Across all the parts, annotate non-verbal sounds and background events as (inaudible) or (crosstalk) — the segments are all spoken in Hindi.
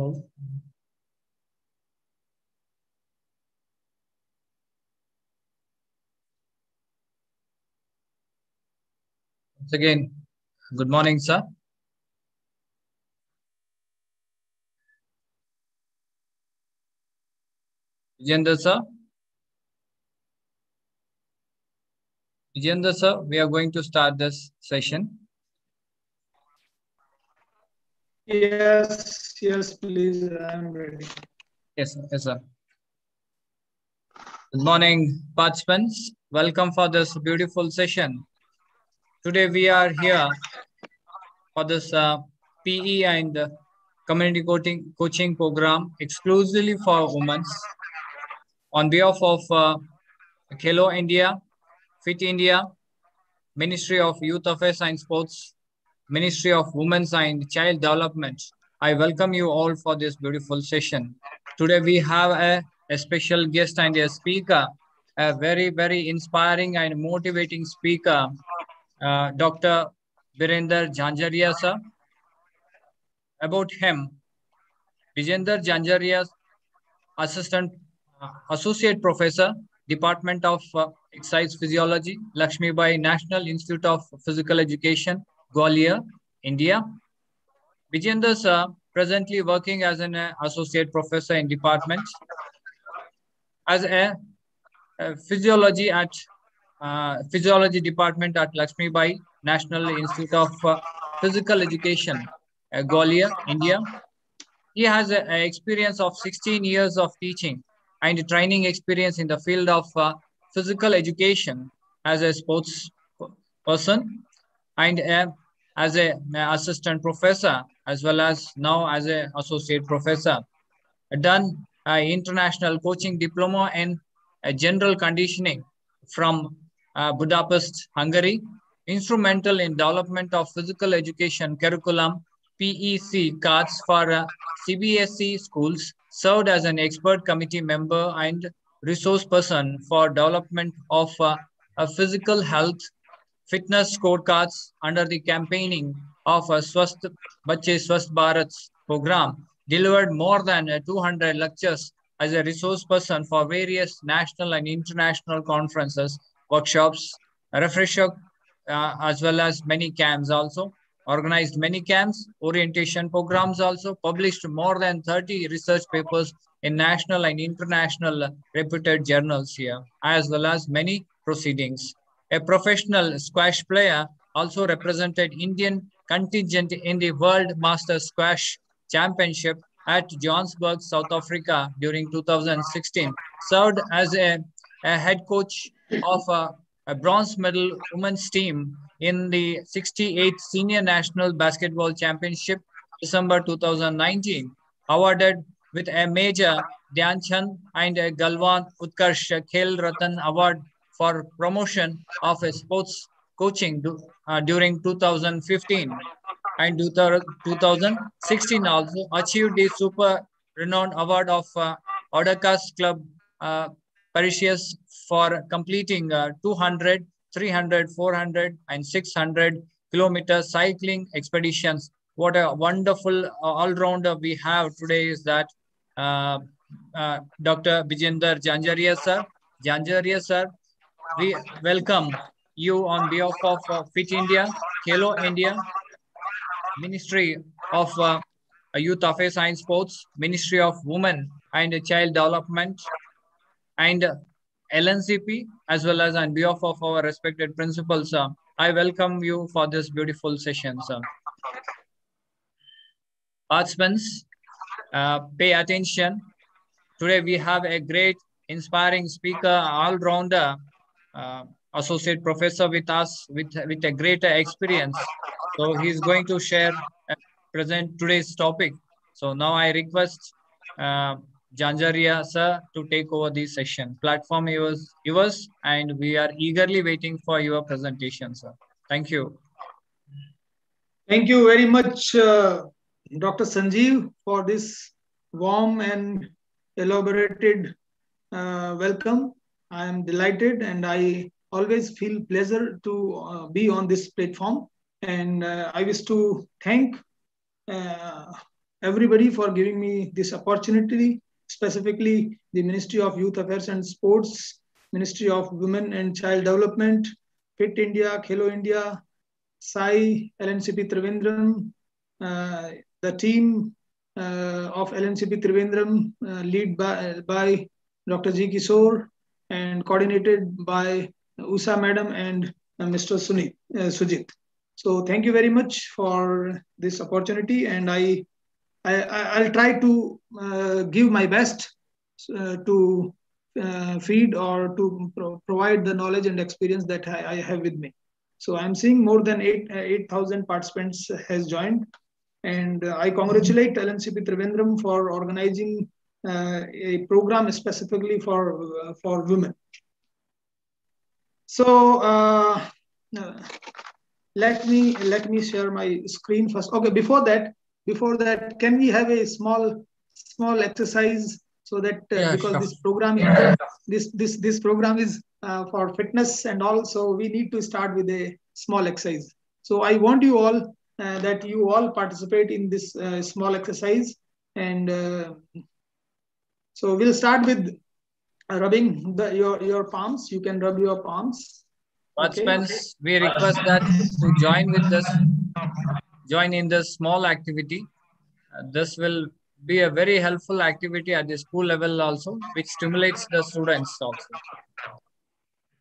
Once again, good morning, sir. Vijender, sir. Vijender, sir, we are going to start this session. Yes, yes, please. I'm ready. Yes, yes, sir. Good morning, participants. Welcome for this beautiful session. Today we are here for this uh, PE and uh, community coaching, coaching program exclusively for women. On behalf of uh, Khelo India, Fit India, Ministry of Youth Affairs and Sports, Ministry of Women's and Child Development. I welcome you all for this beautiful session. Today we have a, a special guest and a speaker, a very, very inspiring and motivating speaker, uh, Dr. Virender Janjaria sir. About him, Vijender Janjaria, Assistant uh, Associate Professor, Department of uh, Exercise Physiology, Lakshmi Bai National Institute of Physical Education, Gwalior, India. Vijender sir, presently working as an uh, associate professor in department as a, a physiology at uh, physiology department at Lakshmi Bai National Institute of uh, Physical Education, uh, Gwalior, India. He has experience of 16 years of teaching and training experience in the field of uh, physical education as a sports person and a as a assistant professor as well as now as a associate professor. Done international coaching diploma in uh, general conditioning from uh, Budapest, Hungary. Instrumental in development of physical education curriculum PEC cards for uh, CBSE schools. Served as an expert committee member and resource person for development of physical health fitness scorecards under the campaigning of a Swasth Bache Swasth Bharat program, delivered more than 200 lectures as a resource person for various national and international conferences, workshops, refresher, uh, as well as many camps also, organized many camps, orientation programs also, published more than 30 research papers in national and international reputed journals here, as well as many proceedings. A professional squash player also represented Indian contingent in the World Master Squash Championship at Johannesburg, South Africa during 2016. Served as a, a head coach of a, a, bronze medal women's team in the 68th Senior National Basketball Championship, December 2019. Awarded with a major Dhyan Chand and a Galwan Utkarsh Khel Ratan Award for promotion of a sports coaching do, uh, during 2015 and 2016 also achieved the super renowned award of uh, Odakas Club uh, Parisius for completing uh, 200, 300, 400 and 600 kilometer cycling expeditions. What a wonderful uh, all-rounder we have today is that uh, uh, Dr. Vijender Janjaria sir. Janjaria sir we welcome you on behalf of uh, Fit India, Hello India, Ministry of uh, Youth Affairs and Sports, Ministry of Women and Child Development, and LNCP, as well as on behalf of our respected principals. I welcome you for this beautiful session, sir. Participants, uh, pay attention. Today we have a great, inspiring speaker, all-rounder, uh, associate professor with us with, with a greater experience. So he's going to share present today's topic. So now I request uh, Janjaria sir to take over this session. Platform yours, yours, and we are eagerly waiting for your presentation, sir. Thank you. Thank you very much, uh, Dr. Sanjeev, for this warm and elaborated uh, welcome. I am delighted and I always feel pleasure to uh, be on this platform. And uh, I wish to thank uh, everybody for giving me this opportunity, specifically the Ministry of Youth Affairs and Sports, Ministry of Women and Child Development, Fit India, Khelo India, Sai, LNCP Trivandrum, uh, the team uh, of LNCP Trivandrum, uh, lead by, by Dr. G. Kishore and coordinated by Usha Madam and Mr. Sunit, Sujit. So thank you very much for this opportunity, and I, I will try to uh, give my best uh, to uh, feed or to pro provide the knowledge and experience that I, I, have with me. So I'm seeing more than eight eight thousand participants has joined, and I congratulate LNCP Trivandrum for organizing uh, a program specifically for uh, for women. So. Uh, let me let me share my screen first okay before that before that can we have a small small exercise so that uh, yeah, because sure. this program is, this this this program is uh, for fitness and also we need to start with a small exercise so i want you all uh, that you all participate in this uh, small exercise and uh, so we'll start with rubbing the, your your palms you can rub your palms Participants, okay. we request that to join with this, join in this small activity. Uh, this will be a very helpful activity at the school level also, which stimulates the students also.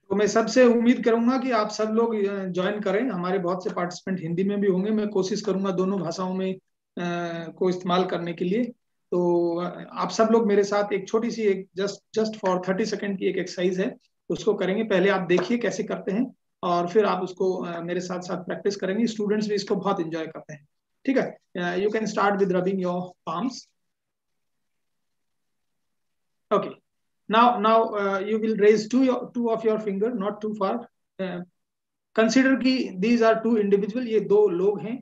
तो मैं सबसे उम्मीद करूँगा कि आप सब लोग ज्वाइन करें हमारे बहुत से पार्टिसिपेंट हिंदी में भी होंगे मैं कोशिश करूँगा दोनों भाषाओं में आ, को इस्तेमाल करने के लिए तो आप सब लोग मेरे साथ एक छोटी सी एक just just for thirty second की एक एक्सरसाइज है। उसको करेंगे। पहले आप देखिए कैसे करते हैं और फिर आप उसको मेरे साथ साथ प्रैक्टिस करेंगे। स्टूडेंट्स भी इसको बहुत इंजॉय करते हैं। ठीक है? You can start with rubbing your palms now uh, you will raise two two of your finger not too far. uh, consider कि these are two individual ये दो लोग हैं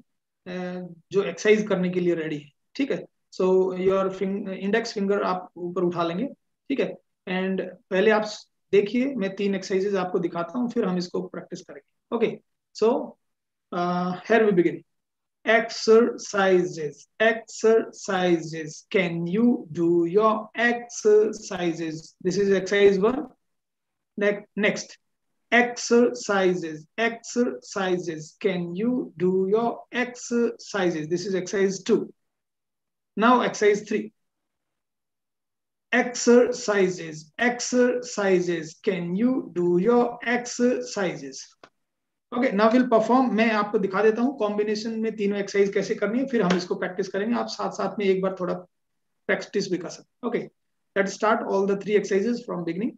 uh, जो एक्सरसाइज करने के लिए रेडी है। ठीक है? सो योर इंडेक्स फिंगर आप ऊपर उठा लेंगे ठीक है एंड पहले आप देखिए मैं तीन एक्सरसाइजेज आपको दिखाता हूँ फिर हम इसको प्रैक्टिस करेंगे okay so here we begin exercises exercises can you do your exercises this is exercise one next exercises exercises can you do your exercises this is exercise two now exercise three. Exercises exercises. Can you do your exercises? Okay now will perform मैं आपको दिखा देता हूँ कॉम्बिनेशन में तीनों एक्सरसाइज कैसे करनी है, फिर हम इसको प्रैक्टिस करेंगे। आप साथ साथ में एक बार थोड़ा प्रैक्टिस भी कर सकते okay let start all the three exercises from beginning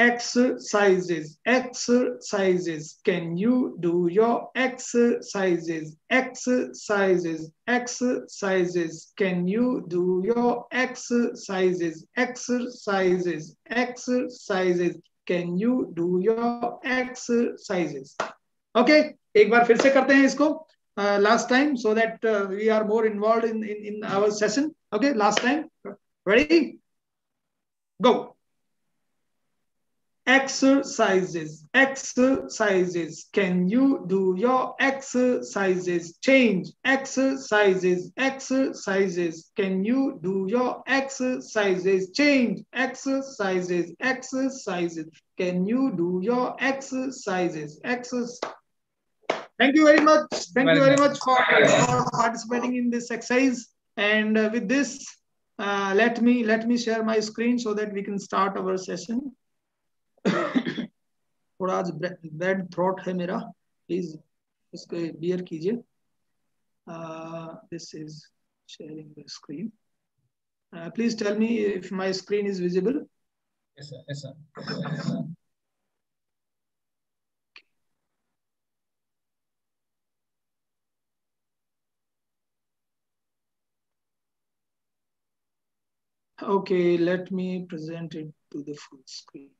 exercises exercises can you do your exercises exercises exercises can you do your exercises exercises exercises can you do your exercises okay एक बार फिर से करते हैं इसको uh, last time so that uh, we are more involved in, in in our session okay last time ready go exercises. Exercises. Can you do your exercises? Change. Exercises. Exercises. Can you do your exercises? Change. Exercises. Exercises. Can you do your exercises? Exercise thank you very much. Thank very you very much for, for, participating in this exercise. And uh, with this uh, let me let me share my screen so that we can start our session थोड़ा आज बैड थ्रॉट है मेरा। प्लीज़ इसको बियर कीजिए। This is sharing the screen please tell me if my screen is visible yes sir. Yes sir. Okay, let me present it to the full screen.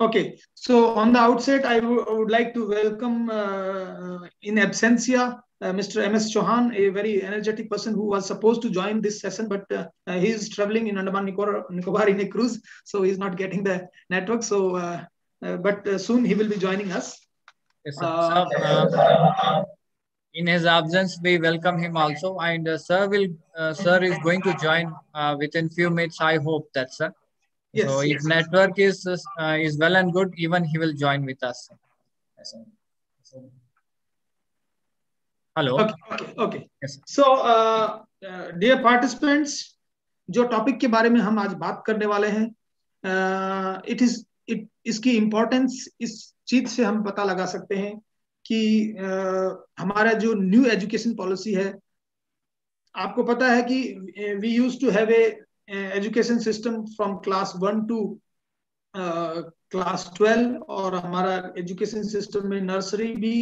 Okay, so on the outset, I would like to welcome uh, in absentia uh, Mr. M.S. Chauhan, a very energetic person who was supposed to join this session, but uh, uh, he is traveling in Andaman Nicobar, Nicobar in a cruise, so he's not getting the network. So, uh, uh, but uh, soon he will be joining us. Yes, sir. sir in his absence, we welcome him also, and sir will sir is going to join within few minutes. I hope that sir. Yes, so yes. if network is is well and good, even he will join with us. Hello okay okay so dear participants जो टॉपिक के बारे में हम आज बात करने वाले हैं इट इज़ इट इसकी इम्पोर्टेंस इस चीज़ से हम पता लगा सकते हैं कि uh, हमारा जो न्यू एजुकेशन पॉलिसी है आपको पता है कि we use to have a Education system from class one to class twelve और हमारा एजुकेशन सिस्टम में नर्सरी भी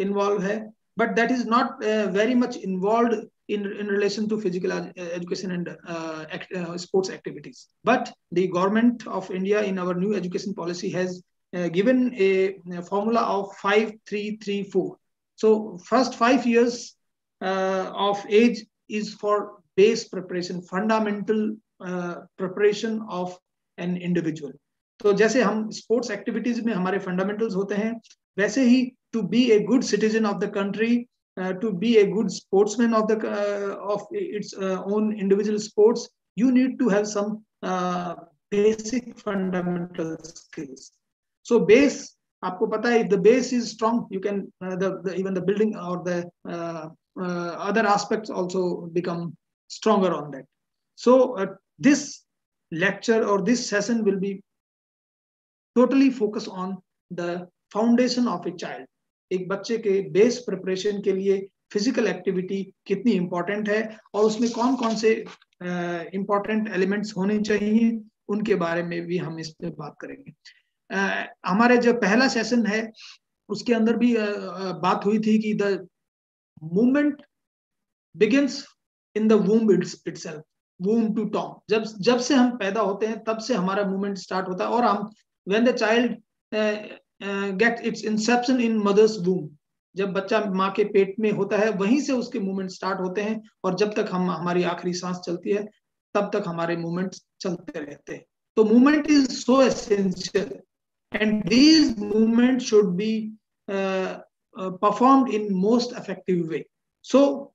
इन्वॉल्व है but that is not uh, very much involved in, in relation to physical education and uh, act, uh, sports activities. But the government of India in our new education policy has uh, given a, a, formula of 5334. So first five years uh, of age is for base preparation, fundamental uh, preparation of an individual. तो जैसे हम स्पोर्ट्स एक्टिविटीज़ में हमारे फंडामेंटल्स होते हैं वैसे ही to be a good citizen of the country, uh, to be a good sportsman of the uh, of its uh, own individual sports, you need to have some uh, basic fundamental skills. So base, आपको पता है, if the base is strong, you can uh, the, the, even the building or the uh, other aspects also become stronger on that. So this lecture or this session will be totally focused on the foundation of a child. एक बच्चे के बेस प्रिपरेशन के लिए फ़िज़िकल एक्टिविटी कितनी इंपॉर्टेंट है और उसमें कौन कौन से इंपॉर्टेंट एलिमेंट्स होने चाहिए उनके बारे में भी हम इस पे बात करेंगे। uh, हमारे जो पहला सेशन है उसके अंदर भी uh, बात हुई थी कि the movement begins in the womb itself womb to tomb जब जब से हम पैदा होते हैं, तब से हमारा मूवमेंट स्टार्ट होता है और हम when the child get its inception in mother's womb जब बच्चा माँ के पेट में होता है, वहीं से उसके मूवमेंट स्टार्ट होते हैं और जब तक हम, हमारी आखिरी सांस चलती है, तब तक हमारे मूवमेंट चलते रहते हैं। तो movement is so essential and these movement should be performed in most effective way. So,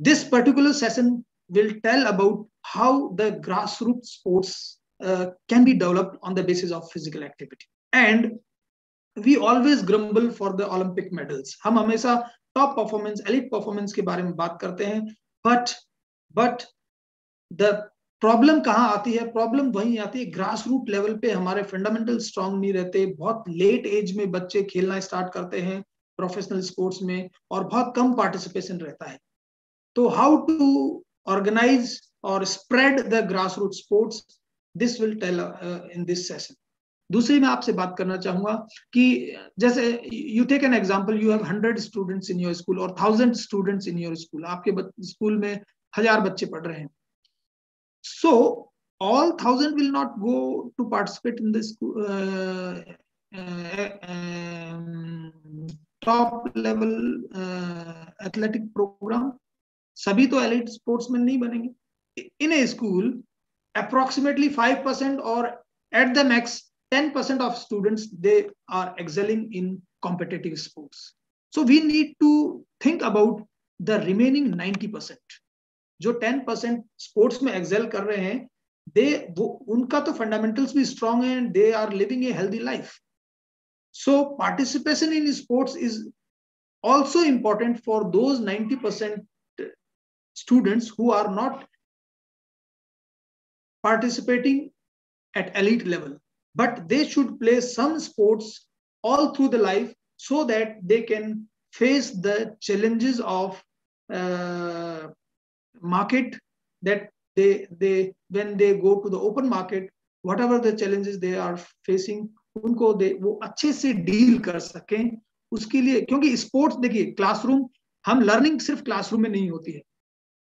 this particular session will tell about how the grassroots sports uh, can be developed on the basis of physical activity. And we always grumble for the Olympic medals हम हमेशा टॉप परफॉर्मेंस एलिट परफॉर्मेंस के बारे में बात करते हैं बट बट द प्रॉब्लम कहाँ आती है? प्रॉब्लम वही आती है ग्रास रूट लेवल पे हमारे फंडामेंटल स्ट्रांग नहीं रहते बहुत लेट एज में बच्चे खेलना स्टार्ट करते हैं प्रोफेशनल स्पोर्ट्स में और बहुत कम पार्टिसिपेशन रहता है। तो हाउ टू ऑर्गेनाइज और spread the grass root sports this will tell in this session दूसरी मैं आपसे बात करना चाहूँगा कि जैसे you take an example you have hundred students in your school और thousand students in your school आपके स्कूल में हज़ार बच्चे पढ़ रहे हैं। So all thousand will not go to participate in this top level athletic programme सभी तो एलिट स्पोर्ट्समैन नहीं बनेंगे in a school approximately five percent और at the max 10% of students, they are excelling in competitive sports. So we need to think about the remaining 90%. जो 10% स्पोर्ट्स में एक्सेल कर रहे हैं दे वो उनका तो फंडामेंटल्स भी स्ट्रांग है and they are living a healthy life so participation in sports is also important for those 90% students who are not participating at elite level but they should play some sports all through the life so that they can face the challenges of uh, market that they they when they go to the open market whatever the challenges they are facing उनको दे वो अच्छे से डील कर सकें उसके लिए क्योंकि स्पोर्ट्स देखिए क्लासरूम हम लर्निंग सिर्फ़ क्लासरूम में नहीं होती है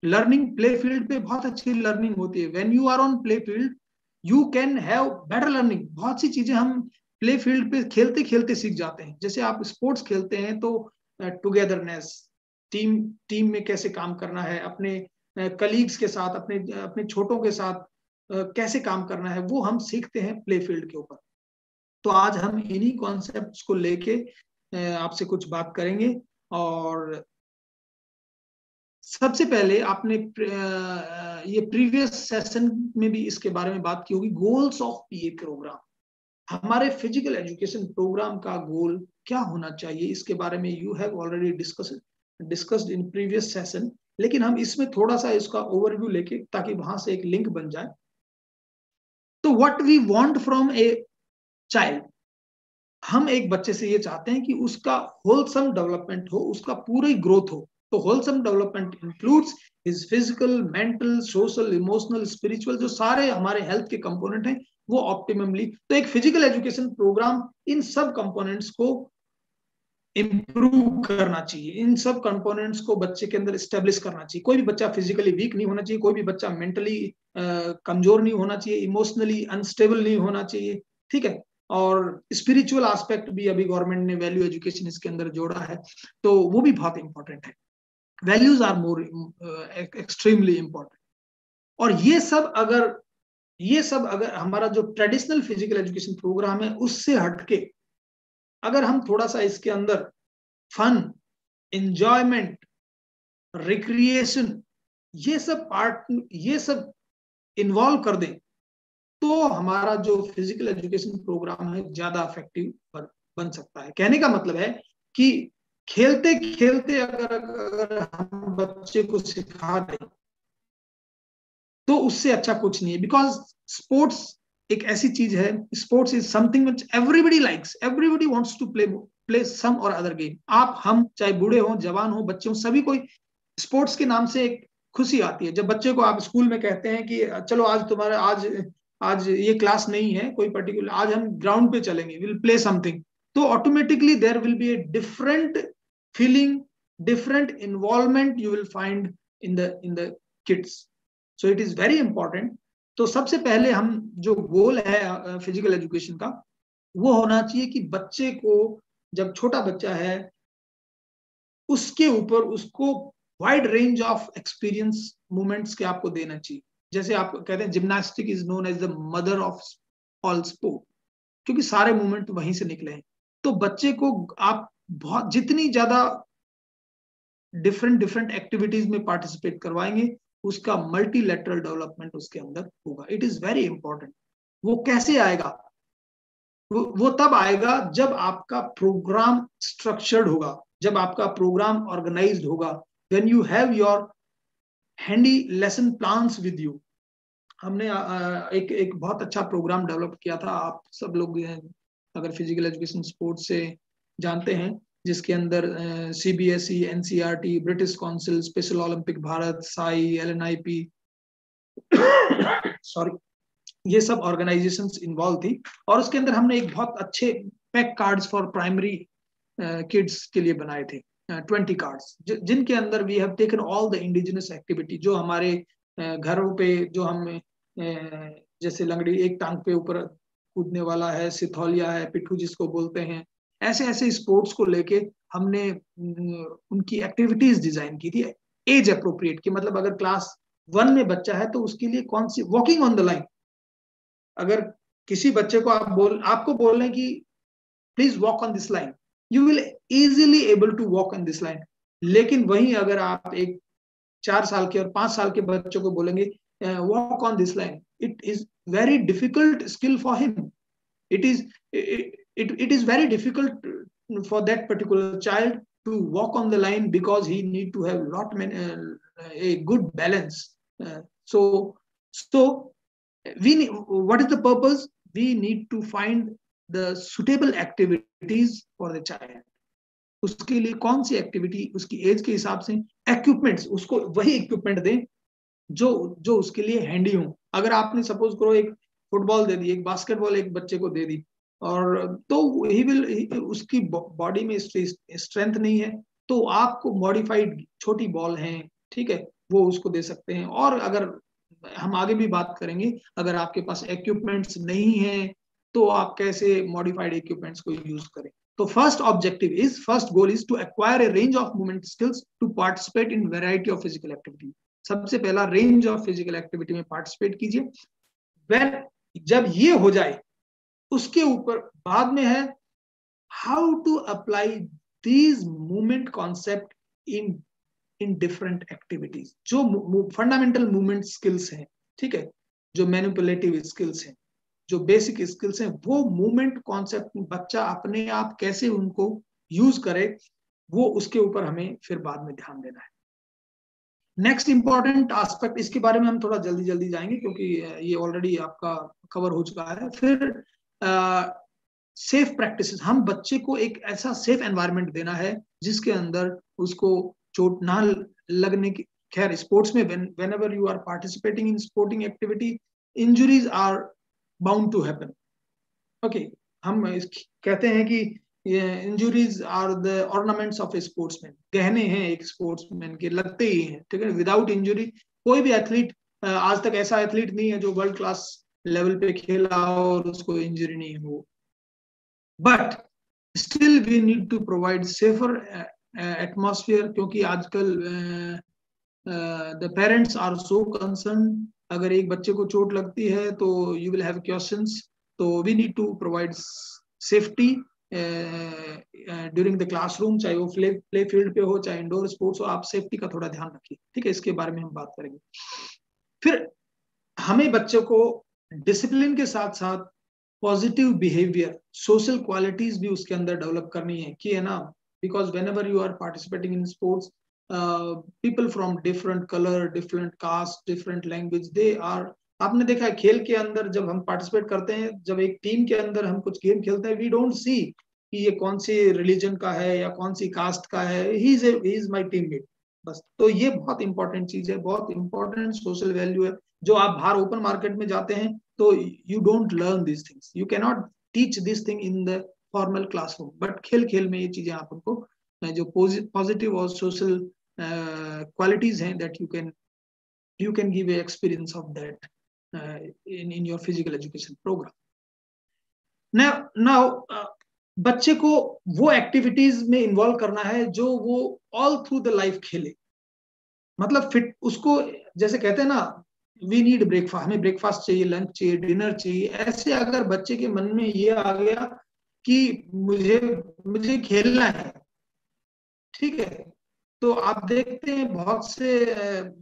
लर्निंग प्ले फ़ील्ड पे बहुत अच्छी लर्निंग होती है। When you are on play field you can have better learning बहुत सी चीज़ें हम प्ले फ़ील्ड पे खेलते खेलते सीख जाते हैं। जैसे आप स्पोर्ट्स खेलते हैं तो टुगेदरनेस टीम टीम में कैसे काम करना है, अपने कलीग्स के साथ, अपने अपने छोटों के साथ कैसे काम करना है, वो हम सीखते हैं प्ले फ़ील्ड के ऊपर। तो आज हम इन्हीं कॉन्सेप्ट को लेके आपसे कुछ बात करेंगे और सबसे पहले आपने ये प्रीवियस सेशन में भी इसके बारे में बात की होगी गोल्स ऑफ़ पीए प्रोग्राम हमारे फ़िज़िकल एजुकेशन प्रोग्राम का गोल क्या होना चाहिए, इसके बारे में you have already discuss discussed in previous session लेकिन हम इसमें थोड़ा सा इसका ओवरव्यू लेके ताकि वहाँ से एक लिंक बन जाए। तो what we want from a child हम एक बच्चे से ये चाहते हैं कि उसका होलसम डेवलपमेंट हो, उसका पूरी ग्रोथ हो। तो wholesome development includes is physical mental social emotional spiritual जो सारे हमारे हेल्थ के कंपोनेंट हैं, वो ऑप्टिममली तो एक फ़िज़िकल एजुकेशन प्रोग्राम इन सब कंपोनेंट्स को इम्प्रूव करना चाहिए। इन सब कंपोनेंट्स को बच्चे के अंदर स्टेब्लिश करना चाहिए। कोई भी बच्चा फिजिकली वीक नहीं होना चाहिए, कोई भी बच्चा मेंटली कमज़ोर नहीं होना चाहिए इमोशनली अनस्टेबल नहीं होना चाहिए, ठीक है? और स्पिरिचुअल एस्पेक्ट भी अभी गवर्नमेंट ने वैल्यू एजुकेशन इसके अंदर जोड़ा है तो वो भी बहुत इंपॉर्टेंट है। Values are more extremely important और ये सब अगर, ये सब अगर हमारा जो ट्रेडिशनल फ़िज़िकल एजुकेशन प्रोग्राम है, उससे हटके अगर हम थोड़ा सा इसके अंदर फन इंजॉयमेंट रिक्रिएशन ये सब पार्ट ये सब इन्वॉल्व कर दें तो हमारा जो फ़िज़िकल एजुकेशन प्रोग्राम है, ज़्यादा इफ़ेक्टिव बन सकता है। कहने का मतलब है कि खेलते खेलते अगर अगर हम बच्चे को सिखा दें तो उससे अच्छा कुछ नहीं है। बिकॉज़ स्पोर्ट्स एक ऐसी चीज़ है sports is something which everybody likes everybody wants to play play some or other game आप, हम, चाहे बूढ़े हो, जवान हो, बच्चे हो, सभी कोई स्पोर्ट्स के नाम से एक खुशी आती है। जब बच्चे को आप स्कूल में कहते हैं कि, चलो, आज तुम्हारा, आज आज ये क्लास नहीं है, कोई पर्टिकुलर आज हम ग्राउंड पे चलेंगे विल प्ले समथिंग तो automatically there will be a different feeling different involvement you will find in the in the kids so it is very important तो सबसे पहले हम जो गोल है फ़िज़िकल एजुकेशन का, वो होना चाहिए कि बच्चे को, जब छोटा बच्चा है, उसके ऊपर उसको wide range of experience movements के आपको देना चाहिए। जैसे आप कहते हैं gymnastic is known as the mother of all sport क्योंकि सारे मूवमेंट वहीं से निकले हैं। तो बच्चे को आप बहुत जितनी ज़्यादा डिफरेंट डिफरेंट एक्टिविटीज़ में पार्टिसिपेट करवाएँगे उसका मल्टीलेटरल डेवलपमेंट उसके अंदर होगा। इट इज़ वेरी इंपॉर्टेंट वो कैसे आएगा? वो, तब आएगा जब आपका प्रोग्राम स्ट्रक्चर्ड होगा जब आपका प्रोग्राम ऑर्गेनाइज्ड होगा। When you have your handy lesson plans with you हमने एक एक बहुत अच्छा प्रोग्राम डेवलप किया था। आप सब लोग अगर फ़िज़िकल एजुकेशन स्पोर्ट्स से जानते हैं, जिसके अंदर C B S E N C R T British Council Special Olympic Bharat SAI L N I P sorry ये सब ऑर्गेनाइजेशन इन्वॉल्व थी। और उसके अंदर हमने एक बहुत अच्छे pack cards for primary kids के लिए बनाए थे ट्वेंटी कार्ड्स जिनके अंदर we have taken all the indigenous activity जो हमारे घरों पे, जो हम जैसे लंगड़ी एक टांग पे ऊपर कूदने वाला है, सिथौलिया है, पिट्ठू जिसको बोलते हैं ऐसे ऐसे स्पोर्ट्स को लेके हमने उनकी एक्टिविटीज़ डिज़ाइन की थी एज अप्रोप्रिएट की। मतलब अगर क्लास वन में बच्चा है तो उसके लिए कौन सी वॉकिंग ऑन द लाइन अगर किसी बच्चे को आप बोल, आपको बोल रहे हैं कि please walk on this line you will easily able to walk on this line लेकिन वहीं अगर आप एक चार साल के और पाँच साल के बच्चों को बोलेंगे walk on this line it is very difficult skill for him it is it, it is very difficult for that particular child to walk on the line because he need to have lot many, uh, a good balance uh, so so we need, what is the purpose we need to find the suitable activities for the child उसके लिए कौन सी एक्टिविटी उसकी एज के हिसाब से इक्विपमेंट्स उसको वही इक्विपमेंट दें जो जो उसके लिए हैंडी हो अगर आपने सपोज करो एक फुटबॉल दे दी एक बास्केटबॉल एक बच्चे को दे दी और तो ही विल उसकी बॉडी में स्ट्रेंथ नहीं है तो आपको मॉडिफाइड छोटी बॉल है, ठीक है, वो उसको दे सकते हैं। और अगर हम आगे भी बात करेंगे, अगर आपके पास इक्विपमेंट्स नहीं है तो आप कैसे मॉडिफाइड इक्विपमेंट्स को यूज़ करें? तो first objective is first goal is to acquire a range of movement skills to participate in variety of physical activity सबसे पहला रेंज ऑफ़ फ़िज़िकल एक्टिविटी में पार्टिसिपेट कीजिए। वेन जब ये हो जाए उसके ऊपर बाद में है how to apply these movement concept in in different activities जो फंडामेंटल मूवमेंट स्किल्स हैं, ठीक है? जो मैनिपुलेटिव स्किल्स हैं, जो बेसिक स्किल्स हैं, वो मूवमेंट कॉन्सेप्ट बच्चा अपने आप कैसे उनको यूज़ करे, वो उसके ऊपर हमें फिर बाद में ध्यान देना है। नेक्स्ट इंपॉर्टेंट आस्पेक्ट इसके बारे में हम थोड़ा जल्दी जल्दी जाएँगे, क्योंकि ये ऑलरेडी आपका कवर हो चुका है। फिर सेफ़ प्रैक्टिस हम बच्चे को एक ऐसा सेफ़ एनवायरनमेंट देना है जिसके अंदर उसको चोट ना लगने की, खैर स्पोर्ट्स में whenever you are participating in sporting activity injuries are bound to happen okay हम कहते हैं कि injuries are the ornaments of sportsman गहने हैं एक स्पोर्ट्समैन के, लगते ही हैं, ठीक है? विदाउट इंजुरी कोई भी एथलीट आज तक ऐसा एथलीट नहीं है जो वर्ल्ड क्लास लेवल पे खेला और उसको इंजरी नहीं हो but still we need to provide safer atmosphere क्योंकि आजकल the parents are so concern अगर एक बच्चे को चोट लगती है तो यू विल हैव क्वेश्चंस तो we need to provide safety during the classroom चाहे वो प्ले प्ले फ़ील्ड पे हो, चाहे इंडोर स्पोर्ट्स हो, आप सेफ्टी का थोड़ा ध्यान रखिए। ठीक है, इसके बारे में हम बात करेंगे। फिर हमें बच्चों को डिसिप्लिन के साथ साथ पॉजिटिव बिहेवियर सोशल क्वालिटीज भी उसके अंदर डेवलप करनी है, कि है ना? Because whenever you are participating in sports people from different colour different caste different language they are आपने देखा है, खेल के अंदर जब हम पार्टिसिपेट करते हैं, जब एक टीम के अंदर हम कुछ गेम खेलते हैं वी डोंट सी कि ये कौन सी रिलीजन का है या कौन सी कास्ट का है। He is my team teammate बस तो ये बहुत इंपॉर्टेंट चीज़ है, बहुत इंपॉर्टेंट सोशल वैल्यू है। जो आप बाहर ओपन मार्केट में जाते हैं तो you don't learn this things you cannot teach this thing in the formal classroom but खेल खेल में ये चीज़ें आप उनको जो पॉजिटिव और सोशल क्वालिटीज हैं that you can you can give experience of that in physical education program. Now now uh, बच्चे को वो एक्टिविटीज़ में इन्वॉल्व करना है जो वो ऑल थ्रू द लाइफ खेले। मतलब फिट उसको जैसे कहते हैं ना वी नीड ब्रेकफास्ट हमें ब्रेकफास्ट चाहिए लंच चाहिए डिनर चाहिए। ऐसे अगर बच्चे के मन में ये आ गया कि मुझे मुझे खेलना है, ठीक है तो आप देखते हैं बहुत से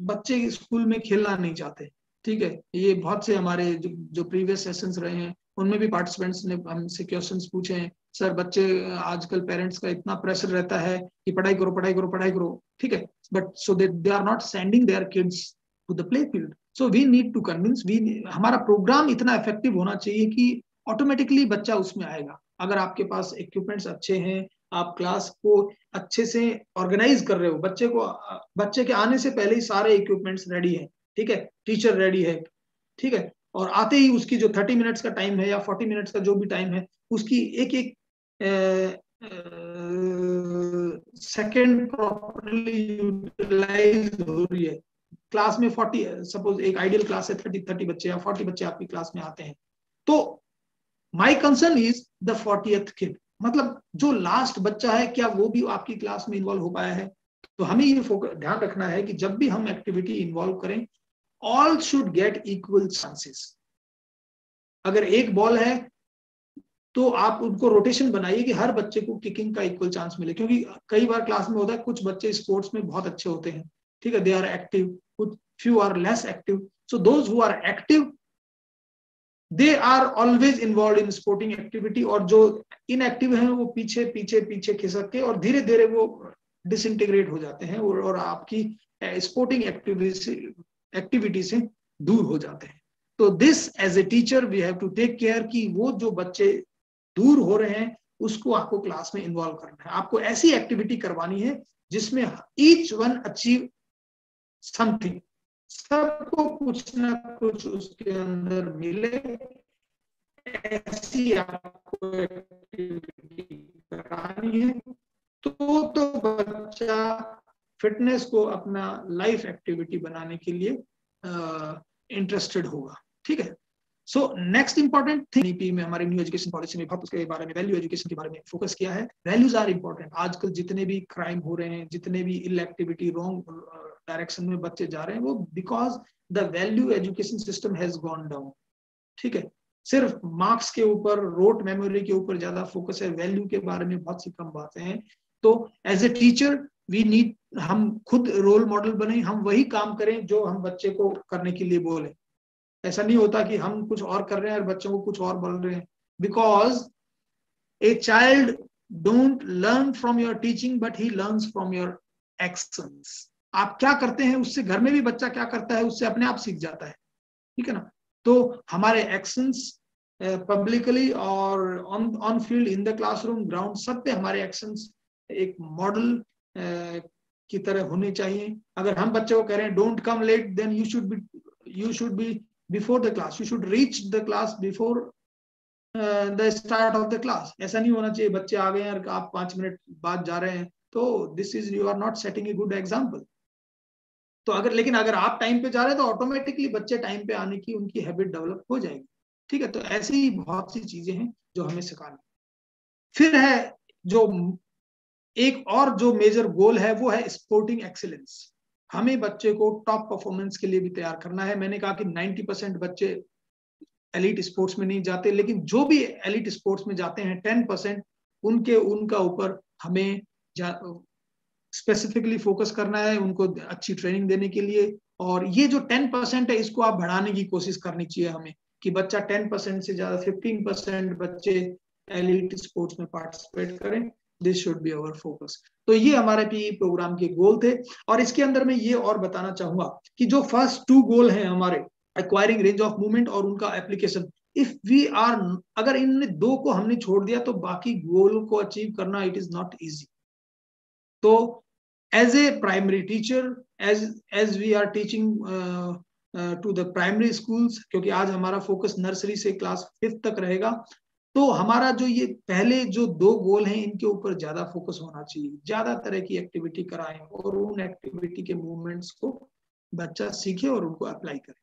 बच्चे स्कूल में खेलना नहीं चाहते, ठीक है। ये बहुत से हमारे जो जो प्रीवियस सेशंस रहे हैं, उनमें भी पार्टिसिपेंट्स ने हमसे क्वेश्चंस पूछे हैं। सर, बच्चे आजकल पेरेंट्स का इतना प्रेशर रहता है कि पढ़ाई करो पढ़ाई करो पढ़ाई करो, ठीक है। But so they are not sending their kids to the play field so we need to convince we हमारा प्रोग्राम इतना इफ़ेक्टिव होना चाहिए कि ऑटोमेटिकली बच्चा उसमें आएगा। अगर आपके पास इक्विपमेंट्स अच्छे हैं, आप क्लास को अच्छे से ऑर्गेनाइज कर रहे हो, बच्चे को, बच्चे के आने से पहले ही सारे इक्विपमेंट्स रेडी है, ठीक है? टीचर रेडी है, ठीक है? और आते ही उसकी जो थर्टी मिनट्स का टाइम है या फोर्टी मिनट्स का जो भी टाइम है, उसकी एक एक सेकेंड प्रॉपरली यूटिलाइज हो रही है। क्लास में फोर्टी सपोज़ एक आइडियल क्लास है थर्टी थर्टी बच्चे या फोर्टी बच्चे आपकी क्लास में आते हैं। तो my concern is the forty kid मतलब जो लास्ट बच्चा है, क्या वो भी आपकी क्लास में इन्वॉल्व हो पाया है? तो हमें ये ध्यान रखना है कि जब भी हम एक्टिविटी इन्वॉल्व करें all should get equal chances अगर एक बॉल है तो आप उनको रोटेशन बनाइए कि हर बच्चे को किकिंग का इक्वल चांस मिले। क्योंकि कई बार क्लास में होता है, कुछ बच्चे स्पोर्ट्स में बहुत अच्छे होते हैं। ठीक है दे आर एक्टिव कुछ are less active so those who are active they are always involve in sporting activity और जो इनएक्टिव है वो पीछे पीछे पीछे खिसक के और धीरे धीरे वो डिसइंटीग्रेट हो जाते हैं और, और आपकी स्पोर्टिंग एक्टिविटी एक्टिविटी से दूर हो जाते हैं। तो this as a teacher we have to take care कि वो जो बच्चे दूर हो रहे हैं उसको आपको क्लास में इन्वॉल्व करना है। आपको ऐसी एक्टिविटी करवानी है जिसमें ईच वन अचीव समथिंग सबको कुछ ना कुछ उसके अंदर मिले, ऐसी आपको एक्टिविटी करानी है। तो तो बच्चा फिटनेस को अपना लाइफ एक्टिविटी बनाने के लिए इंटरेस्टेड होगा, ठीक है? सो नेक्स्ट इंपॉर्टेंट थिंग में हमारे न्यू एजुकेशन पॉलिसी में बहुत उसके बारे में वैल्यू एजुकेशन के बारे में फोकस किया है। वैल्यूज़ आर इंपॉर्टेंट आजकल जितने भी क्राइम हो रहे हैं, जितने भी इल एक्टिविटी रॉन्ग डायरेक्शन में बच्चे जा रहे हैं, वो because the value education system has gone down ठीक है? सिर्फ़ मार्क्स के ऊपर रोट मेमोरी के ऊपर ज़्यादा फोकस है वैल्यू के बारे में बहुत सी कम बातें हैं। तो as a teacher we need हम खुद रोल मॉडल बने, हम वही काम करें जो हम बच्चे को करने के लिए बोले। ऐसा नहीं होता कि हम कुछ और कर रहे हैं और बच्चों को कुछ और बोल रहे हैं। Because a child don't learn from your teaching but he learn from your actions आप क्या करते हैं, उससे घर में भी बच्चा क्या करता है, उससे अपने आप सीख जाता है। ठीक है ना? तो हमारे एक्शंस पब्लिकली और on on field in the classroom ground सब पे हमारे एक्शंस एक मॉडल की तरह होने चाहिए। अगर हम बच्चे को कह रहे हैं don't come late then you should be you should be before the class you should reach the class before the start of the class ऐसा नहीं होना चाहिए, बच्चे आ गए हैं और आप पाँच मिनट बाद जा रहे हैं। तो this is you are not setting a good example तो अगर, लेकिन अगर आप टाइम पे जा रहे हैं तो ऑटोमेटिकली बच्चे टाइम पे आने की उनकी हैबिट डेवलप हो जाएगी। ठीक है? तो ऐसी ही बहुत सी चीज़ें हैं जो हमें सिखानी फिर है जो एक और जो मेजर गोल है, वो है स्पोर्टिंग एक्सीलेंस हमें बच्चे को टॉप परफॉर्मेंस के लिए भी तैयार करना है। मैंने कहा कि 90 परसेंट बच्चे एलिट स्पोर्ट्स में नहीं जाते, लेकिन जो भी एलिट स्पोर्ट्स में जाते हैं 10 परसेंट उनके, उनका ऊपर हमें स्पेसिफिकली फोकस करना है उनको अच्छी ट्रेनिंग देने के लिए। और ये जो टेन परसेंट है, इसको आप बढ़ाने की कोशिश करनी चाहिए हमें कि बच्चा टेन परसेंट से ज़्यादा 15 परसेंट बच्चे एलिट स्पोर्ट्स में पार्टिसिपेट करें। This should be our focus तो ये हमारे पी प्रोग्राम के गोल थे। और इसके अंदर मैं ये और बताना चाहूँगा कि जो फ़र्स्ट टू गोल हैं हमारे एक्वायरिंग रेंज ऑफ़ मूवमेंट और उनका एप्लीकेशन इफ़ वी आर अगर इन दो को हमने छोड़ दिया तो बाकी गोल को अचीव करना इट इज़ नॉट इजी तो as a primary teacher as as we are teaching to the primary schools क्योंकि आज हमारा फोकस नर्सरी से क्लास फिफ्थ तक रहेगा तो हमारा जो ये पहले जो दो गोल हैं, इनके ऊपर ज़्यादा फोकस होना चाहिए। ज़्यादा तरह की एक्टिविटी कराएँ और उन एक्टिविटी के मूवमेंट्स को बच्चा सीखे और उनको अप्लाई करे।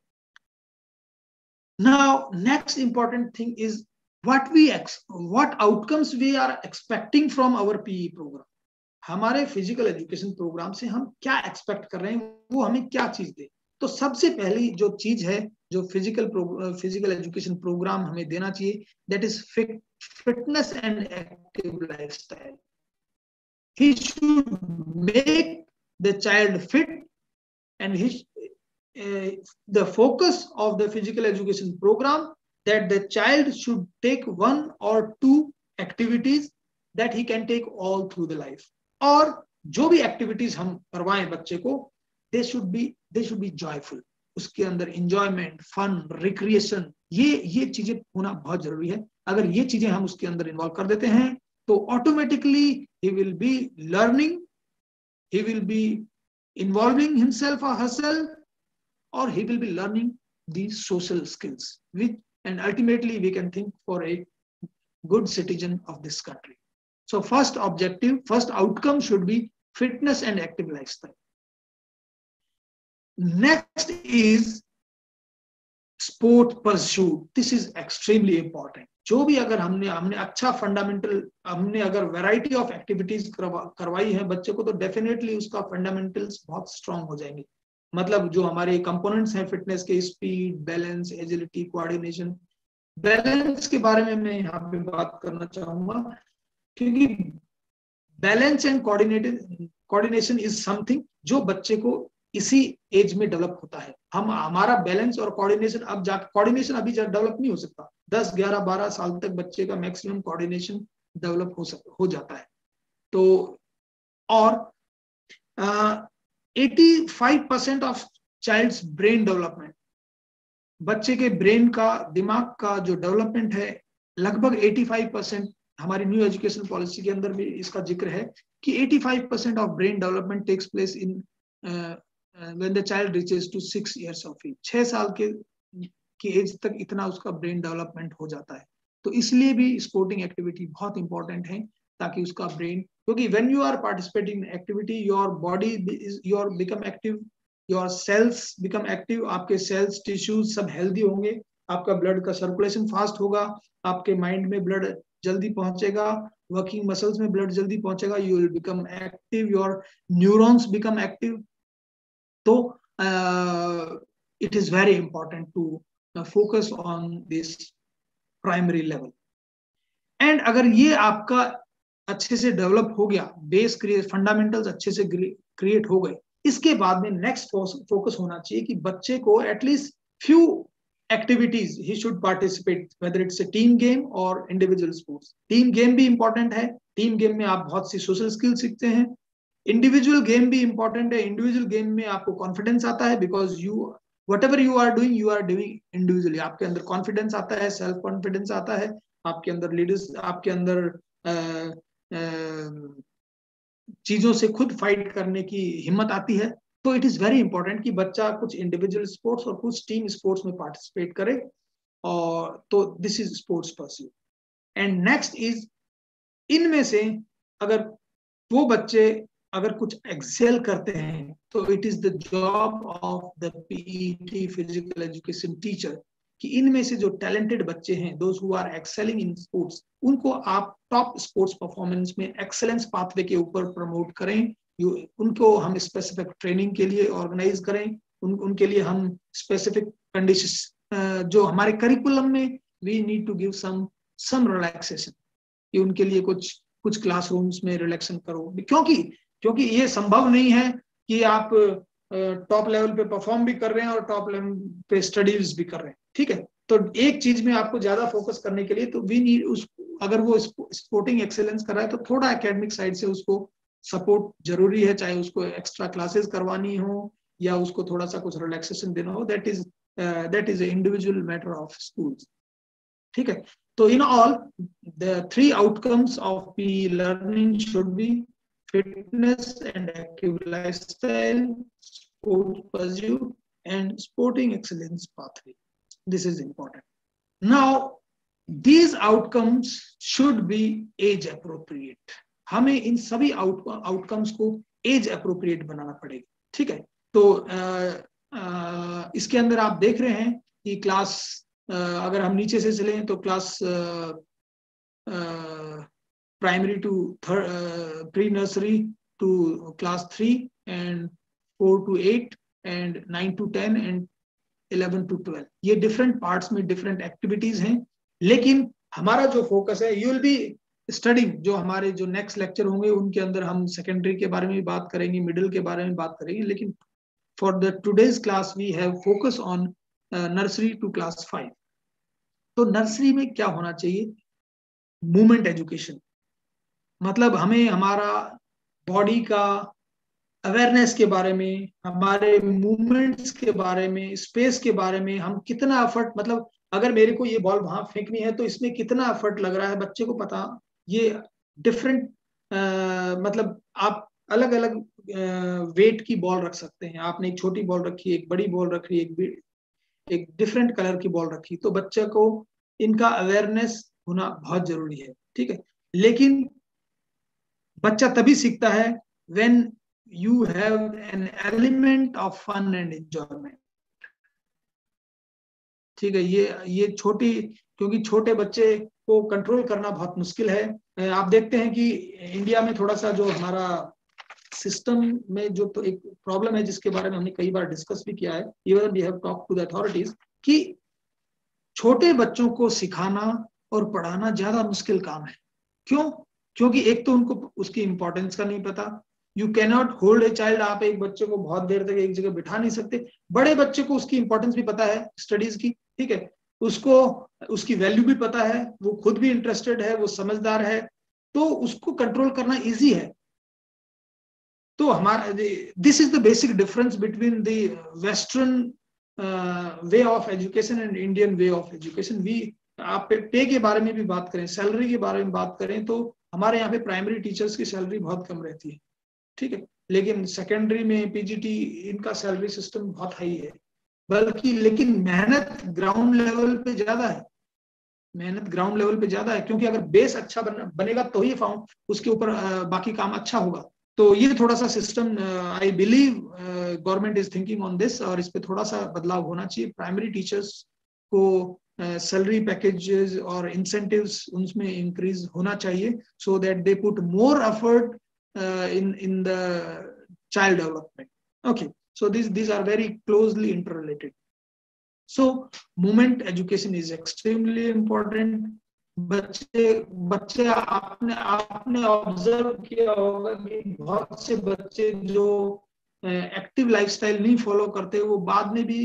Now next important thing is what we what outcomes we are expecting from our PE program हमारे फ़िज़िकल एजुकेशन प्रोग्राम से हम क्या एक्सपेक्ट कर रहे हैं, वो हमें क्या चीज़ दे? तो सबसे पहली जो चीज़ है, जो फ़िज़िकल फ़िज़िकल एजुकेशन प्रोग्राम हमें देना चाहिए that is fitness and active lifestyle he should make the child fit and the focus of the physical education program that the child should take one और two activities that he can take all through the life और जो भी एक्टिविटीज़ हम करवाएँ बच्चे को they should be they should be joyful उसके अंदर इंजॉयमेंट फन रिक्रिएशन ये ये चीज़ें होना बहुत ज़रूरी है। अगर ये चीज़ें हम उसके अंदर इन्वॉल्व कर देते हैं तो automatically he will be learning he will be involving himself और herself or he will be learning these social skills, which, and ultimately we can think for a good citizen of this country. So first objective, first outcome should be fitness and active lifestyle Next is sport pursuit. This is extremely important. जो भी अगर हमने हमने अच्छा फंडामेंटल हमने अगर वैरायटी ऑफ़ एक्टिविटीज़ करवाई है बच्चे को तो डेफिनेटली उसका फंडामेंटल्स बहुत स्ट्रांग हो जाएँगे मतलब जो हमारे कंपोनेंट्स हैं फिटनेस के speed balance agility coordination balance के बारे में मैं यहाँ पे बात करना चाहूँगा क्योंकि balance and coordinated coordination is something जो बच्चे को इसी एज में डेवलप होता है। हम, हमारा बैलेंस और कोऑर्डिनेशन अब जा कोऑर्डिनेशन अभी डेवलप नहीं हो सकता। दस, ग्यारह, बारह साल तक बच्चे का मैक्सिमम कोऑर्डिनेशन डेवलप हो सक, हो जाता है। तो और eighty five percent of child brain development बच्चे के ब्रेन का, दिमाग का जो डेवलपमेंट है, लगभग 85 परसेंट हमारी न्यू एजुकेशन पॉलिसी के अंदर भी इसका ज़िक्र है कि 85 percent of brain development takes place in when the child reaches to six years of age छह साल के, की एज तक इतना उसका ब्रेन डेवलपमेंट हो जाता है। तो इसलिए भी स्पोर्टिंग एक्टिविटी बहुत इंपॉर्टेंट है ताकि उसका ब्रेन क्योंकि when you are participating activity your body your become active your cells become active आपके सेल्स टिश्यूज सब हेल्दी होंगे, आपका ब्लड का सर्कुलेशन फास्ट होगा, आपके माइंड में ब्लड जल्दी पहुंचेगा वर्किंग मसल्स में ब्लड जल्दी पहुंचेगा you will become active your neurons become active तो it is very important to focus on this primary level and अगर ये आपका अच्छे से डेवलप हो गया बेस क्रिएट फंडामेंटल्स अच्छे से क्रिएट हो गए, इसके बाद में नेक्स्ट फोकस होना चाहिए कि बच्चे को at least few activities he should participate whether it's a team game और इंडिविजुअल स्पोर्ट्स टीम गेम भी इंपॉर्टेंट है। टीम गेम में आप बहुत सी सोशल स्किल सीखते हैं। इंडिविजुअल गेम भी इंपॉर्टेंट है। इंडिविजुअल गेम में आपको कॉन्फिडेंस आता है because you whatever you are doing you are doing individually आपके अंदर कॉन्फिडेंस आता है सेल्फ कॉन्फिडेंस आता है। आपके अंदर लीडर्स आपके अंदर चीज़ों से खुद फाइट करने की हिम्मत आती है। तो इट इज़ वेरी इंपॉर्टेंट कि बच्चा कुछ इंडिविजुअल स्पोर्ट्स और कुछ टीम स्पोर्ट्स में पार्टिसिपेट करे, और तो this is sports pursue and next is इनमें से अगर वो बच्चे अगर कुछ एक्सेल करते हैं तो it is the job of the PET physical education teacher कि इनमें से जो टैलेंटेड बच्चे हैं those who are excelling in sports उनको आप टॉप स्पोर्ट्स परफॉर्मेंस में एक्सेलेंस पाथवे के ऊपर प्रमोट करें उनको हम स्पेसिफिक ट्रेनिंग के लिए ऑर्गेनाइज करें। उन, उनके लिए हम स्पेसिफिक कंडीशन जो हमारे करिकुलम में we need to give some some relaxation कि उनके लिए कुछ कुछ क्लासरूम्स में रिलैक्सन करो। क्योंकि क्योंकि ये संभव नहीं है कि आप टॉप लेवल पे परफॉर्म भी कर रहे हैं और टॉप लेवल पे स्टडीज़ भी कर रहे हैं। ठीक है? तो एक चीज़ में आपको ज़्यादा फोकस करने के लिए तो वी नीड उस अगर वो स्पोर्टिंग एक्सेलेंस कर रहा है तो थोड़ा एकेडमिक साइड से उसको सपोर्ट ज़रूरी है, चाहे उसको एक्स्ट्रा क्लासेस करवानी हो या उसको थोड़ा सा कुछ रिलैक्सेशन देना हो that is that is individual matter of school ठीक है? तो in all the three outcomes of P learning should be fitness and active lifestyle sport pursue and sporting excellence pathway this is important now these outcomes should be age appropriate हमें इन सभी आउटकम्स को एज अप्रोप्रिएट बनाना पड़ेगा ठीक है? तो आ, आ, इसके अंदर आप देख रहे हैं कि क्लास आ, अगर हम नीचे से चले तो class primary two third, uh, pre-nursery to class three and four to eight and nine to ten and eleven to twelve ये डिफरेंट पार्ट्स में डिफरेंट एक्टिविटीज़ हैं लेकिन हमारा जो फोकस है यू विल बी स्टडिंग जो हमारे जो नेक्स्ट लेक्चर होंगे, उनके अंदर हम सेकेंडरी के बारे में बात करेंगे मिडिल के बारे में बात करेंगे, लेकिन for the today's class we have focus on nursery to class five तो नर्सरी में क्या होना चाहिए? मूवमेंट एजुकेशन मतलब हमें हमारा बॉडी का अवेयरनेस के बारे में, हमारे मूवमेंट्स के बारे में स्पेस के बारे में हम कितना एफर्ट मतलब अगर मेरे को ये बॉल वहाँ फेंकनी है तो इसमें कितना एफर्ट लग रहा है, बच्चे को पता ये डिफरेंट मतलब आप अलग अलग वेट की बॉल रख सकते हैं। आपने एक छोटी बॉल रखी, एक बड़ी बॉल रखी, एक एक डिफरेंट कलर की बॉल रखी। तो बच्चे को इनका अवेयरनेस होना बहुत ज़रूरी है, ठीक है? लेकिन बच्चा तभी सीखता है when you have an element of fun and enjoyment ठीक है? ये ये छोटी क्योंकि छोटे बच्चे को कंट्रोल करना बहुत मुश्किल है। आप देखते हैं कि इंडिया में थोड़ा सा जो हमारा सिस्टम में जो तो एक प्रॉब्लम है, जिसके बारे में हमने कई बार डिस्कस भी किया है even we have talk to the authorities कि छोटे बच्चों को सिखाना और पढ़ाना ज़्यादा मुश्किल काम है। क्यों? क्योंकि एक तो उनको उसकी इंपॉर्टेंस का नहीं पता। You cannot hold a child आप एक बच्चे को बहुत देर तक एक जगह बिठा नहीं सकते। बड़े बच्चे को उसकी इंपॉर्टेंस भी पता है स्टडीज़ की, ठीक है? उसको, उसकी वैल्यू भी पता है, वो खुद भी इंटरेस्टेड है, वो समझदार है तो उसको कंट्रोल करना इजी है। तो हमारा this is the basic difference between the western way of education and Indian way of education we आप पे पे के बारे में भी बात करें सैलरी के बारे में बात करें तो हमारे यहाँ पे प्राइमरी टीचर्स की सैलरी बहुत कम रहती है। ठीक है? लेकिन सेकेंडरी में पीजीटी इनका सैलरी सिस्टम बहुत हाई है। बल्कि लेकिन मेहनत ग्राउंड लेवल पे ज़्यादा है। मेहनत ग्राउंड लेवल पे ज़्यादा है क्योंकि अगर बेस अच्छा बन, बनेगा तो ही फाउंड उसके ऊपर बाकी काम अच्छा होगा। तो ये थोड़ा सा system I believe government is thinking on this और इस पे थोड़ा सा बदलाव होना चाहिए। प्राइमरी टीचर्स को सैलरी पैकेजेस और इंसेंटिव्स उनमें इंक्रीज होना चाहिए so that they put more effort in in the child development okay so this these are very closely interrelated. So movement education is extremely important. बच्चे बच्चे आपने आपने ऑब्ज़र्व किया होगा कि बहुत से बच्चे जो एक्टिव लाइफस्टाइल नहीं फॉलो करते, वो बाद में भी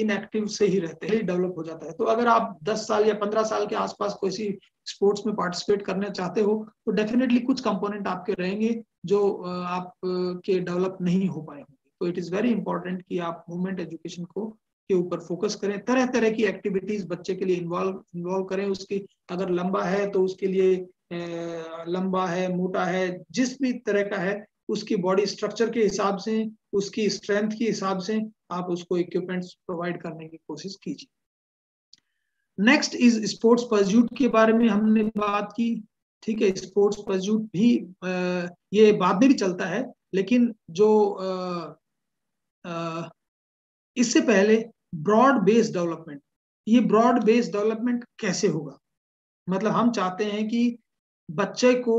इनएक्टिव से ही रहते हैं डेवलप हो जाता है। तो अगर आप 10 साल या 15 साल के आसपास कोई सी स्पोर्ट्स में पार्टिसिपेट करना चाहते हो तो डेफिनेटली कुछ कंपोनेंट आपके रहेंगे जो आप के डेवलप नहीं हो पाए तो इट इज़ वेरी इंपॉर्टेंट कि आप मूवमेंट एजुकेशन को के ऊपर फोकस करें। तरह तरह की एक्टिविटीज़ बच्चे के लिए इन्वॉल्व इन्वॉल्व करें। उसकी अगर लंबा है तो उसके लिए लंबा है, मोटा है, जिस भी तरह का है, उसकी बॉडी स्ट्रक्चर के हिसाब से, उसकी स्ट्रेंथ के हिसाब से आप उसको इक्विपमेंट्स प्रोवाइड करने की कोशिश कीजिए। नेक्स्ट इज़ स्पोर्ट्स परज्यूट के बारे में हमने बात की। ठीक है स्पोर्ट्स परज्यूट भी ये बाद में भी चलता है, लेकिन जो इससे पहले ब्रॉड बेस्ड डेवलपमेंट ये ब्रॉड बेस्ड डेवलपमेंट कैसे होगा? मतलब हम चाहते हैं कि बच्चे को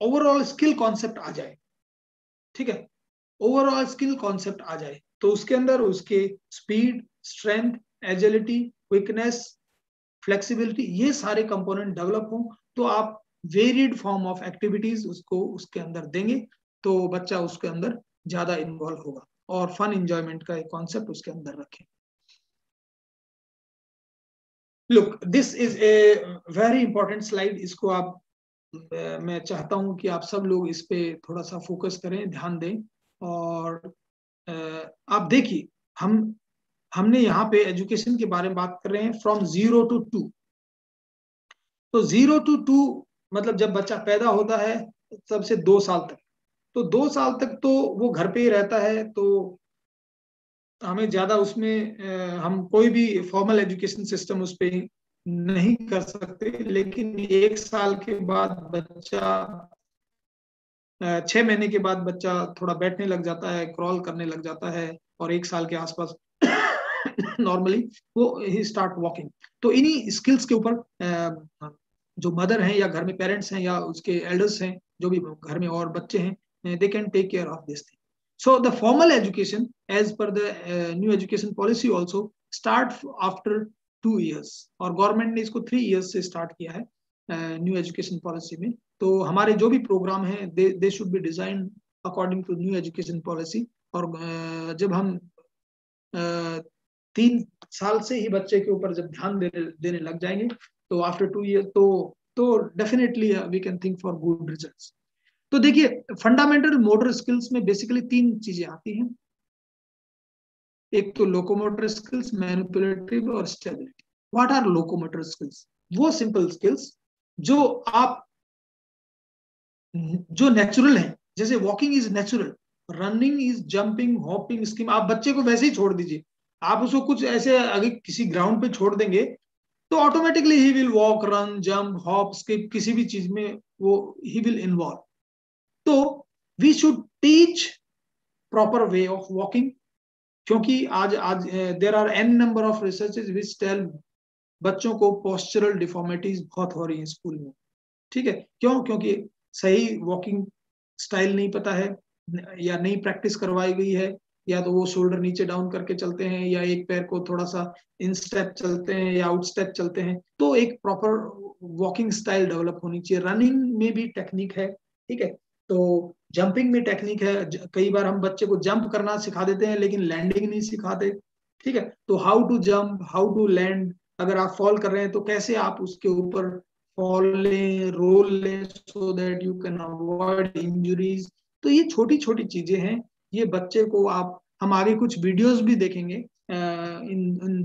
ओवरऑल स्किल कॉन्सेप्ट आ जाए, ठीक है? ओवरऑल स्किल कॉन्सेप्ट आ जाए तो उसके अंदर उसके speed strength agility quickness flexibility ये सारे कंपोनेंट डेवलप हो तो आप वेरिड फॉर्म ऑफ़ एक्टिविटीज़ उसको उसके अंदर देंगे तो बच्चा उसके अंदर ज़्यादा इन्वॉल्व होगा। और फन इंजॉयमेंट का एक कॉन्सेप्ट उसके अंदर रखें। Look this is a very important slide इसको आप मैं चाहता हूँ कि आप सब लोग इस पे थोड़ा सा फोकस करें, ध्यान दें। और आप देखिए, हम, हमने यहाँ पे एजुकेशन के बारे में बात कर रहे हैं फ्रॉम ज़ीरो टू टू तो ज़ीरो टू टू मतलब जब बच्चा पैदा होता है तब से दो साल तक। तो दो साल तक तो वो घर पे ही रहता है तो हमें ज़्यादा उसमें हम कोई भी फॉर्मल एजुकेशन सिस्टम उस पर नहीं कर सकते, लेकिन एक साल के बाद बच्चा छह महीने के बाद बच्चा थोड़ा बैठने लग जाता है क्रॉल करने लग जाता है, और एक साल के आसपास नॉर्मली वो ही स्टार्ट वॉकिंग तो इन्हीं स्किल्स के ऊपर जो मदर हैं या घर में पेरेंट्स हैं या उसके एल्डर्स हैं, जो भी घर में और बच्चे हैं they can take care of this thing so the formal education as per the uh, new education policy also start after two years और गवर्नमेंट ने इसको थ्री ईयर्स से स्टार्ट किया है न्यू एजुकेशन पॉलिसी में. तो हमारे जो भी प्रोग्राम है they should be design according to new education policy और जब हम तीन साल से ही बच्चे के ऊपर जब ध्यान देने देने लग जाएँगे तो आफ्टर टू ईयर तो तो definitely we can think for good results तो देखिए फंडामेंटल मोटर स्किल्स में बेसिकली तीन चीज़ें आती हैं। एक तो लोकोमोटर स्किल्स मैनिपुलेटिव और stability what are locomotor skills वो सिंपल स्किल्स जो आप, जो नेचुरल है। जैसे walking is natural running is jumping hopping scheme आप बच्चे को वैसे ही छोड़ दीजिए। आप उसको कुछ ऐसे अगर किसी ग्राउंड पे छोड़ देंगे तो automatically he will walk run jump hop skip किसी भी चीज़ में वो ही विल इन्वॉल्व तो we should teach proper way of walking क्योंकि आज आज there are an number of researches which tell बच्चों को पोस्चरल डिफॉर्मिटीज बहुत हो रही है स्कूल में। ठीक है? क्यों? क्योंकि सही वॉकिंग स्टाइल नहीं पता है, या नहीं प्रैक्टिस करवाई गई है, या तो वो शोल्डर नीचे डाउन करके चलते हैं, या एक पैर को थोड़ा सा इन स्टेप चलते हैं, या आउट स्टेप चलते हैं तो एक प्रॉपर वॉकिंग स्टाइल डेवलप होनी चाहिए। रनिंग में भी टेक्निक है, ठीक है? तो जंपिंग में टेक्निक है। कई बार हम बच्चे को जंप करना सिखा देते हैं, लेकिन लैंडिंग नहीं सिखाते। ठीक है? तो how to jump how to land अगर आप फॉल कर रहे हैं तो कैसे आप उसके ऊपर फॉल लें रोल लें so that you can avoid injuries तो ये छोटी छोटी चीज़ें हैं। ये बच्चे को आप, हम आगे कुछ वीडियोस भी देखेंगे। इन इन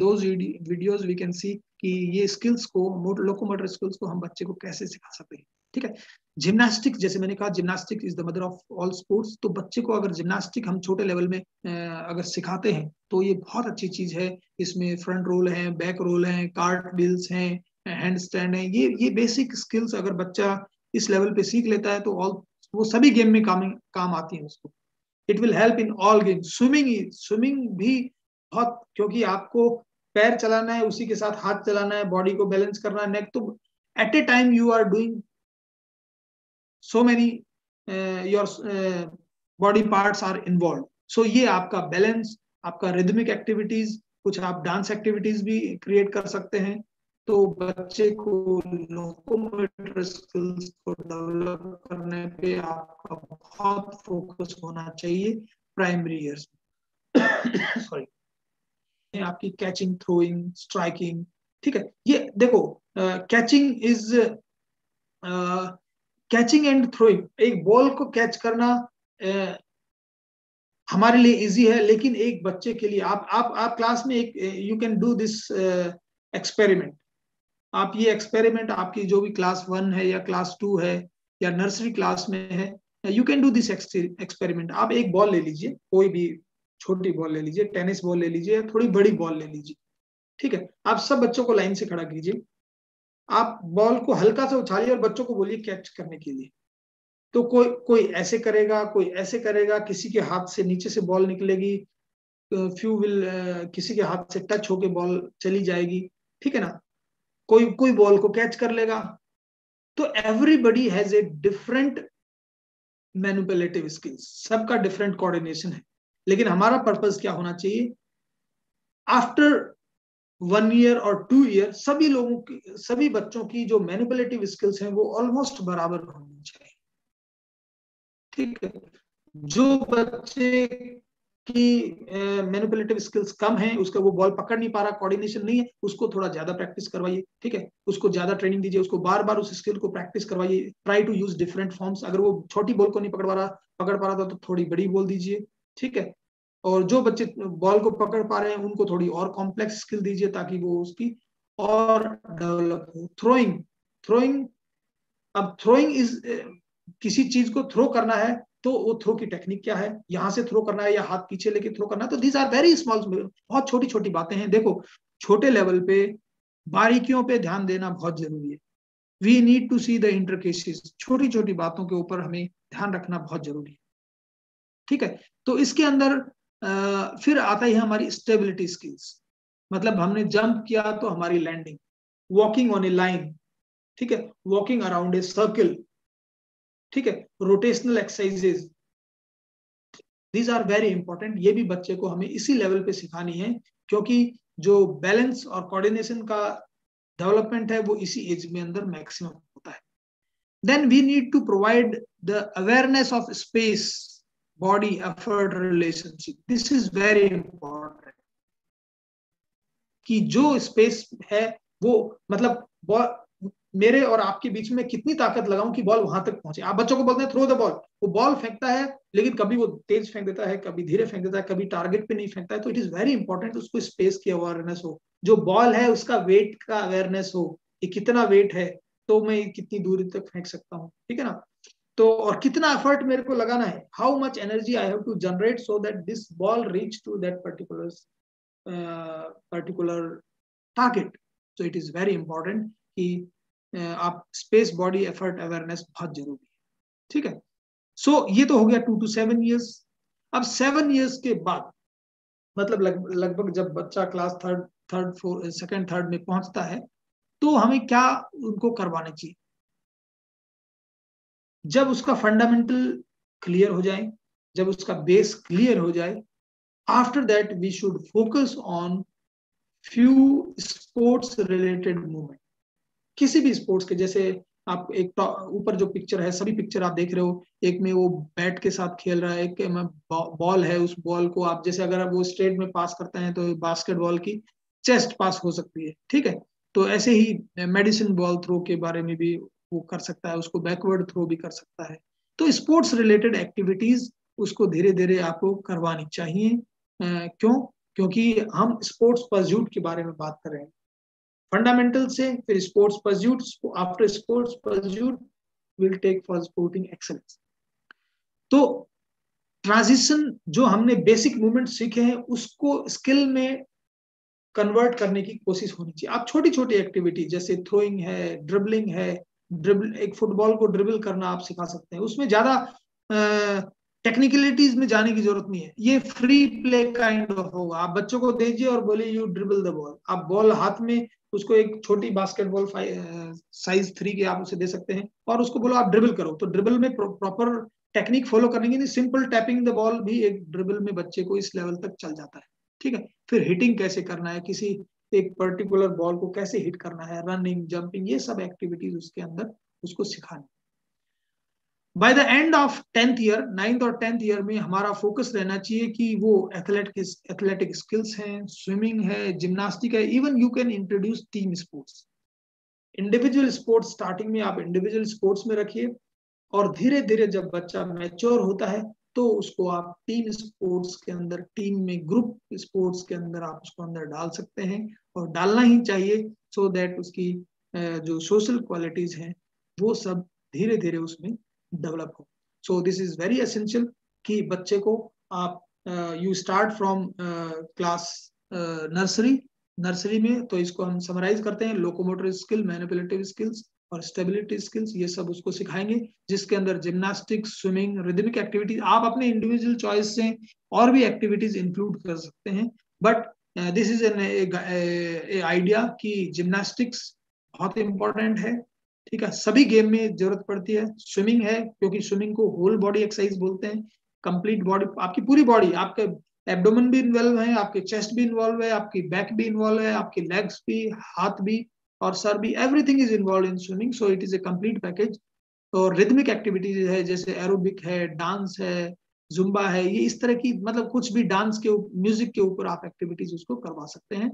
वीडियोस वी कैन सी कि ये स्किल्स को लोकोमोटर स्किल्स को हम बच्चे को कैसे सिखा सकते हैं। ठीक है? जिम्नास्टिक जैसे मैंने कहा gymnastic is the mother of all sports तो बच्चे को अगर जिम्नास्टिक हम छोटे लेवल में अगर सिखाते हैं तो ये बहुत अच्छी चीज़ है। इसमें फ्रंट रोल है बैक रोल है कार्ट बिल्स हैं हैंड स्टैंड है। ये ये बेसिक स्किल्स अगर बच्चा इस लेवल पे सीख लेता है तो ऑल वो सभी गेम में काम काम आती है उसको। It will help in all game swimming swimming भी बहुत, क्योंकि आपको पैर चलाना है, उसी के साथ हाथ चलाना है बॉडी को बैलेंस करना है नेक तो at a time you are doing so many your body parts are involve सो ये आपका बैलेंस आपका रिदमिक एक्टिविटीज़ कुछ आप डांस एक्टिविटीज़ भी क्रिएट कर सकते हैं। तो बच्चे को लोकोमोटर स्किल्स को डेवलप करने पे आपका बहुत फोकस होना चाहिए प्राइमरी ईयर्स में। (coughs) सॉरी आपकी कैचिंग थ्रोइंग स्ट्राइकिंग ठीक है? ये देखो catching is catching and throwing एक बॉल को कैच करना uh, हमारे लिए इजी है लेकिन एक बच्चे के लिए आप आप आप क्लास में एक you can do this experiment आप ये एक्सपेरिमेंट आपकी जो भी क्लास वन है या क्लास टू है या नर्सरी क्लास में है you can do this experiment आप एक बॉल ले लीजिए कोई भी छोटी बॉल ले लीजिए टेनिस बॉल ले लीजिए या थोड़ी बड़ी बॉल ले लीजिए। ठीक है? आप सब बच्चों को लाइन से खड़ा कीजिए। आप बॉल को हल्का से उछालिए और बच्चों को बोलिए कैच करने के लिए। तो कोई कोई ऐसे करेगा, कोई ऐसे करेगा, किसी के हाथ से नीचे से बॉल निकलेगी फ्यू विल किसी के हाथ से टच होके बॉल चली जाएगी, ठीक है ना? कोई कोई बॉल को कैच कर लेगा। तो everybody has a different manipulative skills सबका डिफरेंट कोऑर्डिनेशन है। लेकिन हमारा पर्पज क्या होना चाहिए? आफ्टर वन ईयर और टू ईयर सभी लोगों की सभी बच्चों की जो मैनुपुलेटिव स्किल्स हैं वो ऑलमोस्ट बराबर होनी चाहिए। ठीक है? जो बच्चे की मैनिपुलेटिव uh, स्किल्स कम है उसका वो बॉल पकड़ नहीं पा रहा कोऑर्डिनेशन नहीं है उसको थोड़ा ज़्यादा प्रैक्टिस करवाइए ठीक है? उसको ज़्यादा ट्रेनिंग दीजिए उसको बार बार उस स्किल को प्रैक्टिस करवाइए try to use different forms अगर वो छोटी बॉल को नहीं पकड़ पा रहा पकड़ पा रहा था तो थोड़ी बड़ी बॉल दीजिए ठीक है? और जो बच्चे बॉल को पकड़ पा रहे हैं, उनको थोड़ी और कॉम्प्लेक्स स्किल दीजिए ताकि वो उसकी और डेवलप हो। थ्रोइंग थ्रोइंग अब थ्रोइंग इज़ किसी चीज़ को थ्रो करना है तो वो थ्रो की टेक्निक क्या है? यहाँ से थ्रो करना है या हाथ पीछे लेके थ्रो करना है? तो दीज आर वेरी स्मॉल बहुत छोटी छोटी बातें हैं। देखो, छोटे लेवल पे, बारीकियों पे ध्यान देना बहुत ज़रूरी है। We need to see the intricacies छोटी छोटी बातों के ऊपर हमें ध्यान रखना बहुत ज़रूरी है। ठीक है? तो इसके अंदर फिर आता है हमारी स्टेबिलिटी स्किल्स मतलब हमने जंप किया तो हमारी landing walking on a line ठीक है? वॉकिंग अराउंड ए सर्किल ठीक है? Rotational exercises these are very important ये भी बच्चे को हमें इसी लेवल पे सिखानी है, क्योंकि जो बैलेंस और कोऑर्डिनेशन का डेवलपमेंट है, वो इसी एज में अंदर मैक्सिमम होता है। Then we need to provide the awareness of space body effort relationship this is very important कि जो स्पेस है, वो मतलब मेरे और आपके बीच में कितनी ताकत लगाऊँ कि बॉल वहाँ तक पहुँचे। आप बच्चों को बोलते हैं थ्रो द बॉल वो बॉल फेंकता है, लेकिन कभी वो तेज फेंक देता है, कभी धीरे फेंक देता है, कभी टारगेट पे नहीं फेंकता है। तो इट इज़ वेरी इंपॉर्टेंट उसको स्पेस की अवेयरनेस हो। जो बॉल है, उसका वेट का अवेयरनेस हो, कि कितना वेट है तो मैं कितनी दूरी तक फेंक सकता हूँ। ठीक है ना? तो और कितना एफर्ट मेरे को लगाना है? How much energy I have to generate so that this ball reach to that particular particular target so it is very important कि uh, आप स्पेस बॉडी एफर्ट अवेयरनेस बहुत ज़रूरी है। ठीक है? सो so, ये तो हो गया टू टू सेवन ईयर्स अब सेवन ईयर्स के बाद मतलब लगभग लग जब बच्चा class third third four second third में पहुँचता है तो हमें क्या उनको करवाना चाहिए? जब उसका फंडामेंटल क्लियर हो जाए, जब उसका बेस क्लियर हो जाए after that we should focus on few sports related movement किसी भी स्पोर्ट्स के, जैसे आप एक ऊपर जो पिक्चर है, सभी पिक्चर आप देख रहे हो, एक में वो बैट के साथ खेल रहा है, एक में बॉल है उस बॉल को आप, जैसे अगर आप वो स्ट्रेट में पास करते हैं तो बास्केटबॉल की चेस्ट पास हो सकती है, ठीक है? तो ऐसे ही मेडिसिन बॉल थ्रो के बारे में भी वो कर सकता है, उसको बैकवर्ड थ्रो भी कर सकता है। तो स्पोर्ट्स रिलेटेड एक्टिविटीज़ उसको धीरे धीरे आपको करवानी चाहिए। क्यों? क्योंकि हम स्पोर्ट्स परज्यूट के बारे में बात कर रहे हैं। फंडामेंटल से फिर sports pursuit after sports pursuit will take for sporting excellence तो ट्रांजिशन जो हमने बेसिक मूवमेंट सीखे हैं, उसको स्किल में कन्वर्ट करने की कोशिश होनी चाहिए। आप छोटी छोटी एक्टिविटी जैसे थ्रोइंग है ड्रिबलिंग है ड्रिबल एक फुटबॉल को ड्रिबल करना आप सिखा सकते हैं। उसमें ज़्यादा टेक्निकलिटीज में जाने की ज़रूरत नहीं है। ये फ्री प्ले काइंड ऑफ़ होगा। आप बच्चों को दीजिए और बोले यू ड्रिबल द बॉल आप बॉल हाथ में उसको एक छोटी बास्केटबॉल साइज़ थ्री के आप उसे दे सकते हैं और उसको बोलो, आप ड्रिबल करो। तो ड्रिबल में प्रॉपर टेक्निक फॉलो करने की नहीं सिंपल टैपिंग द बॉल भी एक ड्रिबल में बच्चे को इस लेवल तक चल जाता है। ठीक है? फिर हिटिंग कैसे करना है? किसी एक पर्टिकुलर बॉल को कैसे हिट करना है रनिंग जंपिंग ये सब एक्टिविटीज़ उसके अंदर उसको सिखानी by the end of tenth year ninth और टेंथ ईयर में हमारा फोकस रहना चाहिए कि वो एथलेटिक एथलेटिक स्किल्स हैं स्विमिंग है जिम्नास्टिक है even you can introduce team sports individual sports starting में आप इंडिविजुअल स्पोर्ट्स में रखिए और धीरे धीरे जब बच्चा मैच्योर होता है तो उसको आप टीम स्पोर्ट्स के अंदर टीम में ग्रुप स्पोर्ट्स के अंदर आप उसको अंदर डाल सकते हैं। और डालना ही चाहिए सो so दैट उसकी जो सोशल क्वालिटीज हैं, वो सब धीरे धीरे उसमें डेवलप हो। So this is very essential कि बच्चे को आप you start from class nursery nursery में तो इसको हम समराइज करते हैं। लोकोमोटर स्किल मैनिपुलेटिव स्किल्स और स्टेबिलिटी स्किल्स ये सब उसको सिखाएँगे, जिसके अंदर जिम्नास्टिक्स स्विमिंग रिदमिक एक्टिविटीज़ आप अपने इंडिविजुअल चॉइस से और भी एक्टिविटीज़ इंक्लूड कर सकते हैं। But this is an idea कि जिम्नास्टिक्स बहुत इंपॉर्टेंट है, ठीक है? सभी गेम में ज़रूरत पड़ती है। स्विमिंग है, क्योंकि स्विमिंग को होल बॉडी एक्सरसाइज बोलते हैं। कंप्लीट बॉडी आपकी पूरी बॉडी आपके एब्डोमन भी इन्वॉल्व है, आपके चेस्ट भी इन्वॉल्व है, आपकी बैक भी इन्वॉल्व है, आपकी लेग्स भी, हाथ भी और सर भी everything is involve in swimming so it is a complete package और रिदमिक एक्टिविटीज़ है, जैसे एरोबिक है डांस है जुम्बा है, ये इस तरह की मतलब कुछ भी डांस के म्यूज़िक के ऊपर आप एक्टिविटीज़ उसको करवा सकते हैं।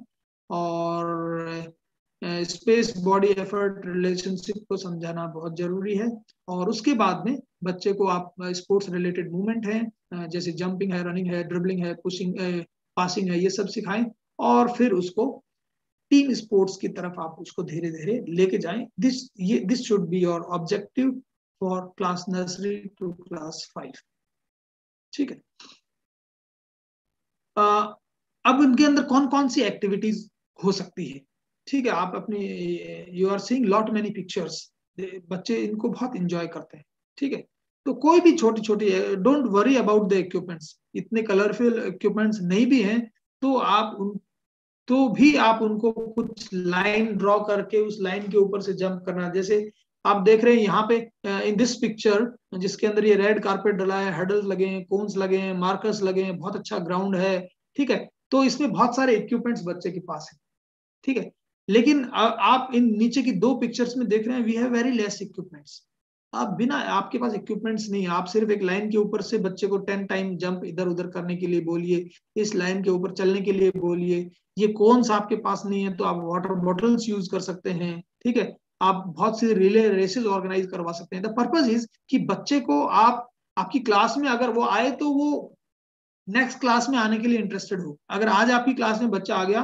और स्पेस बॉडी एफर्ट रिलेशनशिप को समझाना बहुत ज़रूरी है। और उसके बाद में बच्चे को आप स्पोर्ट्स रिलेटेड मूवमेंट है जैसे जंपिंग है रनिंग है ड्रिबलिंग है पुशिंग पासिंग है, ये सब सिखाएँ। और फिर उसको टीम स्पोर्ट्स की तरफ़ आप उसको धीरे धीरे लेके जाएँ। दिस ये this should be your objective for class nursery to class five ठीक है। uh, अब उनके अंदर कौन कौन सी एक्टिविटीज़ हो सकती है? ठीक है आप अपनी you are seeing lot many pictures बच्चे इनको बहुत इंजॉय करते हैं ठीक है। तो कोई भी छोटी छोटी don't worry about the equipments इतने कलरफुल इक्विपमेंट्स नहीं भी हैं तो आप उन तो भी आप उनको कुछ लाइन ड्रॉ करके उस लाइन के ऊपर से जंप करना। जैसे आप देख रहे हैं यहाँ पे इन दिस पिक्चर जिसके अंदर ये रेड कारपेट डला है हेडल्स लगे हैं कोन्स लगे हैं मार्कर्स लगे हैं, बहुत अच्छा ग्राउंड है, ठीक है? तो इसमें बहुत सारे इक्विपमेंट्स बच्चे के पास है, ठीक है? लेकिन आप इन नीचे की दो पिक्चर्स में देख रहे हैं we have very less equipments आप बिना, आपके पास इक्विपमेंट्स नहीं आप सिर्फ़ एक लाइन के ऊपर से बच्चे को टेन टाइम जंप इधर उधर करने के लिए बोलिए, इस लाइन के ऊपर चलने के लिए बोलिए, ये कौन सा आपके पास नहीं है तो आप वाटर बॉटल्स यूज़ कर सकते हैं, ठीक है? आप बहुत सी रिले रेसेस ऑर्गेनाइज करवा सकते हैं। द पर्पज इज़ कि बच्चे को आप, आपकी क्लास में अगर वो आए तो वो नेक्स्ट क्लास में आने के लिए इंटरेस्टेड हो। अगर आज आपकी क्लास में बच्चा आ गया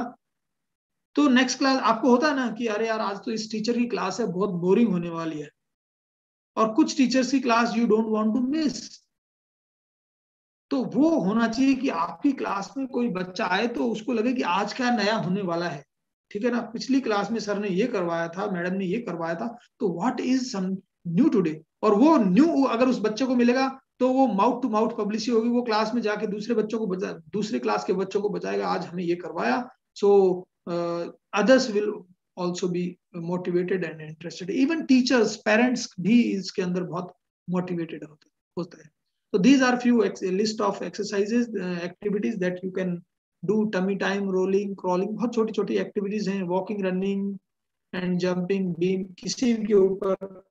तो नेक्स्ट क्लास आपको होता है ना कि अरे यार, आज तो इस टीचर की क्लास है, बहुत बोरिंग होने वाली है। और कुछ टीचर्स की class you don't want to miss तो वो होना चाहिए कि आपकी क्लास में कोई बच्चा आए तो उसको लगे कि आज क्या नया होने वाला है। ठीक है ना? पिछली क्लास में सर ने ये करवाया था मैडम ने ये करवाया था तो what is some new today और वो न्यू अगर उस बच्चे को मिलेगा तो वो माउथ टू माउथ पब्लिसिटी होगी वो क्लास में जाके दूसरे बच्चों को बचा दूसरे क्लास के बच्चों को बताएगा आज हमें ये करवाया। सो others will also be motivated and interested. Even teachers parents भी इसके अंदर बहुत motivated होते होते हैं। So these are few a list of exercises uh, activities that do tummy time, rolling, crawling, बहुत छोटी छोटी activities हैं, walking, running and jumping beam किसी के ऊपर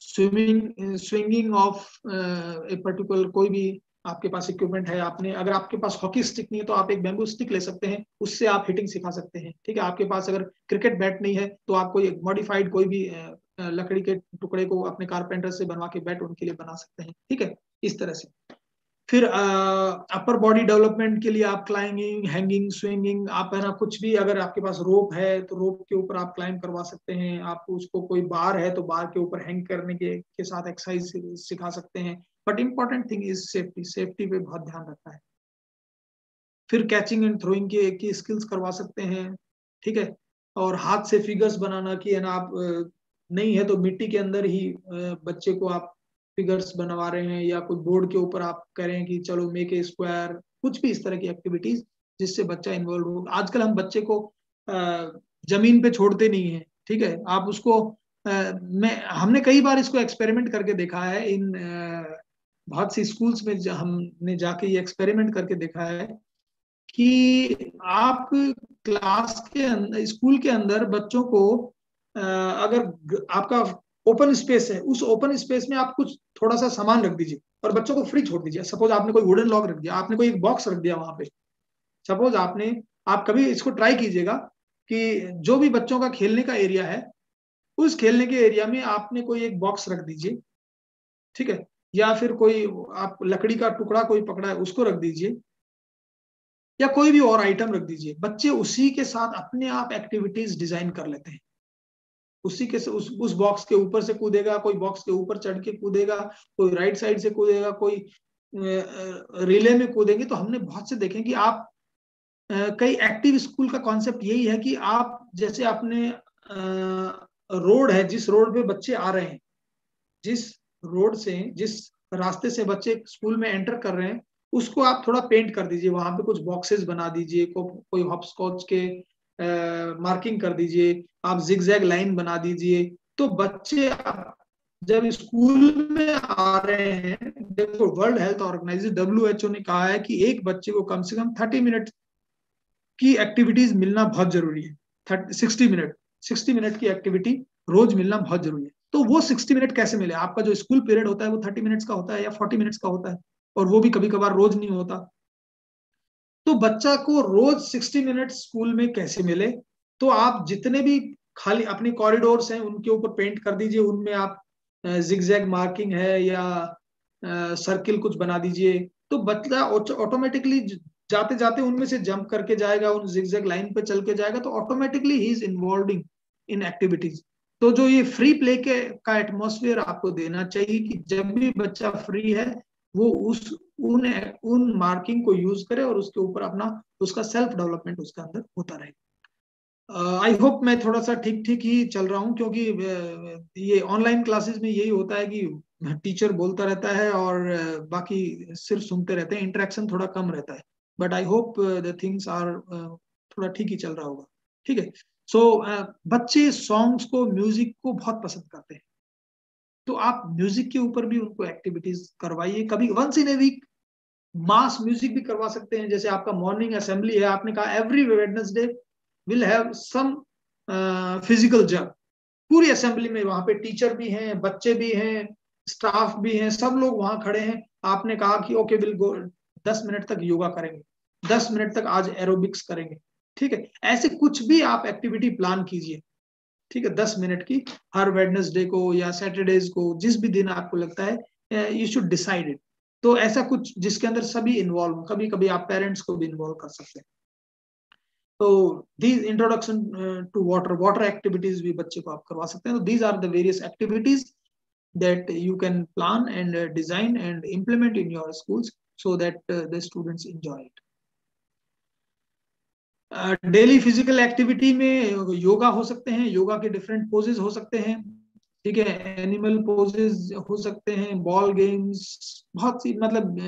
swimming swinging of a particular कोई भी आपके पास इक्विपमेंट है, आपने, अगर आपके पास हॉकी स्टिक नहीं है तो आप एक बैम्बू स्टिक ले सकते हैं, उससे आप हिटिंग सिखा सकते हैं, ठीक है? आपके पास अगर क्रिकेट बैट नहीं है तो आप कोई मॉडिफाइड कोई भी लकड़ी के टुकड़े को अपने कारपेंटर से बनवा के बैट उनके लिए बना सकते हैं, ठीक है? इस तरह से। फिर अपर बॉडी डेवलपमेंट के लिए आप क्लाइंबिंग हैंगिंग स्विंगिंग आप है ना कुछ भी अगर आपके पास रोप है तो रोप के ऊपर आप क्लाइंब करवा सकते हैं। आप उसको कोई बार है तो बार के ऊपर हैंग करने के, के साथ एक्सरसाइज सिखा सकते हैं। But important thing is safety safety पे बहुत ध्यान रखना है। फिर कैचिंग एंड थ्रोइंग के की स्किल्स करवा सकते हैं ठीक है? और हाथ से फिगर्स बनाना कि है ना आप नहीं है तो मिट्टी के अंदर ही बच्चे को आप फिगर्स बनवा रहे हैं या कुछ बोर्ड के ऊपर आप कह रहे हैं कि चलो मेक ए स्क्वायर कुछ भी इस तरह की एक्टिविटीज़ जिससे बच्चा इन्वॉल्व हो। आजकल हम बच्चे को ज़मीन पे छोड़ते नहीं है ठीक है? आप उसको मैं हमने कई बार इसको एक्सपेरिमेंट करके देखा है इन बहुत सी स्कूल्स में जा, हमने जाके ये एक्सपेरिमेंट करके देखा है कि आप क्लास के अंदर स्कूल के अंदर बच्चों को अगर आपका ओपन स्पेस है, उस ओपन स्पेस में आप कुछ थोड़ा सा सामान रख दीजिए और बच्चों को फ्री छोड़ दीजिए। सपोज़ आपने कोई वुडन लॉक रख दिया, आपने कोई एक बॉक्स रख दिया वहाँ पे। सपोज़ आपने, आप कभी इसको ट्राई कीजिएगा कि जो भी बच्चों का खेलने का एरिया है, उस खेलने के एरिया में आपने कोई एक बॉक्स रख दीजिए, ठीक है? या फिर कोई, आप लकड़ी का टुकड़ा कोई पकड़ा है, उसको रख दीजिए, या कोई भी और आइटम रख दीजिए। बच्चे उसी के साथ अपने आप एक्टिविटीज़ डिज़ाइन कर लेते हैं। उसी के उस उस बॉक्स के ऊपर से कूदेगा कोई बॉक्स के ऊपर चढ़ के कूदेगा कोई राइट साइड से कूदेगा कोई रिले में कूदेंगे तो हमने बहुत से देखे कि आप कई एक्टिव स्कूल का कॉन्सेप्ट यही है कि आप जैसे आपने रोड है जिस रोड पे बच्चे आ रहे हैं जिस रोड से जिस रास्ते से बच्चे स्कूल में एंटर कर रहे हैं उसको आप थोड़ा पेंट कर दीजिए वहाँ पे कुछ बॉक्सेस बना दीजिए को, कोई हॉपस्कॉच के मार्किंग कर दीजिए, आप जिगजैग लाइन बना दीजिए। तो बच्चे जब स्कूल में आ रहे हैं, देखो वर्ल्ड हेल्थ ऑर्गेनाइजेशन डब्ल्यूएचओ ने कहा है कि एक बच्चे को कम से कम थर्टी मिनट की एक्टिविटीज़ मिलना बहुत ज़रूरी है। सिक्सटी मिनट सिक्सटी मिनट की एक्टिविटी रोज मिलना बहुत ज़रूरी है। तो वो सिक्सटी मिनट कैसे मिले? आपका जो स्कूल पीरियड होता है, वो थर्टी मिनट्स का होता है या फोर्टी मिनट्स का होता है? और वो भी कभी कभार रोज नहीं होता। तो बच्चा को रोज सिक्सटी मिनट स्कूल में कैसे मिले? तो आप जितने भी खाली अपने कॉरिडोर्स हैं, उनके ऊपर पेंट कर दीजिए, उनमें आप जिगजैग मार्किंग है या सर्किल कुछ बना दीजिए। तो बच्चा ऑटोमेटिकली जाते जाते उनमें से जंप करके जाएगा, उन जिगजैग लाइन पे चल के जाएगा तो ऑटोमेटिकली ही इज़ इन्वॉल्विंग इन एक्टिविटीज़ तो जो ये फ्री प्ले के, का एटमोसफियर आपको देना चाहिए कि जब भी बच्चा फ्री है वो उस उन उन मार्किंग को यूज़ करे और उसके ऊपर अपना उसका सेल्फ डेवलपमेंट उसके अंदर होता रहे। आई uh, होप मैं थोड़ा सा ठीक ठीक ही चल रहा हूँ क्योंकि ये ऑनलाइन क्लासेस में यही होता है कि टीचर बोलता रहता है और बाकी सिर्फ़ सुनते रहते हैं इंटरेक्शन थोड़ा कम रहता है। But I hope the things are थोड़ा ठीक ही चल रहा होगा। ठीक है? सो so, uh, बच्चे सॉन्ग्स को म्यूज़िक को बहुत पसंद करते हैं। तो आप म्यूज़िक के ऊपर भी उनको एक्टिविटीज़ करवाइए। कभी once in a week mass music भी करवा सकते हैं। जैसे आपका मॉर्निंग असेंबली है, आपने कहा every Wednesday will have some physical जब पूरी असेंबली में वहाँ पे टीचर भी हैं, बच्चे भी हैं स्टाफ भी हैं, सब लोग वहाँ खड़े हैं। आपने कहा कि ओके विल गो दस मिनट तक योगा करेंगे। दस मिनट तक आज एरोबिक्स करेंगे। ठीक है? ऐसे कुछ भी आप एक्टिविटी प्लान कीजिए। ठीक है दस मिनट की हर वेडनेसडे को या सैटरडेज को जिस भी दिन आपको लगता है यू शुड डिसाइड इट तो ऐसा कुछ जिसके अंदर सभी इन्वॉल्व कभी कभी आप पेरेंट्स को भी इन्वॉल्व कर सकते हैं। तो these introduction to water water activities भी बच्चे को आप करवा सकते हैं। तो these are the various activities can plan and uh, design and implement in your schools so that uh, the students enjoy it. Daily physical activity में योगा हो सकते हैं योगा के डिफरेंट पोजेज हो सकते हैं ठीक है? एनिमल पोजेज हो सकते हैं बॉल गेम्स बहुत सी मतलब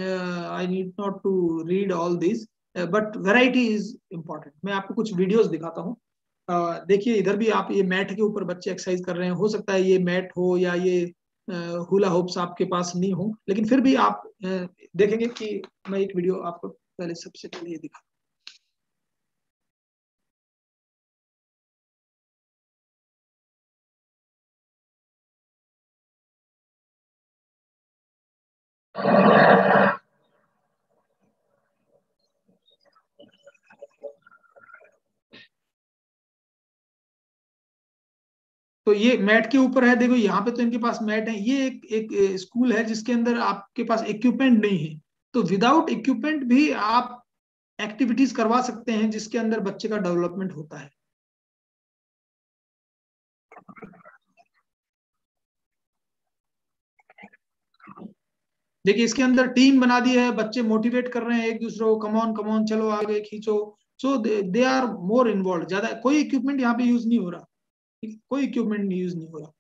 I need not to read all this but variety is important मैं आपको कुछ वीडियोस दिखाता हूँ। uh, देखिए इधर भी आप ये मैट के ऊपर बच्चे एक्सरसाइज कर रहे हैं हो सकता है ये मैट हो या ये हुला होप्स आपके पास नहीं हो लेकिन फिर भी आप uh, देखेंगे कि मैं एक वीडियो आपको पहले सबसे पहले ये दिखा तो ये मैट के ऊपर है, देखो यहाँ पे तो इनके पास मैट है। ये एक एक स्कूल है जिसके अंदर आपके पास इक्विपमेंट नहीं है। तो विदाउट इक्विपमेंट भी आप एक्टिविटीज़ करवा सकते हैं जिसके अंदर बच्चे का डेवलपमेंट होता है। देखिए, इसके अंदर टीम बना दी है, बच्चे मोटिवेट कर रहे हैं एक दूसरे को कमॉन कमॉन चलो आगे खींचो। सो दे आर मोर इन्वॉल्व ज़्यादा, कोई इक्विपमेंट यहाँ पे यूज़ नहीं हो रहा। कोई इक्विपमेंट यूज़ नहीं हो रहा।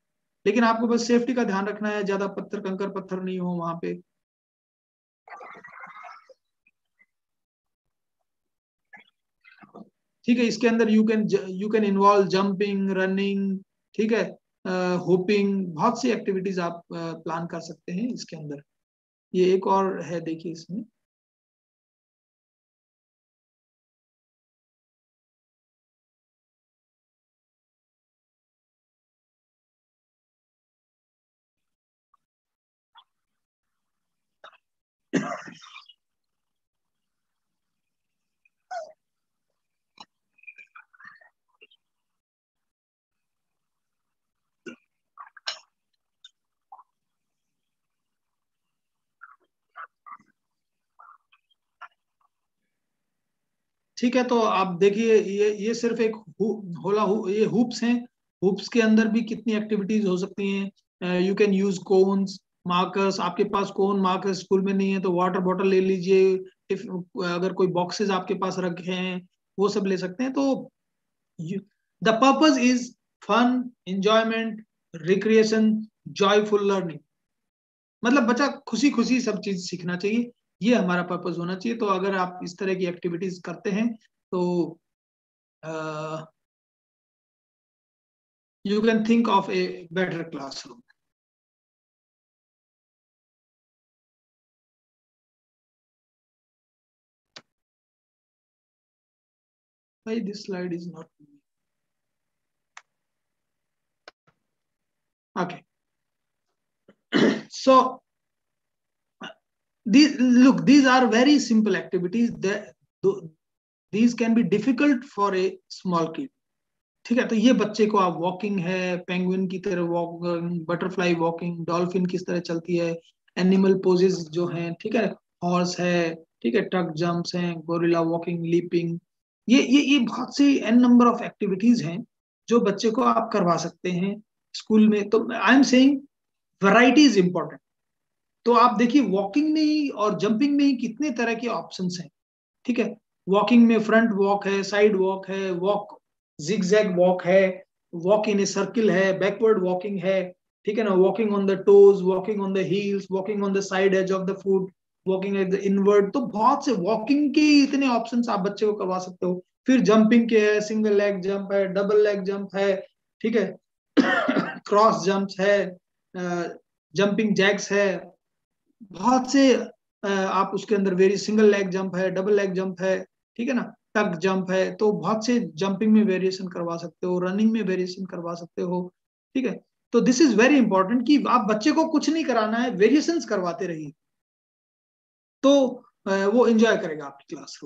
लेकिन आपको बस सेफ्टी का ध्यान रखना है, ज़्यादा पत्थर, कंकर पत्थर नहीं हो वहाँ पे। ठीक है, इसके अंदर you can you can involve jumping running ठीक है होपिंग बहुत सी एक्टिविटीज़ आप प्लान कर सकते हैं इसके अंदर। ये एक और है देखिए इसमें। ठीक है तो आप देखिए ये ये सिर्फ़ एक होला हु, ये हुप्स हैं। हुप्स के अंदर भी कितनी एक्टिविटीज़ हो सकती हैं? You can use cones markers आपके पास कोन मार्कर्स स्कूल में नहीं है तो वाटर बॉटल ले लीजिए। इफ़ अगर कोई बॉक्सेस आपके पास रखे हैं वो सब ले सकते हैं। तो the purpose is fun enjoyment recreation joyful learning मतलब बच्चा खुशी खुशी सब चीज़ सीखना चाहिए। ये हमारा पर्पज होना चाहिए। तो अगर आप इस तरह की एक्टिविटीज़ करते हैं तो you can think of a better classroom why this slide is not okay. (clears throat) So these look, these are very simple activities that these can be difficult for a small kid. ठीक है तो ये बच्चे को आप वॉकिंग है पेंगुइन की तरह वॉक बटरफ्लाई वॉकिंग डॉल्फिन किस तरह चलती है एनिमल पोजेस जो हैं, ठीक है हॉर्स है, ठीक है टक जंप्स हैं गोरिल्ला वॉकिंग लीपिंग ये ये ये बहुत सी एन नंबर ऑफ़ एक्टिविटीज़ हैं जो बच्चे को आप करवा सकते हैं स्कूल में। तो I am saying variety is important तो आप देखिए वॉकिंग में ही और जंपिंग में ही कितने तरह के ऑप्शन हैं, ठीक है? वॉकिंग में फ्रंट वॉक है साइड वॉक है वॉक जिगजैग वॉक है वॉक इन ए सर्किल है बैकवर्ड वॉकिंग है, ठीक है ना? Walking on the toes walking on the heels walking on the side edge of the foot walking at the inward तो बहुत से वॉकिंग के इतने ऑप्शन आप बच्चे को करवा सकते हो। फिर जंपिंग के है सिंगल लेग जंप है डबल लेग जंप है, ठीक है? (coughs) क्रॉस जंप है जंपिंग जैक्स है बहुत से आप उसके अंदर वेरी सिंगल लेग जंप है डबल लेग जंप है, ठीक है ना? टक जंप है तो बहुत से जंपिंग में वेरिएशन करवा सकते हो रनिंग में वेरिएशन करवा सकते हो, ठीक है? तो दिस इज़ वेरी इंपॉर्टेंट कि आप बच्चे को कुछ नहीं कराना है वेरिएशन करवाते रहिए। तो वो एंजॉय करेगा आपकी क्लास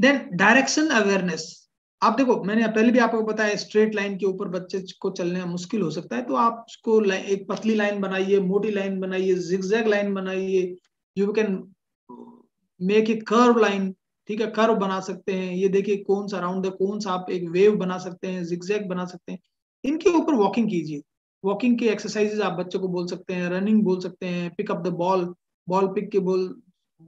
देन डायरेक्शन अवेयरनेस आप देखो, मैंने पहले भी आपको बताया स्ट्रेट लाइन के ऊपर बच्चे को चलने में मुश्किल हो सकता है तो आप उसको एक पतली लाइन बनाइए, मोटी लाइन बनाइए जिगजैग लाइन बनाइए you can make a curve line ठीक है कर्व बना सकते हैं। ये देखिए कौन सा राउंड है, कौन सा आप एक वेव बना सकते हैं जिगजैग बना सकते हैं। इनके ऊपर वॉकिंग कीजिए। वॉकिंग के एक्सरसाइजेज आप बच्चों को बोल सकते हैं रनिंग बोल सकते हैं pick up the ball ball pick के बोल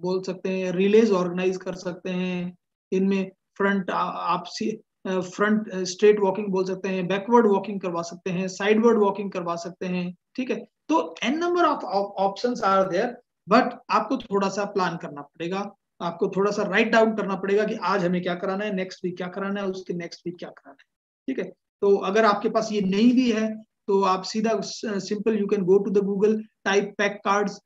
बोल सकते हैं रिलेज ऑर्गेनाइज कर सकते हैं। इनमें फ्रंट आप फ्रंट स्ट्रेट वॉकिंग बोल सकते हैं बैकवर्ड वॉकिंग करवा सकते हैं साइडवर्ड वॉकिंग करवा सकते हैं, ठीक है? तो n number of option are there but आपको थोड़ा सा प्लान करना पड़ेगा। आपको थोड़ा सा राइट डाउन करना पड़ेगा कि आज हमें क्या कराना है नेक्स्ट वीक क्या कराना है, उसके नेक्स्ट वीक क्या कराना है, ठीक है? तो अगर आपके पास ये नहीं भी है तो आप सीधा simple you can go to the Google type pack cards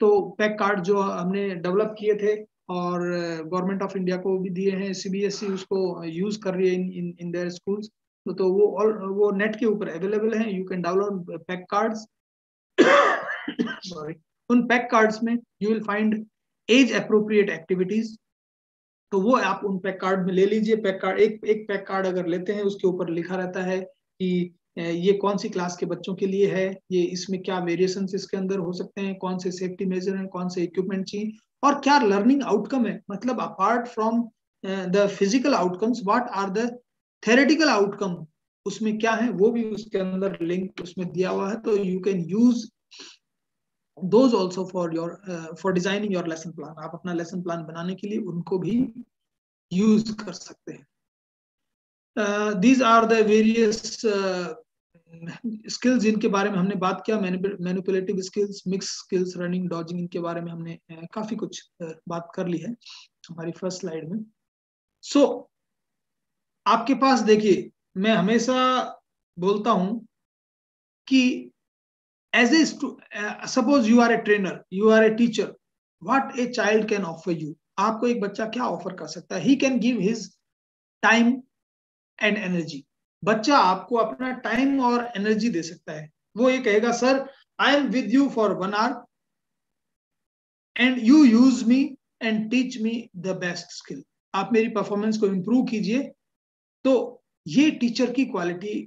तो पैक कार्ड जो हमने डेवलप किए थे और गवर्नमेंट ऑफ़ इंडिया को भी दिए हैं सीबीएसई e उसको यूज़ कर रही है इन इन देयर स्कूल्स तो, तो वो और वो नेट के ऊपर अवेलेबल है you can download pack cards sorry उन पैक कार्ड्स में you will find age appropriate activities तो वो आप उन पैक कार्ड में ले लीजिए पैक कार्ड एक एक पैक कार्ड अगर लेते हैं उसके ऊपर लिखा रहता है कि ये कौन सी क्लास के बच्चों के लिए है? ये इसमें क्या वेरिएशन इसके अंदर हो सकते हैं? कौन से सेफ्टी मेजर हैं? कौन से इक्विपमेंट चाहिए? और क्या लर्निंग आउटकम है? मतलब apart from the physical outcomes what are the theoretical outcome उसमें क्या है? वो भी उसके अंदर लिंक उसमें दिया हुआ है। तो you can use those also for your for designing your lesson plan आप अपना लेसन प्लान बनाने के लिए उनको भी यूज़ कर सकते हैं। These are the various skills जिनके बारे में हमने बात किया manipulative skills mix skills running dodging इनके बारे में हमने काफ़ी कुछ बात कर ली है हमारी फ़र्स्ट स्लाइड में। सो so, आपके पास देखिए मैं हमेशा बोलता हूँ कि as a suppose you are a trainer you are a teacher what a child can offer you आपको एक बच्चा क्या ऑफ़र कर सकता है? He can give his time and energy बच्चा आपको अपना टाइम और एनर्जी दे सकता है। वो ये कहेगा, sir I am with you for one hour and you use me and teach me the best skill आप मेरी परफॉर्मेंस को इंप्रूव कीजिए। तो ये टीचर की क्वालिटी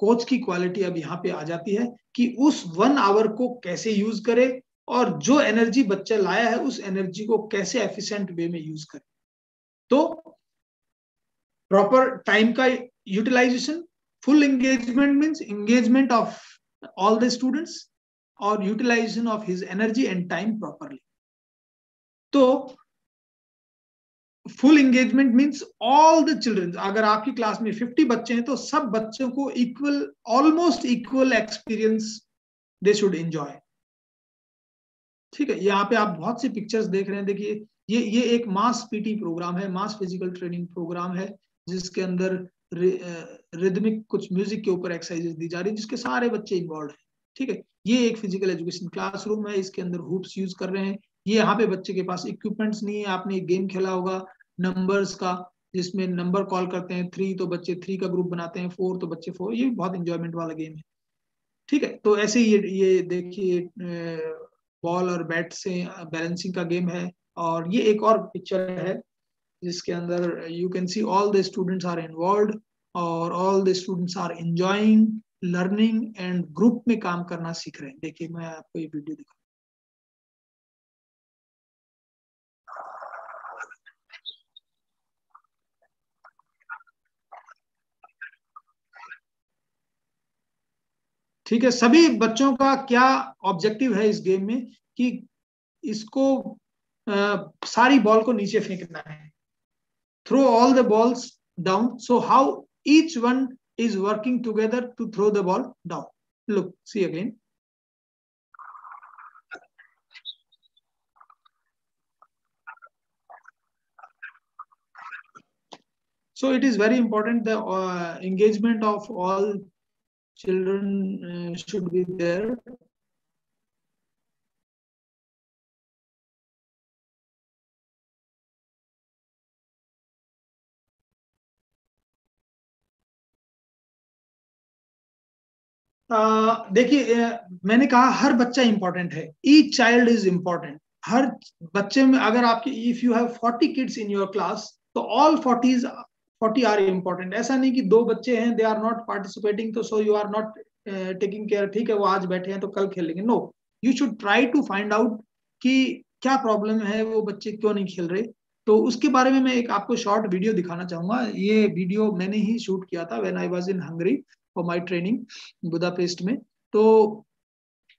कोच की क्वालिटी अब यहाँ पे आ जाती है कि उस वन आवर को कैसे यूज़ करे और जो एनर्जी बच्चा लाया है, उस एनर्जी को कैसे एफिशिएंट वे में यूज़ करे। तो प्रॉपर टाइम का utilization full engagement means engagement of all the students और utilization of his energy and time properly तो full engagement means all the children अगर आपकी क्लास में 50 बच्चे हैं तो सब बच्चों को equal almost equal experience they should enjoy ठीक है, यहाँ पे आप बहुत सी पिक्चर्स देख रहे हैं, देखिए, ये ये एक मास पीटी प्रोग्राम है मास फ़िज़िकल ट्रेनिंग प्रोग्राम है। जिसके अंदर रिदमिक कुछ म्यूज़िक के ऊपर एक्सरसाइजेस दी जा रही है, जिसके सारे बच्चे इन्वॉल्व हैं, ठीक है? ये एक फ़िज़िकल एजुकेशन क्लासरूम है, इसके अंदर हुप्स यूज़ कर रहे हैं। ये यहाँ पे बच्चे के पास इक्विपमेंट्स नहीं है, आपने एक गेम खेला होगा नंबर्स का, जिसमें नंबर कॉल करते हैं थ्री तो बच्चे थ्री का ग्रुप बनाते हैं फोर तो बच्चे फोर ये बहुत इंजॉयमेंट वाला गेम है, ठीक है? तो ऐसे ही ये ये देखिए बॉल और बैट से बैलेंसिंग का गेम है, और ये एक और पिक्चर है जिसके अंदर you can see all the students are involve और all the students are enjoying learning and group में काम करना सीख रहे हैं। देखिए मैं आपको ये वीडियो दिखा ठीक है सभी बच्चों का क्या ऑब्जेक्टिव है इस गेम में कि इसको आ, सारी बॉल को नीचे फेंकना है। throw all the balls down. So how each one is working together to throw the ball down. Look, see again. So it is very important the uh, engagement of all children uh, should be there देखिए मैंने कहा हर बच्चा इंपॉर्टेंट है। ईच चाइल्ड इज़ इंपॉर्टेंट हर बच्चे में अगर आपके if you have 40 kids in your class तो ऑल 40 फोर्टी आर इम्पोर्टेंट ऐसा नहीं कि दो बच्चे हैं दे आर नॉट पार्टिसिपेटिंग तो so you are not taking care ठीक है, वो आज बैठे हैं तो कल खेलेंगे। No you should try to find out कि क्या प्रॉब्लम है, वो बच्चे क्यों नहीं खेल रहे। तो उसके बारे में मैं एक आपको शॉर्ट वीडियो दिखाना चाहूँगा। ये वीडियो मैंने ही शूट किया था when I was in Hungary for my training Budapest में। तो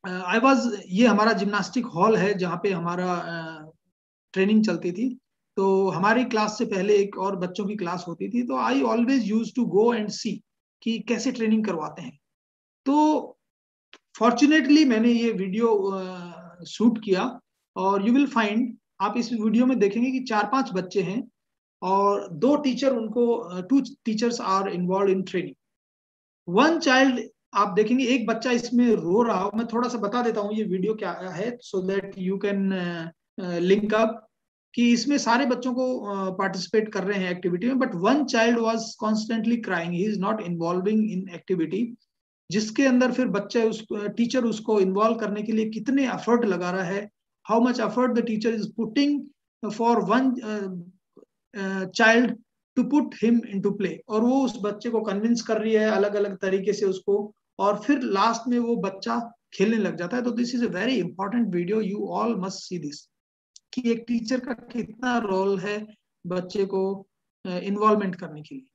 आई वॉज़ ये हमारा जिम्नास्टिक हॉल है जहाँ पे हमारा ट्रेनिंग चलती थी। तो हमारी क्लास से पहले एक और बच्चों की क्लास होती थी। तो I always use to go and see कि कैसे ट्रेनिंग करवाते हैं। तो फॉर्चुनेटली मैंने ये वीडियो शूट किया और यू विल फाइंड आप इस वीडियो में देखेंगे कि चार पाँच बच्चे हैं और दो टीचर उनको two teachers are involve in training one child आप देखेंगे, एक बच्चा इसमें रो रहा हो। मैं थोड़ा सा बता देता हूँ, ये वीडियो क्या है so that you can link up कि इसमें सारे बच्चों को पार्टिसिपेट कर रहे हैं एक्टिविटी में but one child was constantly crying he is not involving in activity जिसके अंदर फिर बच्चे उस टीचर उसको इन्वॉल्व करने के लिए कितने एफर्ट लगा रहा है how much effort the teacher is putting for one child to put him into play और वो उस बच्चे को कन्विंस कर रही है अलग अलग तरीके से उसको। और फिर लास्ट में वो बच्चा खेलने लग जाता है। तो this is a very important video you all must see this कि एक टीचर का कितना रोल है बच्चे को इन्वॉल्वमेंट करने के लिए।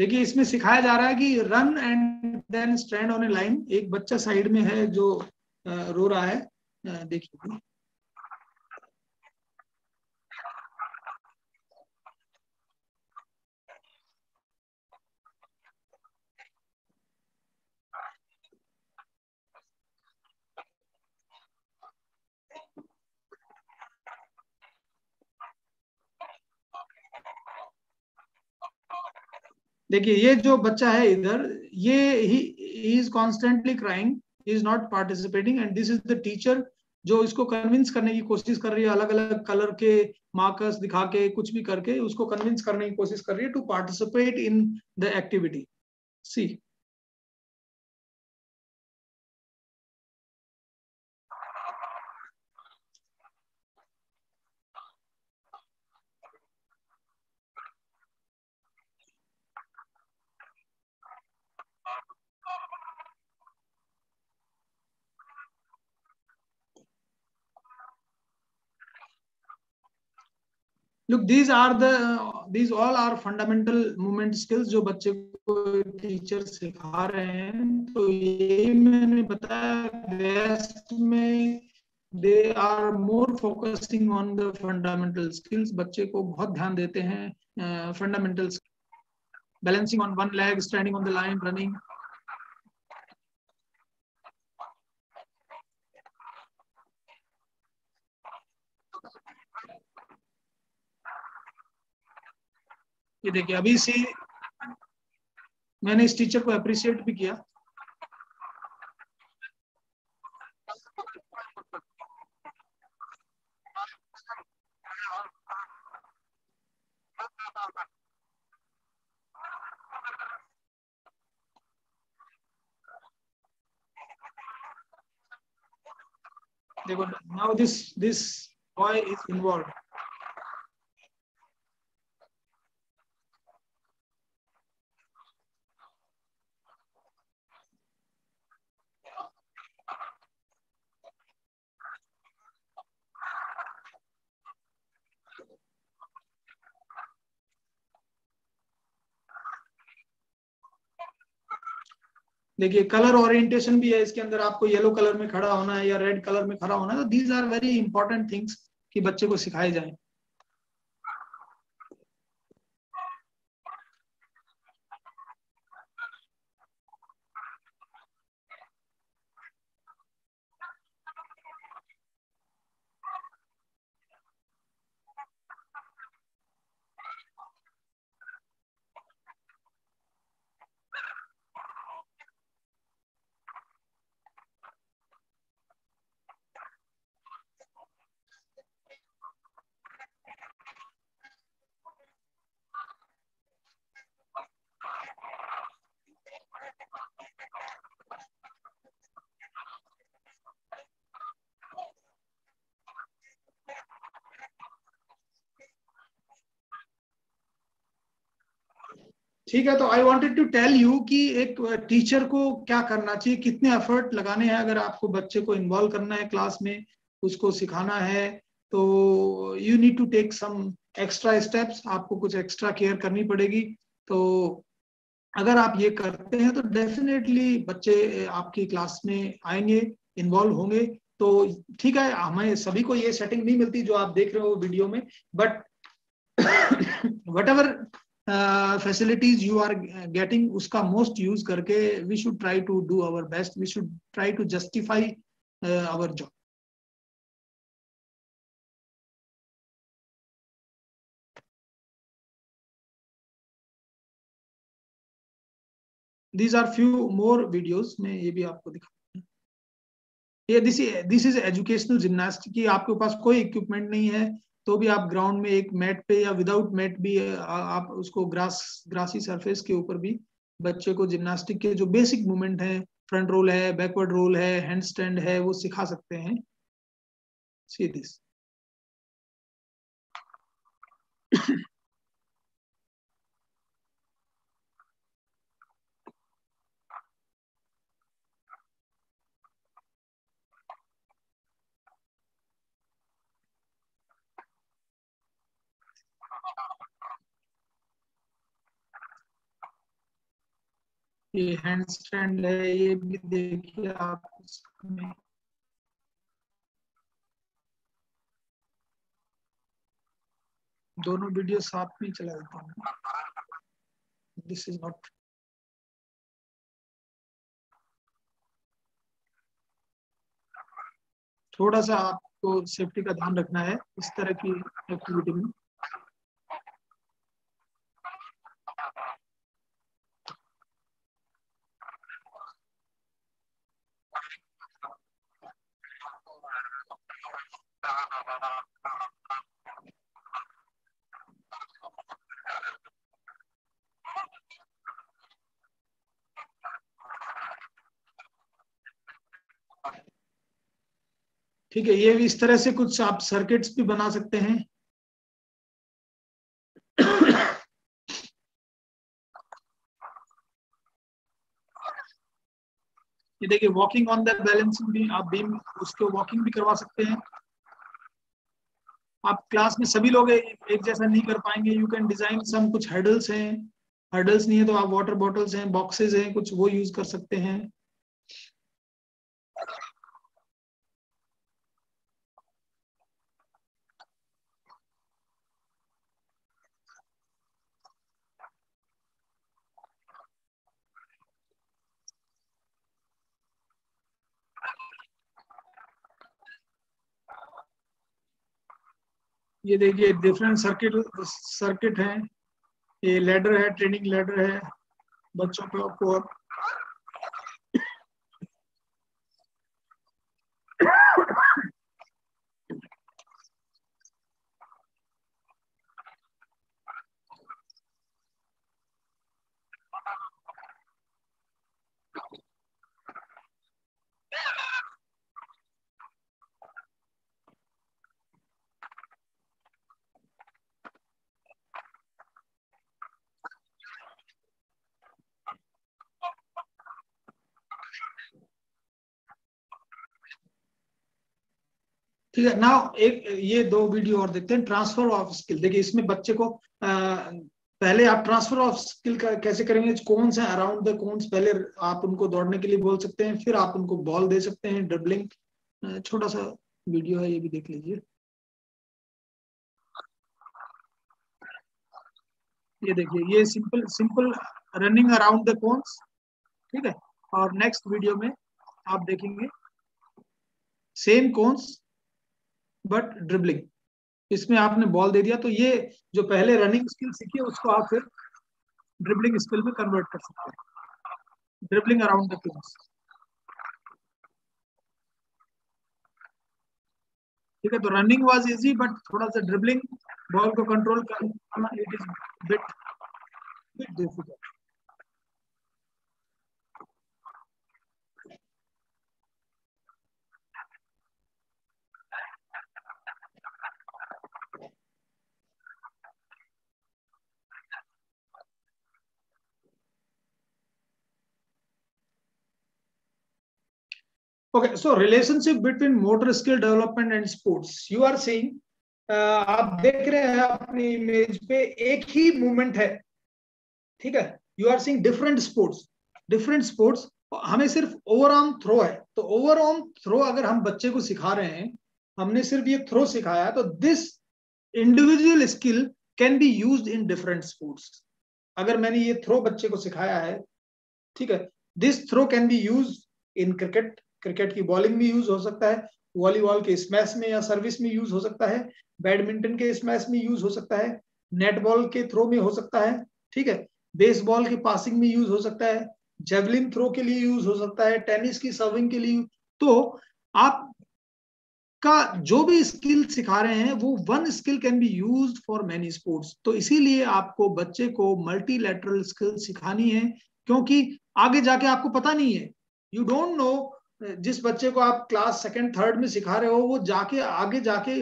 देखिए, इसमें सिखाया जा रहा है कि run and then stand on a line एक बच्चा साइड में है जो रो रहा है। देखिए। देखिए, ये जो बच्चा है इधर, ये he is constantly crying is not participating and this is the teacher जो इसको कन्विंस करने की कोशिश कर रही है अलग अलग कलर के मार्कर्स दिखा के, कुछ भी करके, उसको कन्विंस करने की कोशिश कर रही है to participate in the activity see look, these are the, these all are fundamental movement skills जो बच्चे को टीचर सिखा रहे हैं। तो ये मैंने बताया में they are more focusing on the fundamental skills बच्चे को बहुत ध्यान देते हैं fundamental balancing on one leg standing on the line running ये देखिए, अभी से मैंने इस टीचर को अप्रिशिएट भी किया। देखो now this this boy is involve देखिए कलर ओरिएंटेशन भी है इसके अंदर। आपको येलो कलर में खड़ा होना है या रेड कलर में खड़ा होना है तो these are very important things कि बच्चे को सिखाए जाए। ठीक है तो I wanted to tell you कि एक टीचर को क्या करना चाहिए, कितने एफर्ट लगाने हैं अगर आपको बच्चे को इन्वॉल्व करना है क्लास में, उसको सिखाना है तो you need to take some extra steps आपको कुछ एक्स्ट्रा केयर करनी पड़ेगी। तो अगर आप ये करते हैं तो डेफिनेटली बच्चे आपकी क्लास में आएँगे इन्वॉल्व होंगे। तो ठीक है, हमें सभी को ये सेटिंग नहीं मिलती जो आप देख रहे हो वीडियो में but whatever facilities you are getting उसका मोस्ट यूज़ करके we should try to do our best we should try to justify our job these are few more videos. मैं ये भी आपको दिखा ये दिस इज़ एजुकेशनल जिम्नास्टिक आपके पास कोई इक्विपमेंट नहीं है। तो भी आप ग्राउंड में एक मैट पे या विदाउट मैट भी आप उसको ग्रास ग्रासी सरफेस के ऊपर भी बच्चे को जिम्नास्टिक के जो बेसिक मूवमेंट है फ्रंट रोल है बैकवर्ड रोल है हैंड स्टैंड है, वो सिखा सकते हैं। सी दिस ये हैंड स्टैंड है, ये भी देखिए आप इसमें दोनों वीडियो साथ में चला देता हूँ। दिस इज़ नॉट थोड़ा सा आपको सेफ्टी का ध्यान रखना है, इस तरह की एक्टिविटी में। ठीक है, ये भी इस तरह से कुछ आप सर्किट्स भी बना सकते हैं। ये देखिए वॉकिंग ऑन द बैलेंसिंग भी आप बीम उसको वॉकिंग भी करवा सकते हैं। आप क्लास में सभी लोग एक जैसा नहीं कर पाएँगे। यू कैन डिज़ाइन सम कुछ हर्डल्स हैं। हर्डल्स नहीं है तो आप वाटर बॉटल्स हैं बॉक्सेस हैं, कुछ वो यूज़ कर सकते हैं। ये देखिए डिफरेंट सर्किट सर्किट है। ये लेडर है ट्रेनिंग लेडर है। बच्चों को ठीक है नाउ एक ये दो वीडियो और देखते हैं ट्रांसफ़र ऑफ़ स्किल देखिए इसमें बच्चे को आ, पहले आप ट्रांसफ़र ऑफ़ स्किल का कैसे करेंगे? कौन से अराउंड द कौन पहले आप उनको दौड़ने के लिए बोल सकते हैं फिर आप उनको बॉल दे सकते हैं ड्रिबलिंग छोटा सा वीडियो है ये भी देख लीजिए। ये देखिए ये simple simple running around the cones ठीक है? और नेक्स्ट वीडियो में आप देखेंगे सेम कोन्स बट ड्रिबलिंग इसमें आपने बॉल दे दिया तो ये जो पहले रनिंग स्किल सीखी उसको आप फिर ड्रिबलिंग स्किल में कन्वर्ट कर सकते हैं। ड्रिबलिंग अराउंड ठीक है तो रनिंग वाज इजी बट थोड़ा सा ड्रिबलिंग बॉल को कंट्रोल करना it is bit bit difficult okay so relationship between motor skill development and sports. You are seeing uh, आप देख रहे हैं अपनी इमेज पे एक ही मूवमेंट है। ठीक है? You are seeing different sports different sports हमें सिर्फ़ ओवर थ्रो है। तो ओवर थ्रो अगर हम बच्चे को सिखा रहे हैं हमने सिर्फ़ ये थ्रो सिखाया तो this individual skill can be use in different sports अगर मैंने ये थ्रो बच्चे को सिखाया है ठीक है? This throw can be use in cricket cricket की बॉलिंग में यूज़ हो सकता है, वॉलीबॉल के स्मैश में या सर्विस में यूज़ हो सकता है, बैडमिंटन के स्मैश में यूज़ हो सकता है, नेटबॉल के थ्रो में हो सकता है, ठीक है? बेसबॉल के पासिंग में यूज़ हो सकता है, जेवलिन थ्रो के लिए यूज़ हो सकता है, टेनिस की सर्विंग के लिए तो आप का जो भी स्किल सिखा रहे हैं, वो one skill can be use for many sports तो इसीलिए आपको बच्चे को मल्टीलेटरल स्किल सिखानी है, क्योंकि आगे जाके आपको पता नहीं है। यू डोंट नो जिस बच्चे को आप क्लास सेकंड थर्ड में सिखा रहे हो, वो जाके, आगे जाके,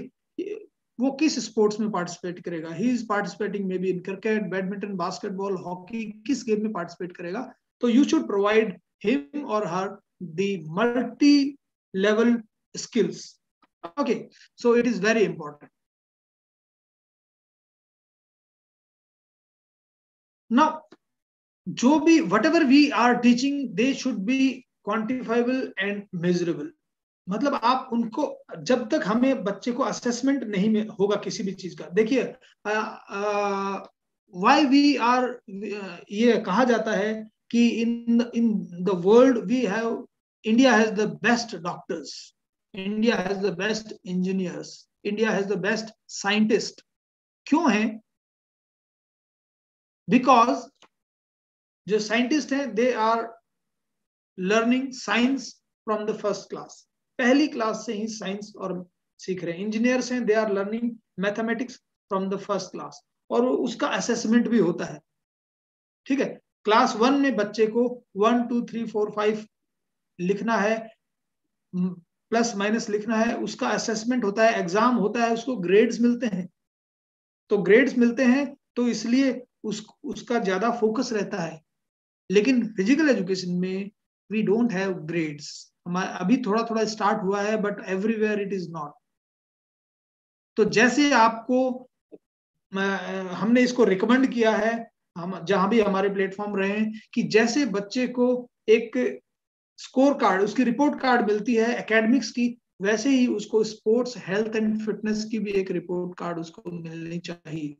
वो किस स्पोर्ट्स में पार्टिसिपेट करेगा? He is participating may be in cricket badminton basketball hockey किस गेम में पार्टिसिपेट करेगा? तो यू शुड प्रोवाइड हिम और her the multi level skills okay so it is very important now, जो भी ever we are teaching they should be quantifiable and measurable मतलब आप उनको, जब तक हमें बच्चे को असेसमेंट नहीं होगा किसी भी चीज़ का, देखिए वाई वी आर ये कहा जाता है कि in in the world we have India has the best doctors India has the best engineers India has the best scientist क्यों है? बिकॉज़ जो साइंटिस्ट हैं they are learning science from the first class पहली क्लास से ही साइंस और सीख रहे हैं। इंजीनियर्स हैं they are learning mathematics from the first class और उसका असेसमेंट भी होता है। ठीक है? क्लास वन में बच्चे को one two three four five लिखना है। प्लस माइनस लिखना है। उसका असेसमेंट होता है एग्ज़ाम होता है, उसको ग्रेड्स मिलते हैं। तो ग्रेड्स मिलते हैं तो इसलिए उस, उसका ज़्यादा फोकस रहता है। लेकिन फ़िज़िकल एजुकेशन में वी डोंट हैव ग्रेड्स अभी थोड़ा थोड़ा स्टार्ट हुआ है but everywhere it is not तो जैसे आपको हमने इसको रिकमेंड किया है, हम, जहाँ भी हमारे प्लेटफॉर्म रहे हैं, कि जैसे बच्चे को एक स्कोर कार्ड उसकी रिपोर्ट कार्ड मिलती है एकेडमिक्स की, वैसे ही उसको स्पोर्ट्स हेल्थ एंड फिटनेस की भी एक रिपोर्ट कार्ड उसको मिलनी चाहिए।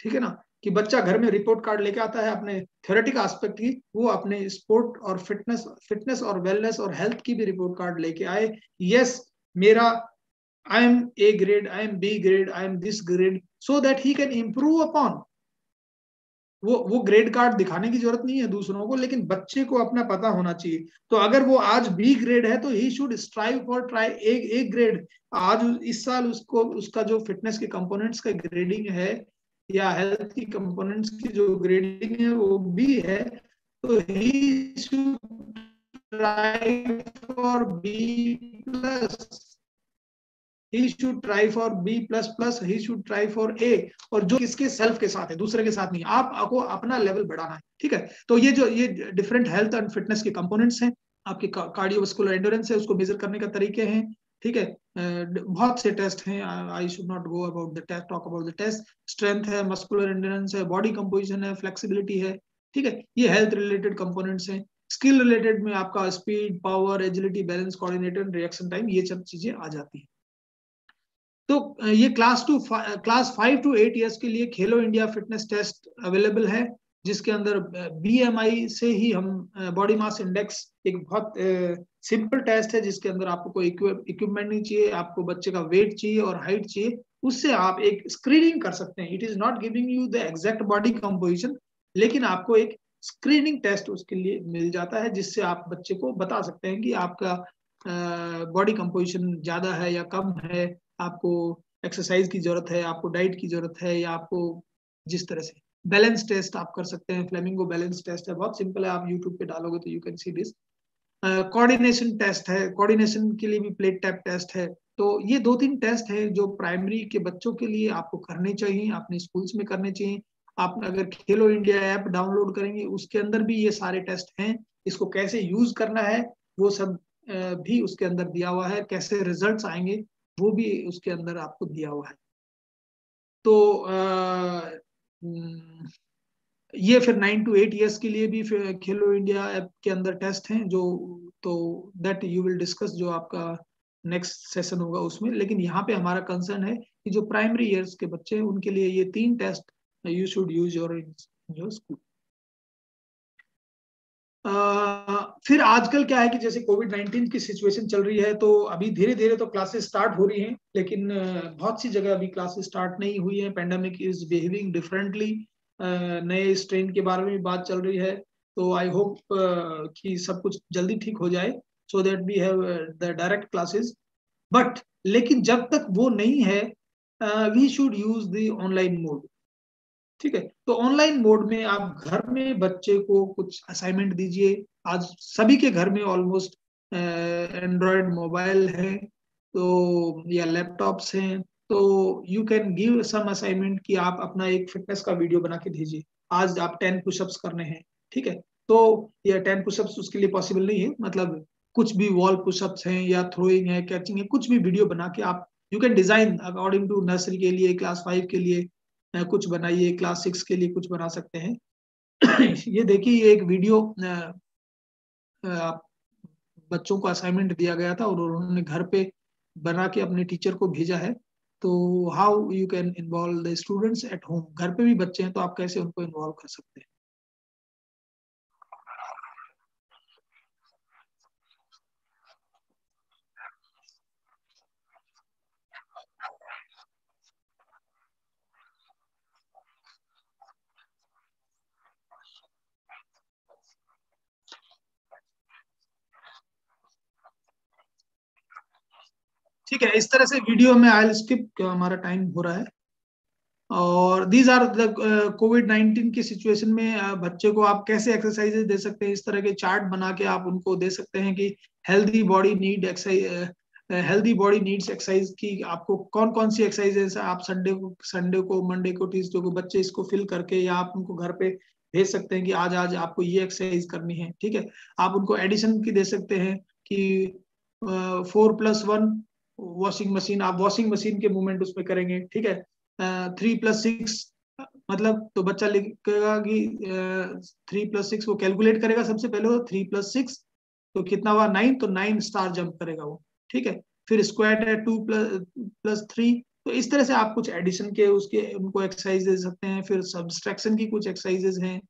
ठीक है ना? कि बच्चा घर में रिपोर्ट कार्ड लेके आता है अपने थ्योरेटिक एस्पेक्ट की, वो अपने स्पोर्ट और फिटनेस फिटनेस और वेलनेस और हेल्थ की भी रिपोर्ट कार्ड लेके आए। यस मेरा I am A grade I am B grade I am this grade so that he can improve upon वो वो ग्रेड कार्ड दिखाने की ज़रूरत नहीं है दूसरों को, लेकिन बच्चे को अपना पता होना चाहिए। तो अगर वो आज बी ग्रेड है तो he should strive for try A grade आज इस साल उसको, उसका जो फिटनेस के कंपोनेंट्स का ग्रेडिंग है या हेल्थ की कंपोनेंट्स की जो ग्रेडिंग है, वो भी है तो he for B plus he should try for B plus plus he should try for A और जो किसके सेल्फ के साथ है, दूसरे के साथ नहीं, आप आपको अपना लेवल बढ़ाना है, ठीक है? तो ये जो, ये डिफरेंट हेल्थ एंड फिटनेस के कंपोनेंट्स हैं, आपके कार्डियोवास्कुलर एंडोरेंस है, उसको मेजर करने का तरीके हैं ठीक है? बहुत से टेस्ट हैं। I should not go about the test talk about the test strength है मस्कुलर एंडोरेंस है बॉडी कंपोजिशन है फ्लेक्सिबिलिटी है। ठीक है? ये हेल्थ रिलेटेड कंपोनेंट्स हैं। स्किल रिलेटेड में आपका speed power agility balance coordinator reaction time ये सब चीज़ें आ जाती है। तो ये class two class five to eight years के लिए खेलो इंडिया फिटनेस टेस्ट अवेलेबल है, जिसके अंदर बीएमआई से ही हम बॉडी मास इंडेक्स एक बहुत सिंपल टेस्ट है जिसके अंदर आपको कोई इक्विपमेंट नहीं चाहिए, आपको बच्चे का वेट चाहिए और हाइट चाहिए, उससे आप एक स्क्रीनिंग कर सकते हैं। It is not giving you the exact body composition लेकिन आपको एक स्क्रीनिंग टेस्ट उसके लिए मिल जाता है, जिससे आप बच्चे को बता सकते हैं कि आपका बॉडी कंपोजिशन ज़्यादा है या कम है, आपको एक्सरसाइज की ज़रूरत है, आपको डाइट की ज़रूरत है या आपको जिस तरह से। बैलेंस टेस्ट आप कर सकते हैं फ्लेमिंगो बैलेंस टेस्ट है, बहुत सिंपल है, आप यूट्यूब पे डालोगे तो you can see this coordination test है कोऑर्डिनेशन के लिए भी प्लेट टैप टेस्ट है। तो ये दो तीन टेस्ट है जो प्राइमरी के बच्चों के लिए आपको करने चाहिए अपने स्कूल्स में करने चाहिए। आप अगर खेलो इंडिया ऐप डाउनलोड करेंगे उसके अंदर भी ये सारे टेस्ट हैं। इसको कैसे यूज़ करना है वो सब भी उसके अंदर दिया हुआ है। कैसे रिजल्ट्स आएँगे वो भी उसके अंदर आपको दिया हुआ है। तो हम्म, ये फिर नाइन टू एट ईयर्स के लिए भी खेलो इंडिया ऐप के अंदर टेस्ट हैं जो तो दैट यू विल डिस्कस जो आपका नेक्स्ट सेशन होगा उसमें। लेकिन यहाँ पे हमारा कंसर्न है कि जो प्राइमरी ईयर्स के बच्चे हैं, उनके लिए ये तीन test you should use your your school फिर आजकल क्या है कि जैसे कोविड 19 की सिचुएशन चल रही है तो अभी धीरे धीरे तो क्लासेस स्टार्ट हो रही हैं, लेकिन बहुत सी जगह अभी क्लासेस स्टार्ट नहीं हुई है। पेंडेमिक इज़ बिहेविंग डिफरेंटली नए स्ट्रेन के बारे में बात चल रही है। तो आई होप कि सब कुछ जल्दी ठीक हो जाए so that we have the direct classes but लेकिन जब तक वो नहीं है we should use the online mode ठीक है? तो ऑनलाइन मोड में आप घर में बच्चे को कुछ असाइनमेंट दीजिए। आज सभी के घर में ऑलमोस्ट एंड्रॉयड मोबाइल है तो या लैपटॉप्स हैं तो you can give some assignment कि आप अपना एक फिटनेस का वीडियो बना के भेजिए। आज आप टेन पुशअप्स करने हैं, ठीक है? तो ये टेन पुशअप्स उसके लिए पॉसिबल नहीं है। मतलब कुछ भी वॉल पुशअप्स हैं या थ्रोइंग है कैचिंग है, कुछ भी वीडियो बना के आप you can design according to nursery के लिए क्लास फाइव के लिए कुछ बनाइए क्लास सिक्स के लिए कुछ बना सकते हैं। (coughs) ये देखिए, ये एक वीडियो बच्चों को असाइनमेंट दिया गया था और उन्होंने घर पे बना के अपने टीचर को भेजा है। तो how you can involve the students at home घर पे भी बच्चे हैं तो आप कैसे उनको इन्वॉल्व कर सकते हैं? ठीक है, इस तरह से वीडियो में आई स्किप हमारा टाइम हो रहा है? और दीज आर कोविड नाइनटीन की सिचुएशन में बच्चे को आप कैसे एक्सरसाइजेस दे सकते हैं? इस तरह के चार्ट बना के आप उनको दे सकते हैं कि healthy body need exercise healthy body needs exercise की आपको कौन कौन सी एक्सरसाइजेस आप संडे को संडे को मंडे को ट्यूजडे को बच्चे इसको फिल करके या आप उनको घर पे भेज सकते हैं कि आज आज आपको ये एक्सरसाइज करनी है, ठीक है? आप उनको एडिशन की दे सकते हैं कि four plus one washing machine आप वॉशिंग मशीन के मूवमेंट उसमें करेंगे, ठीक है? थ्री प्लस सिक्स मतलब तो बच्चा लिखेगा कि थ्री प्लस सिक्स वो कैलकुलेट करेगा सबसे पहले थ्री प्लस सिक्स तो कितना हुआ? नाइन तो नाइन स्टार जंप करेगा वो, ठीक है? फिर स्क्वायर है टू प्लस प्लस थ्री तो इस तरह से आप कुछ एडिशन के उसके, उनको एक्सरसाइज दे सकते हैं, फिर सब्सट्रैक्शन की कुछ एक्सरसाइजेज हैं,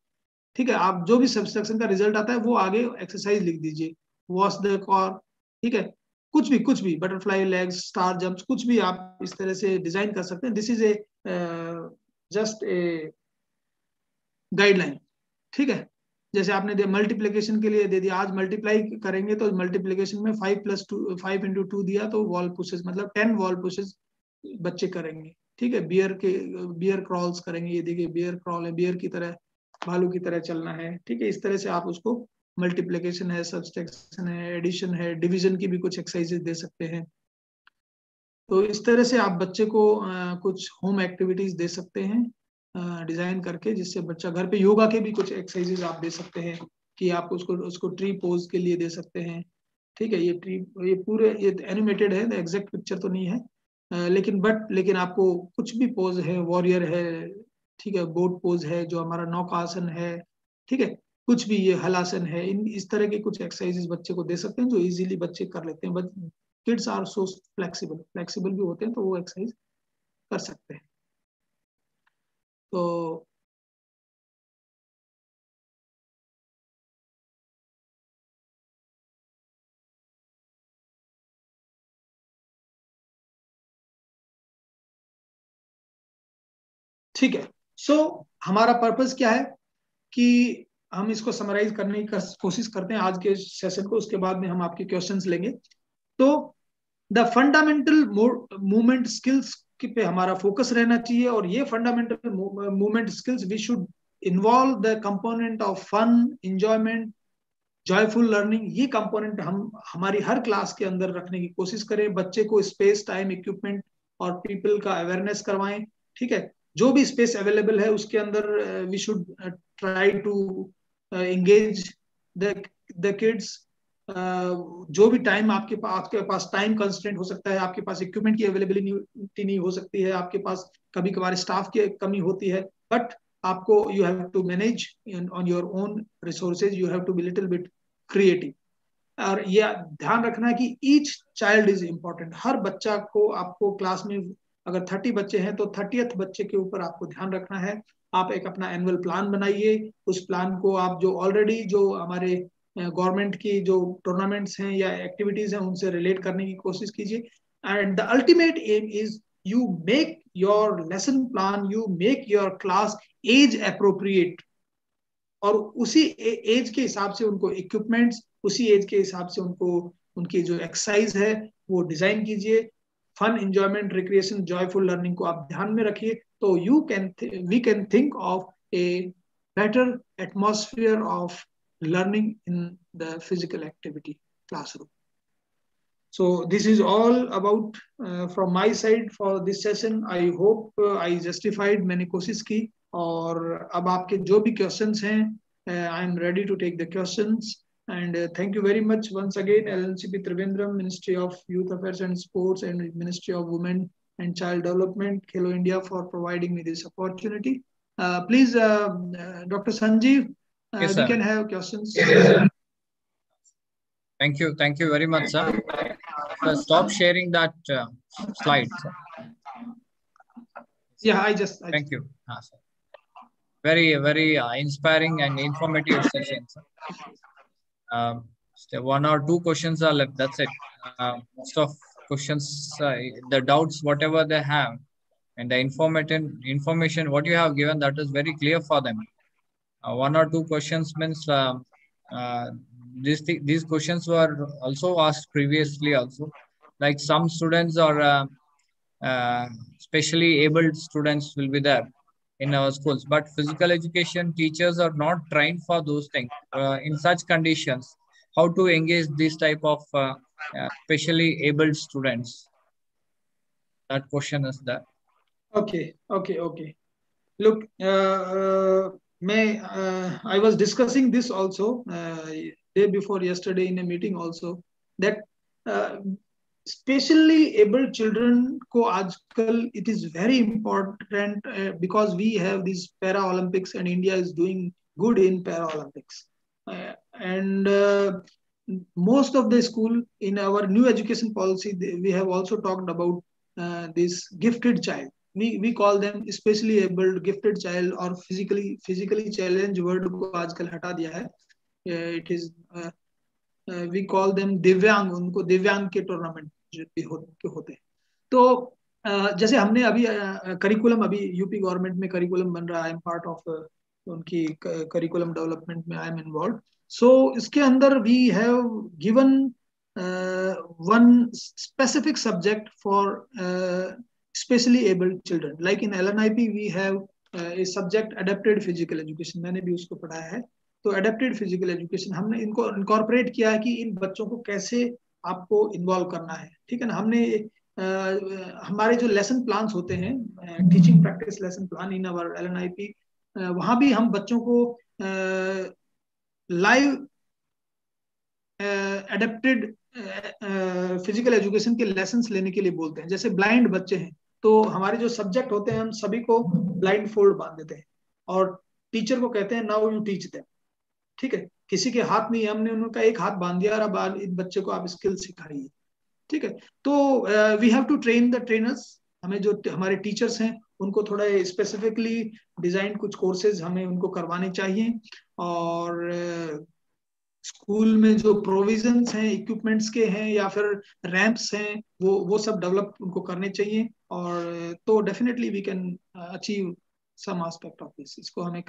ठीक है? आप जो भी सब्सट्रैक्शन का रिज़ल्ट आता है, वो आगे एक्सरसाइज लिख दीजिए वॉश द कॉर ठीक है? कुछ भी कुछ भी बटरफ्लाई लेग्स स्टार जंप्स कुछ भी आप इस तरह से डिज़ाइन कर सकते हैं। This is a just a guideline ठीक है? जैसे आपने दिया मल्टीप्लीकेशन के लिए दे दिया, आज मल्टीप्लाई करेंगे तो मल्टीप्लीकेशन में five plus two five into two दिया तो वॉल पुशेस मतलब टेन वॉल पुशेस बच्चे करेंगे, ठीक है? बियर के बियर क्रॉल्स करेंगे, ये देखिए बियर क्रॉल है बियर की तरह भालू की तरह चलना है, ठीक है? इस तरह से आप उसको मल्टीप्लीकेशन है सब्सट्रैक्शन है एडिशन है डिवीज़न की भी कुछ एक्सरसाइजेस दे सकते हैं। तो इस तरह से आप बच्चे को आ, कुछ होम एक्टिविटीज़ दे सकते हैं डिज़ाइन करके जिससे बच्चा घर पे योगा के भी कुछ एक्सरसाइजेज आप दे सकते हैं कि आप उसको उसको ट्री पोज के लिए दे सकते हैं। ठीक है ये ट्री ये पूरे ये एनिमेटेड है एग्जैक्ट पिक्चर तो नहीं है आ, लेकिन बट लेकिन आपको कुछ भी पोज है वॉरियर है ठीक है बोट पोज है जो हमारा नौकासन है ठीक है कुछ भी ये हलासन है इन इस तरह के कुछ एक्सरसाइजेस बच्चे को दे सकते हैं जो इजीली बच्चे कर लेते हैं। But kids are so flexible flexible भी होते हैं तो वो एक्सरसाइज कर सकते हैं। तो ठीक है। सो so, हमारा पर्पस क्या है कि हम इसको समराइज करने की कोशिश करते हैं आज के सेशन को, उसके बाद में हम आपके क्वेश्चंस लेंगे। तो द फंडामेंटल मूवमेंट स्किल्स पे हमारा फोकस रहना चाहिए और ये fundamental movement skills we should involve the component of fun enjoyment joyful learning ये कंपोनेंट हम, हमारी हर क्लास के अंदर रखने की कोशिश करें। बच्चे को स्पेस टाइम इक्विपमेंट और पीपल का अवेयरनेस करवाएँ, ठीक है? जो भी स्पेस अवेलेबल है, उसके अंदर we should try to engage the kids जो भी टाइम आपके पास आपके पास टाइम कंस्टेंट हो सकता है, आपके पास इक्विपमेंट की अवेलेबिलिटी नहीं हो सकती है, आपके पास कभी कभार स्टाफ की कमी होती है बट आपको you have to manage on your own resources you have to be little bit creative और ये ध्यान रखना है कि ईच चाइल्ड इज़ इम्पोर्टेंट हर बच्चा को आपको क्लास में अगर थर्टी बच्चे हैं तो थर्टियथ बच्चे के ऊपर आपको ध्यान रखना है। आप एक अपना एनुअल प्लान बनाइए। उस प्लान को आप जो ऑलरेडी जो हमारे गवर्नमेंट की जो टूर्नामेंट्स हैं या एक्टिविटीज़ हैं, उनसे रिलेट करने की कोशिश कीजिए। And the ultimate aim is you make your lesson plan you make your class age appropriate और उसी एज के हिसाब से उनको इक्विपमेंट्स उसी एज के हिसाब से उनको, उनकी जो एक्सरसाइज है, वो डिज़ाइन कीजिए। Fun enjoyment recreation joyful learning को आप ध्यान में रखिए तो you can we can think of a better atmosphere of learning in the physical activity classroom so this is all about uh, from my side for this session. I hope uh, i justified मैंने कोशिश की और अब आपके जो भी क्वेश्चंस हैं I am ready to take the questions And uh, thank you very much once again, LNCP Trivandrum, Ministry of Youth Affairs and Sports, and Ministry of Women and Child Development, Hello India, for providing me this opportunity. Uh, please, uh, uh, Dr. Sanjeev, uh, Yes, we can have questions. Thank you. Thank you very much, sir. Uh, stop sharing that uh, slide. sir. Yeah, I just. I Thank you. Ah, sir. Very, very uh, inspiring and informative session. Sir. Um, one or two questions are left. That's it. Uh, most of questions, uh, the doubts, whatever they have, and the informative information what you have given, that is very clear for them. Uh, one or two questions means um, uh, these thi- these questions were also asked previously also. Like some students are uh, uh, specially abled students will be there in our schools, but physical education teachers are not trained for those things. Uh, in such conditions, how to engage this type of uh, uh, specially abled students? That question is there. Okay, okay, okay. Look, uh, uh, may uh, I was discussing this also uh, day before yesterday in a meeting also that uh, specially able children को आजकल is very important uh, because we have these para Olympics and India is doing good in para Olympics uh, and uh, most of the school in our new education policy they, we have also talked about uh, this gifted child we we call them especially able gifted child or physically physically challenged word को आजकल हटा दिया है Uh, it is uh, uh, we call them उनको दिव्यांग के टूर्नामेंट जो भी हो, होते हैं। तो जैसे हमने अभी करिकुलम अभी यूपी गवर्नमेंट में करिकुलम बन रहा है। आई एम पार्ट ऑफ़ उनकी करिकुलम डेवलपमेंट में आई एम इन्वॉल्व सो इसके अंदर we have given one specific subject for specially abled children like in L N I P we have a subject adapted physical education मैंने भी उसको पढ़ाया है। तो अडेप्टेड फ़िज़िकल एजुकेशन हमने इनको इनकॉर्पोरेट किया है कि इन बच्चों को कैसे आपको इन्वॉल्व करना है। ठीक है ना? हमने आ, हमारे जो लेसन प्लान्स होते हैं teaching practice lesson plan in our L N I P वहाँ भी हम बच्चों को लाइव अडेप्टेड फ़िज़िकल एजुकेशन के लेसन लेने के लिए बोलते हैं। जैसे ब्लाइंड बच्चे हैं तो हमारे जो सब्जेक्ट होते हैं हम सभी को ब्लाइंड फोल्ड बाँध देते हैं और टीचर को कहते हैं नाउ यू टीच देम ठीक है? किसी के हाथ नहीं है हमने उनका एक हाथ बाँध दिया और अब इस बच्चे को आप स्किल सिखाइए ठीक है? तो we have to train the trainers हमें जो हमारे टीचर्स हैं, उनको थोड़ा स्पेसिफिकली डिज़ाइन कुछ कोर्सेज हमें उनको करवाने चाहिए। और स्कूल में जो प्रोविजंस हैं इक्विपमेंट्स के हैं, या फिर रैंप्स हैं, वो वो सब डेवलप उनको करने चाहिए। और तो definitely we can achieve some aspect of this इसको हमें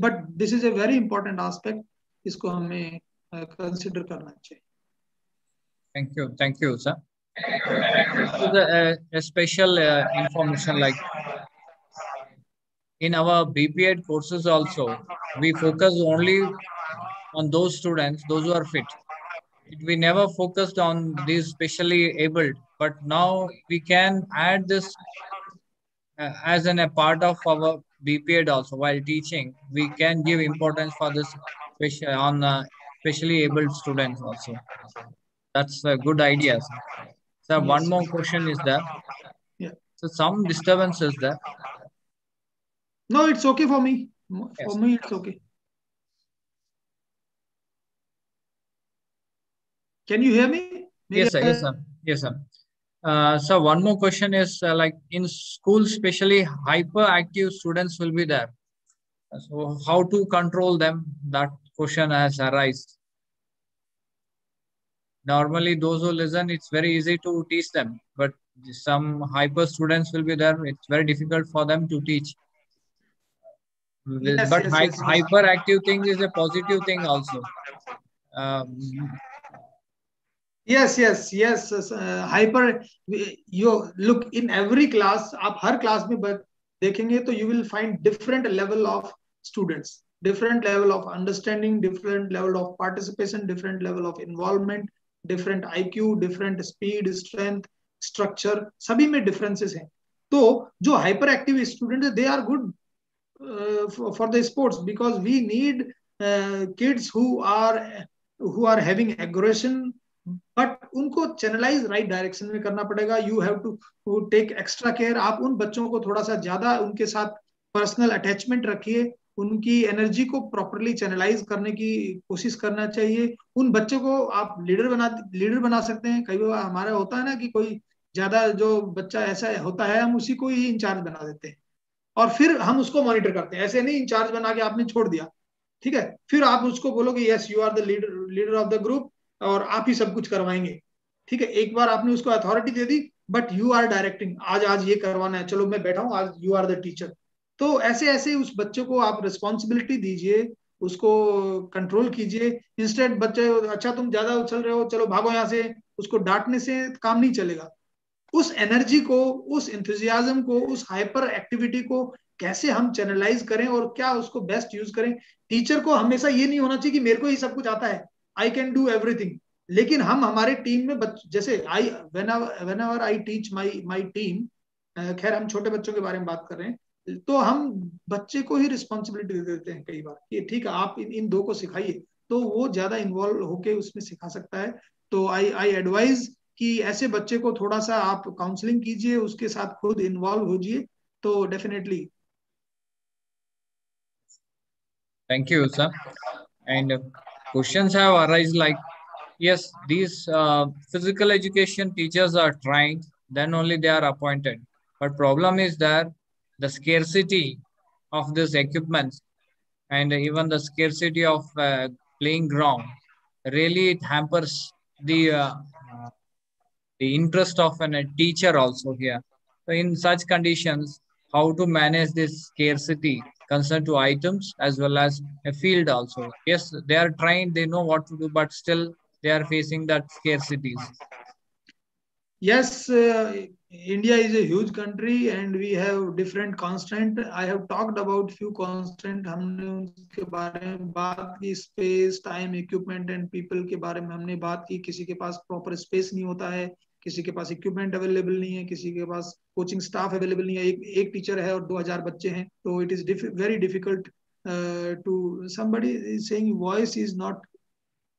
but this is a very important aspect इसको हमें कंसिडर uh, करना चाहिए Thank you. Thank you, sir. So the, uh, a special uh, information like in our BPEd courses also, we focus only on those students, those who are fit. We never focused on these specially abled, but now we can add this uh, as an, a part of our BPEd also while teaching. We can give importance for this special on uh, specially abled students also. That's a good idea. Sir. So Yes. one more question is there. Yeah. So some disturbance is there. No, it's okay for me. For Yes. me, it's okay. Can you hear me? Yes, sir. Yes, sir. Yes, sir. Uh, so one more question is uh, like in school, especially hyperactive students will be there. So how to control them? That question has arisen. Normally, those who listen, it's very easy to teach them, but some hyper students will be there. It's very difficult for them to teach. Yes, but yes, hy- yes, yes. hyperactive thing is a positive thing also. Um, Yes, yes, yes. yes, uh, hyper. You look in every class. आप हर क्लास में ब- देखेंगे तो you will find different level of students, different level of understanding, different level of participation, different level of involvement, different IQ, different speed, strength, structure. सभी में differences हैं. तो जो hyper active students हैं, they are good uh, for, for the sports because we need uh, kids who are who are having aggression but उनको चैनलाइज राइट डायरेक्शन में करना पड़ेगा you have to take extra care आप उन बच्चों को थोड़ा सा ज़्यादा उनके साथ पर्सनल अटैचमेंट रखिए उनकी एनर्जी को प्रॉपरली चैनलाइज करने की कोशिश करना चाहिए। उन बच्चों को आप लीडर बना लीडर बना सकते हैं। कई बार हमारा होता है ना कि कोई ज़्यादा जो बच्चा ऐसा होता है, हम उसी को ही इंचार्ज बना देते हैं। और फिर हम उसको मॉनिटर करते हैं। ऐसे नहीं इंचार्ज बना के आपने छोड़ दिया। ठीक है? फिर आप उसको बोलोगे yes you are the leader leader of the group और आप ही सब कुछ करवाएँगे। ठीक है? एक बार आपने उसको अथॉरिटी दे दी बट यू आर डायरेक्टिंग आज आज ये करवाना है। चलो, मैं बैठा हूँ। आज यू आर द टीचर तो ऐसे ऐसे उस बच्चे को आप रिस्पॉन्सिबिलिटी दीजिए, उसको कंट्रोल कीजिए। इंस्टेंट बच्चे अच्छा तुम ज़्यादा उछल रहे हो, चलो भागो यहाँ से। उसको डांटने से काम नहीं चलेगा। उस एनर्जी को, उस इंथुजियाजम को, उस हाइपर एक्टिविटी को कैसे हम चैनलाइज करें और क्या उसको बेस्ट यूज़ करें? टीचर को हमेशा ये नहीं होना चाहिए कि मेरे को ही सब कुछ आता है। आई कैन डू एवरीथिंग लेकिन हम हमारे टीम में जैसे I when I teach my my team खैर, हम छोटे बच्चों के बारे में बात कर रहे हैं। तो हम बच्चे को ही रिस्पॉन्सिबिलिटी दे देते हैं कई बार कि ठीक है आप इन, इन दो को सिखाइए। तो वो ज़्यादा इन्वॉल्व होके उसमें सिखा सकता है। तो आई आई एडवाइज कि ऐसे बच्चे को थोड़ा सा आप काउंसलिंग कीजिए उसके साथ खुद इन्वॉल्व हो जाइए तो definitely thank you sir and questions have arise like yes this physical education teachers are trying then only they are appointed but problem is that the scarcity of this equipment and even the scarcity of uh, playing ground really it hampers the uh, the interest of a teacher also here. So in such conditions, how to manage this scarcity concern to items as well as a field also. Yes, they are trained, they know what to do, but still they are facing that scarcities. Yes, uh, India is a huge country and we have different constant. I have talked about few constant. हमने उनके बारे में बात की space, time, equipment and people के बारे में हमने बात की किसी के पास proper space नहीं होता है किसी के पास इक्विपमेंट अवेलेबल नहीं है किसी के पास कोचिंग स्टाफ अवेलेबल नहीं है एक एक टीचर है और 2000 बच्चे हैं तो it is very difficult to somebody saying voice is not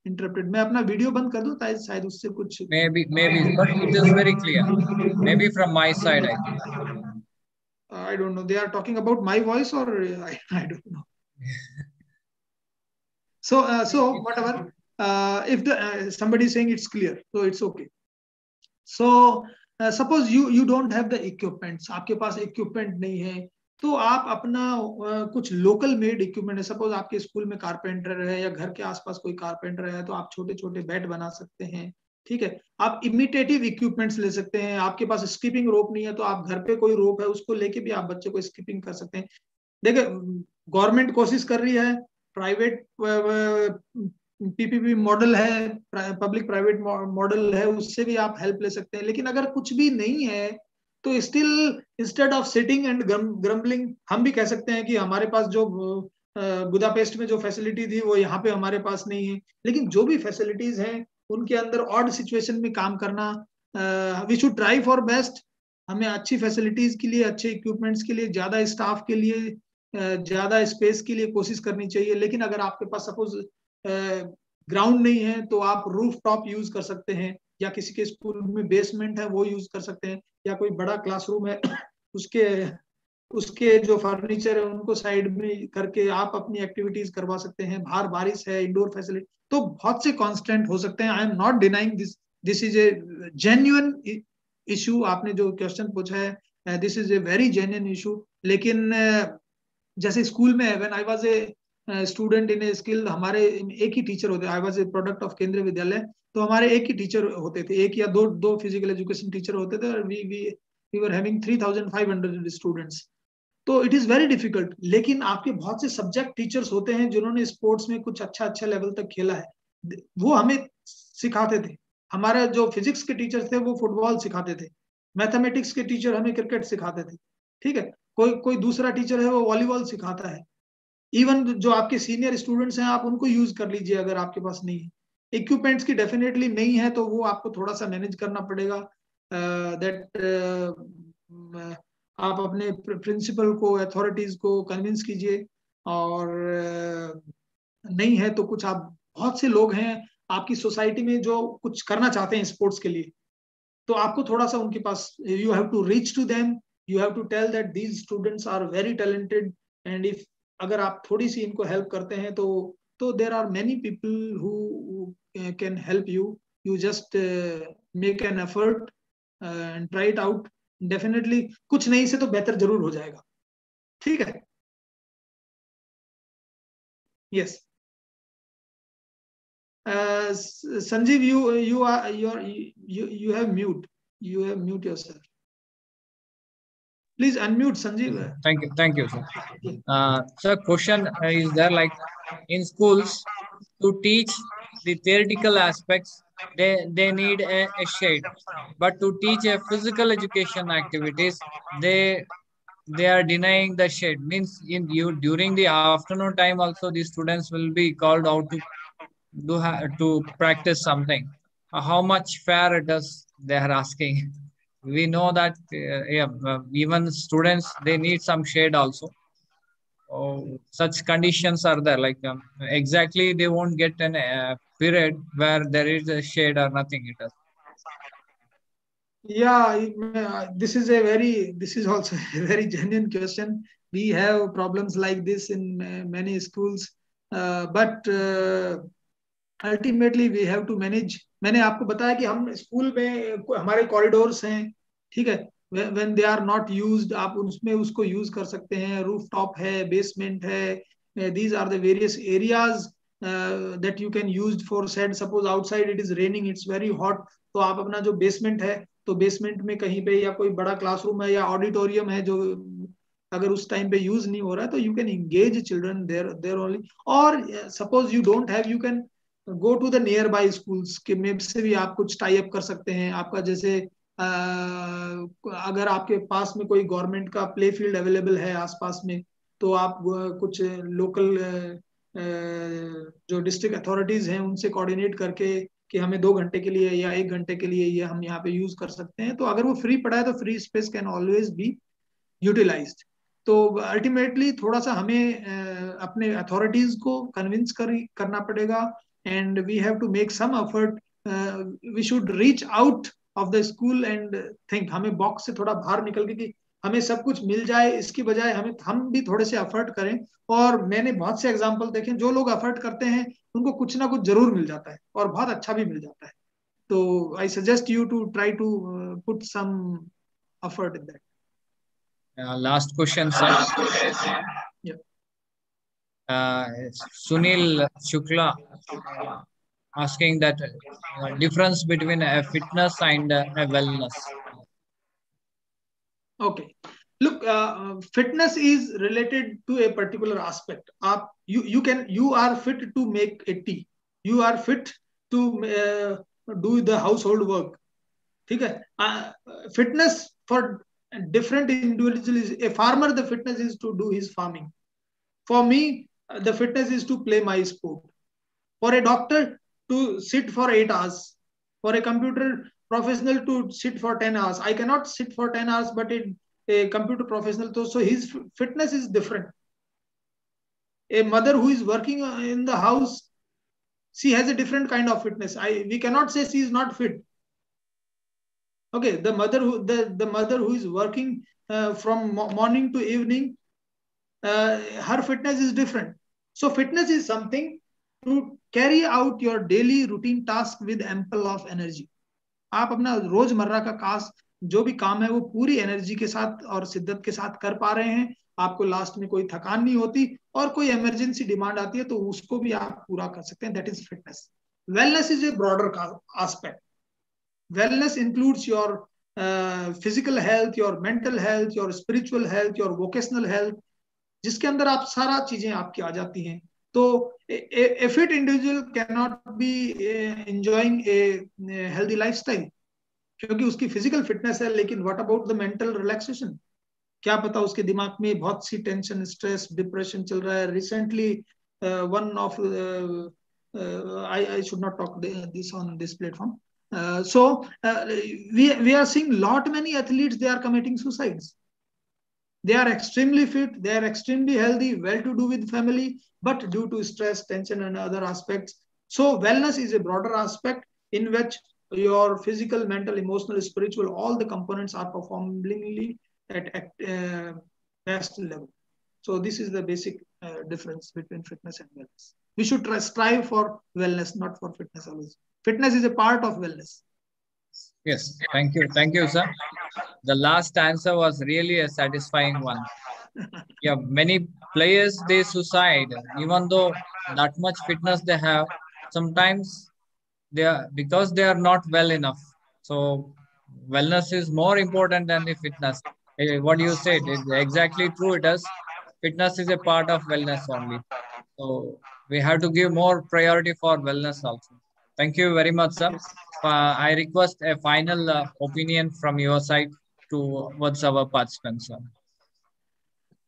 interrupted मैं अपना वीडियो बंद कर दूँ ताकि शायद उससे कुछ maybe maybe but it is very clear maybe from my side I think I don't know. They are talking about my voice, or I, I don't know. so, uh, so whatever. Uh, if the uh, somebody is saying it's clear, so it's okay. So suppose you you don't have the equipments आपके पास इक्विपमेंट नहीं है तो आप अपना कुछ लोकल मेड इक्विपमेंट सपोज़ आपके स्कूल में कारपेंटर है या घर के आसपास कोई कारपेंटर है तो आप छोटे छोटे बेड बना सकते हैं, ठीक है? आप इमिटेटिव इक्विपमेंट्स ले सकते हैं, आपके पास स्कीपिंग रोप नहीं है तो आप घर पे कोई रोप है, उसको लेके भी आप बच्चे को स्कीपिंग कर सकते हैं। देखिए गवर्नमेंट कोशिश कर रही है प्राइवेट पीपीपी मॉडल है पब्लिक प्राइवेट मॉडल है, उससे भी आप हेल्प ले सकते हैं, लेकिन अगर कुछ भी नहीं है तो still instead of sitting and grumbling हम भी कह सकते हैं कि हमारे पास जो बुदापेस्ट में जो फैसिलिटी थी, वो यहाँ पे हमारे पास नहीं है। लेकिन जो भी फैसिलिटीज़ हैं, उनके अंदर ऑड सिचुएशन में काम करना we should try for best हमें अच्छी फैसिलिटीज़ के लिए, अच्छे इक्विपमेंट्स के लिए, ज़्यादा स्टाफ के लिए ज़्यादा स्पेस के लिए कोशिश करनी चाहिए। लेकिन अगर आपके पास सपोज़ ग्राउंड नहीं है तो आप रूफ टॉप यूज़ कर सकते हैं। या किसी के स्कूल में बेसमेंट है, वो यूज़ कर सकते हैं। या कोई बड़ा क्लासरूम है, (coughs) उसके उसके जो फर्नीचर है, उनको साइड में करके आप अपनी एक्टिविटीज़ करवा सकते हैं। बाहर बारिश है इंडोर फैसिलिटी तो बहुत से कॉन्स्टेंट हो सकते हैं। I am not denying this this is a genuine issue आपने जो क्वेश्चन पूछा है this is a very genuine issue लेकिन जैसे स्कूल में when I was a student in skill हमारे एक ही टीचर होते I was a product of Kendriya Vidyalaya. तो हमारे एक ही टीचर होते थे, एक या दो दो फ़िज़िकल एजुकेशन टीचर होते थे और we we we were having 3500 students तो इट इज़ वेरी डिफ़िकल्ट लेकिन आपके बहुत से सब्जेक्ट टीचर्स होते हैं जिन्होंने स्पोर्ट्स में कुछ अच्छा अच्छा लेवल तक खेला है। वो हमें सिखाते थे। हमारे जो फिजिक्स के टीचर थे, वो फुटबॉल सिखाते थे। मैथमेटिक्स के टीचर हमें क्रिकेट सिखाते थे। ठीक है? कोई कोई दूसरा टीचर है, वो वॉलीबॉल सिखाता है। इवन जो आपके सीनियर स्टूडेंट्स हैं, आप उनको यूज़ कर लीजिए अगर आपके पास नहीं है। इक्विपमेंट्स की डेफिनेटली नहीं है तो वो आपको थोड़ा सा मैनेज करना पड़ेगा। दैट uh, uh, आप अपने प्रिंसिपल को अथॉरिटीज को कन्विंस कीजिए। और uh, नहीं है तो कुछ आप बहुत से लोग हैं आपकी सोसाइटी में जो कुछ करना चाहते हैं स्पोर्ट्स के लिए। तो आपको थोड़ा सा उनके पास you have to reach to them you have to tell that these students are very talented and if अगर आप थोड़ी सी इनको हेल्प करते हैं तो तो there are many people who can help you you just make an effort and try it out definitely कुछ नहीं से तो बेहतर ज़रूर हो जाएगा। ठीक है? Yes Sanjeev you you are your you you have mute you have mute yourself. Please unmute sanjeev. Thank you thank you sir. Uh, so question is there like in schools to teach the theoretical aspects they they need a, a shade but to teach a physical education activities they they are denying the shade means in you during the afternoon time also the students will be called out to do to practice something. Uh, how much fair it is they are asking. (laughs) We know that uh, yeah, uh, even students they need some shade also oh, such conditions are there like um, exactly they won't get an uh, period where there is a shade or nothing it is yeah this is a very this is also a very genuine question we have problems like this in many schools uh, but uh, ultimately we have to manage मैंने आपको बताया कि हम स्कूल में हमारे कॉरिडोर्स हैं ठीक है when they are not used आप उसमें उसको यूज़ कर सकते हैं। रूफ टॉप है। बेसमेंट है these are the various areas that you can use for set suppose outside it is raining it's very hot तो आप अपना जो बेसमेंट है तो बेसमेंट में कहीं पे या कोई बड़ा क्लासरूम है या ऑडिटोरियम है जो, अगर उस टाइम पे यूज़ नहीं हो रहा है तो you can engage children there there only और suppose you don't have you can go to the nearby schools के में से भी आप कुछ टाई अप कर सकते हैं। आपका जैसे अगर आपके पास में कोई गवर्नमेंट का प्ले फ़ील्ड अवेलेबल है आसपास में तो आप कुछ लोकल जो डिस्ट्रिक्ट अथॉरिटीज हैं उनसे कोऑर्डिनेट करके कि हमें दो घंटे के लिए या एक घंटे के लिए ये हम यहाँ पे यूज़ कर सकते हैं। तो अगर वो फ्री पड़ा है तो free space can always be utilized. तो अल्टीमेटली थोड़ा सा हमें अपने अथॉरिटीज को कन्विंस कर करना पड़ेगा। And we have to make some effort uh, we should reach of the school and think हमें बॉक्स से थोड़ा बाहर निकल के कि हमें सब कुछ मिल जाए इसकी बजाय हमें हम भी थोड़े से एफर्ट करें। और मैंने बहुत से एग्ज़ाम्पल देखे जो लोग एफर्ट करते हैं उनको कुछ ना कुछ ज़रूर मिल जाता है और बहुत अच्छा भी मिल जाता है। तो I suggest you to try to put some effort in that last question sir Sunil Shukla. Asking that uh, difference between a fitness and a wellness. Okay. Look, uh, fitness is related to a particular aspect. Uh, you, you can you are fit to make a tea. You are fit to uh, do the household work. Okay. Uh, fitness for different individuals. A farmer, the fitness is to do his farming. For me, the fitness is to play my sport. For a doctor to sit for eight hours. For a computer professional to sit for 10 hours. I cannot sit for 10 hours, but a, a computer professional, so his fitness is different. A mother who is working in the house, she has a different kind of fitness. I we cannot say she is not fit. Okay, the mother who the, the mother who is working uh, from morning to evening, uh, her fitness is different. So fitness is something to carry out your daily routine task with ample of energy. आप अपना रोज़मर्रा का कास जो भी काम है, वो पूरी एनर्जी के साथ और शिद्दत के साथ कर पा रहे हैं। आपको लास्ट में कोई थकान नहीं होती और कोई इमरजेंसी डिमांड आती है तो उसको भी आप पूरा कर सकते हैं। That is fitness wellness is a broader aspect wellness includes your physical health your mental health your spiritual health your vocational health जिसके अंदर आप सारा चीज़ें आपकी आ जाती हैं। तो a fit individual can not be enjoying a healthy lifestyle क्योंकि उसकी फ़िज़िकल फिटनेस है, लेकिन what about the mental relaxation क्या पता उसके दिमाग में बहुत सी टेंशन स्ट्रेस डिप्रेशन चल रहा है? Recently one of I I should not talk this on this platform so we we are seeing lot many athletes, they are committing suicides. They are extremely fit, they are extremely healthy, well to do with family, but due to stress, tension, and other aspects. So, wellness is a broader aspect in which your physical, mental, emotional, spiritual, all the components are performingly at, at uh, best level. So this is the basic uh, difference between fitness and wellness. We should strive for wellness, not for fitness always. Fitness is a part of wellness. Yes, thank you. Thank you, sir. The last answer was really a satisfying one. Yeah, many players, they suicide, even though that much fitness they have, sometimes they are, because they are not well enough. So wellness is more important than the fitness. Eh, what you said is exactly true. It is fitness is a part of wellness only. So we have to give more priority for wellness also. Thank you very much, sir. Uh, I request a final uh, opinion from your side towards our participants. Sir.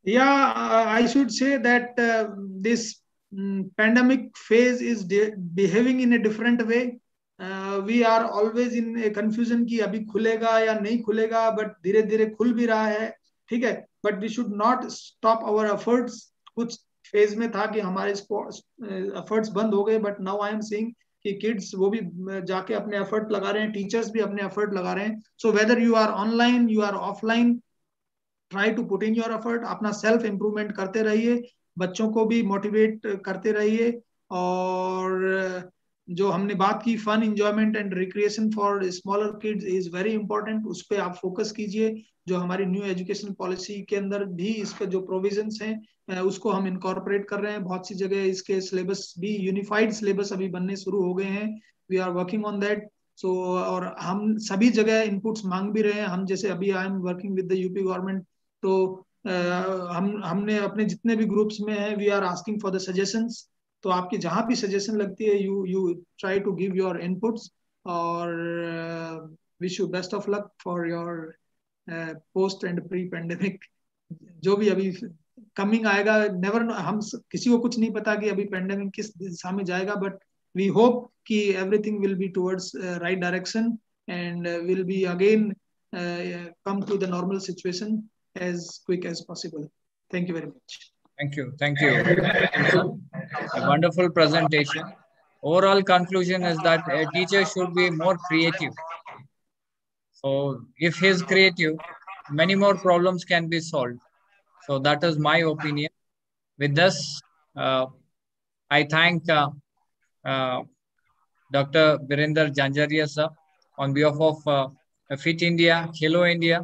Yeah, uh, I should say that uh, this um, pandemic phase is behaving in a different way. Uh, we are always in a confusion कि अभी खुलेगा या नहीं खुलेगा but धीरे धीरे खुल भी रहा है ठीक है but we should not stop our efforts कुछ फ़ेज़ में था कि हमारे एफर्ट्स बंद हो गए but now I am seeing कि किड्स वो भी जाके अपने एफर्ट लगा रहे हैं टीचर्स भी अपने एफर्ट लगा रहे हैं। So whether you are online you are offline try to put in your effort अपना सेल्फ इम्प्रूवमेंट करते रहिए, बच्चों को भी मोटिवेट करते रहिए, और जो हमने बात की fun enjoyment and recreation for smaller kids is very important उस पर आप फोकस कीजिए। जो हमारी न्यू एजुकेशन पॉलिसी के अंदर भी इसके जो प्रोविज़न हैं उसको हम इनकॉर्पोरेट कर रहे हैं। बहुत सी जगह इसके सिलेबस भी यूनिफाइड सिलेबस अभी बनने शुरू हो गए हैं। We are working on that so और हम सभी जगह इनपुट्स मांग भी रहे हैं। हम जैसे अभी I am working with the UP government तो uh, हम हमने अपने जितने भी ग्रुप्स में हैं we are asking for the suggestions तो आपकी जहाँ भी सजेशन लगती है you you try to give your inputs और wish you best of luck for your post and pre pandemic जो भी अभी कमिंग आएगा नेवर हम किसी को कुछ नहीं पता कि अभी पेंडेमिक किस दिशा में जाएगा बट वी होप कि everything will be towards right direction and will be again come to the normal situation as quick as possible. Thank you very much. Thank you. Thank you. (laughs) a wonderful presentation overall conclusion is that a teacher should be more creative So if he's creative, many more problems can be solved. So that is my opinion. With this, uh, I thank uh, uh, Dr. Birinder Janjaria sir on behalf of uh, Fit India, Hello India,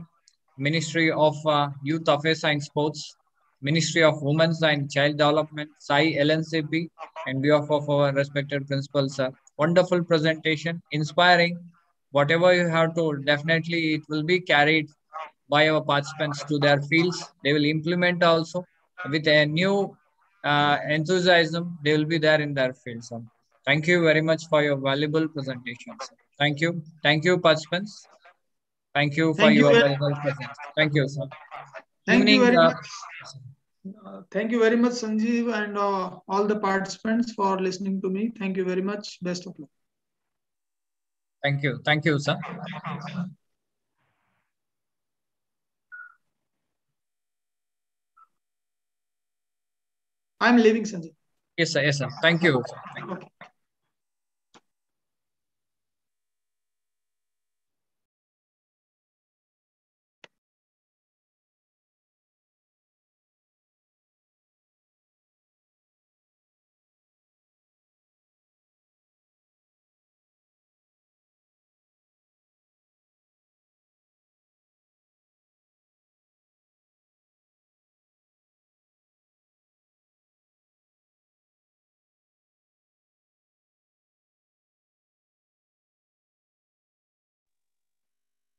Ministry of uh, Youth Affairs and Sports, Ministry of Women's and Child Development, SAI LNCP, and behalf of our respected principal sir. Wonderful presentation, inspiring, whatever you have told, definitely it will be carried by our participants to their fields. They will implement also with a new uh, enthusiasm. They will be there in their fields. Thank you very much for your valuable presentations. Thank you. Thank you, participants. Thank you for Thank your you valuable presence. Thank you, sir. Thank Evening, you very uh, much. Uh, thank you very much, Sanjeev, and uh, all the participants for listening to me. Thank you very much. Best of luck. Thank you. Thank you, sir. I'm leaving, Sanjeev. Yes, sir. Yes, sir. Thank you. Thank you. Okay.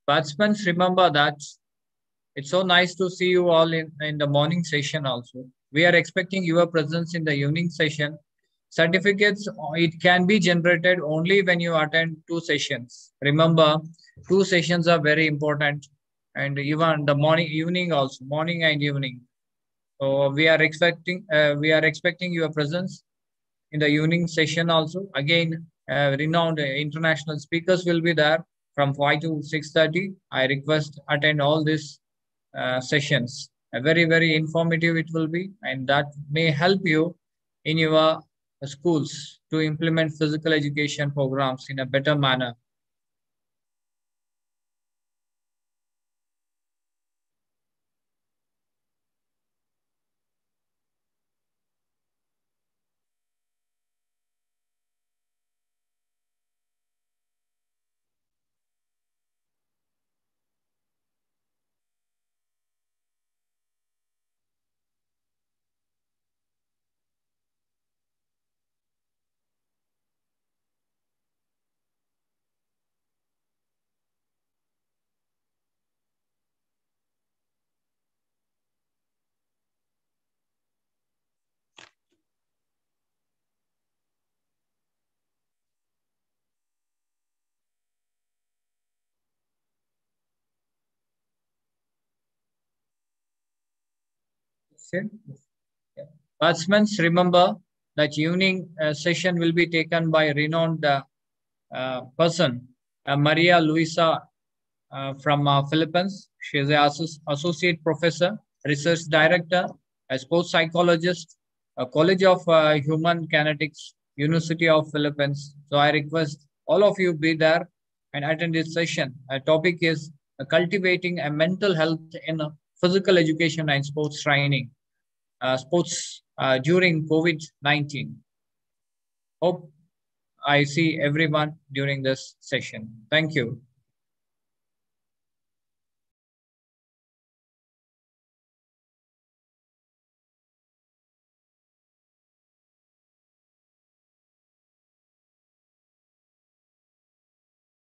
Participants, remember that it's so nice to see you all in, in the morning session also. We are expecting your presence in the evening session. Certificates, it can be generated only when you attend two sessions. Remember, two sessions are very important and even the morning, evening also, morning and evening. So we are expecting, uh, we are expecting your presence in the evening session also. Again, uh, renowned international speakers will be there from 5 to 6.30. I request attend all these uh, sessions. A very, very informative it will be, and that may help you in your schools to implement physical education programs in a better manner. Participants, remember that evening uh, session will be taken by renowned uh, uh, person, uh, Maria Luisa uh, from Philippines. She is an associate professor, research director, a sports psychologist, a College of Human Kinetics, University of Philippines. So I request all of you be there and attend this session. Our topic is cultivating a mental health in physical education and sports training, uh, sports uh, during COVID-19. Hope I see everyone during this session. Thank you.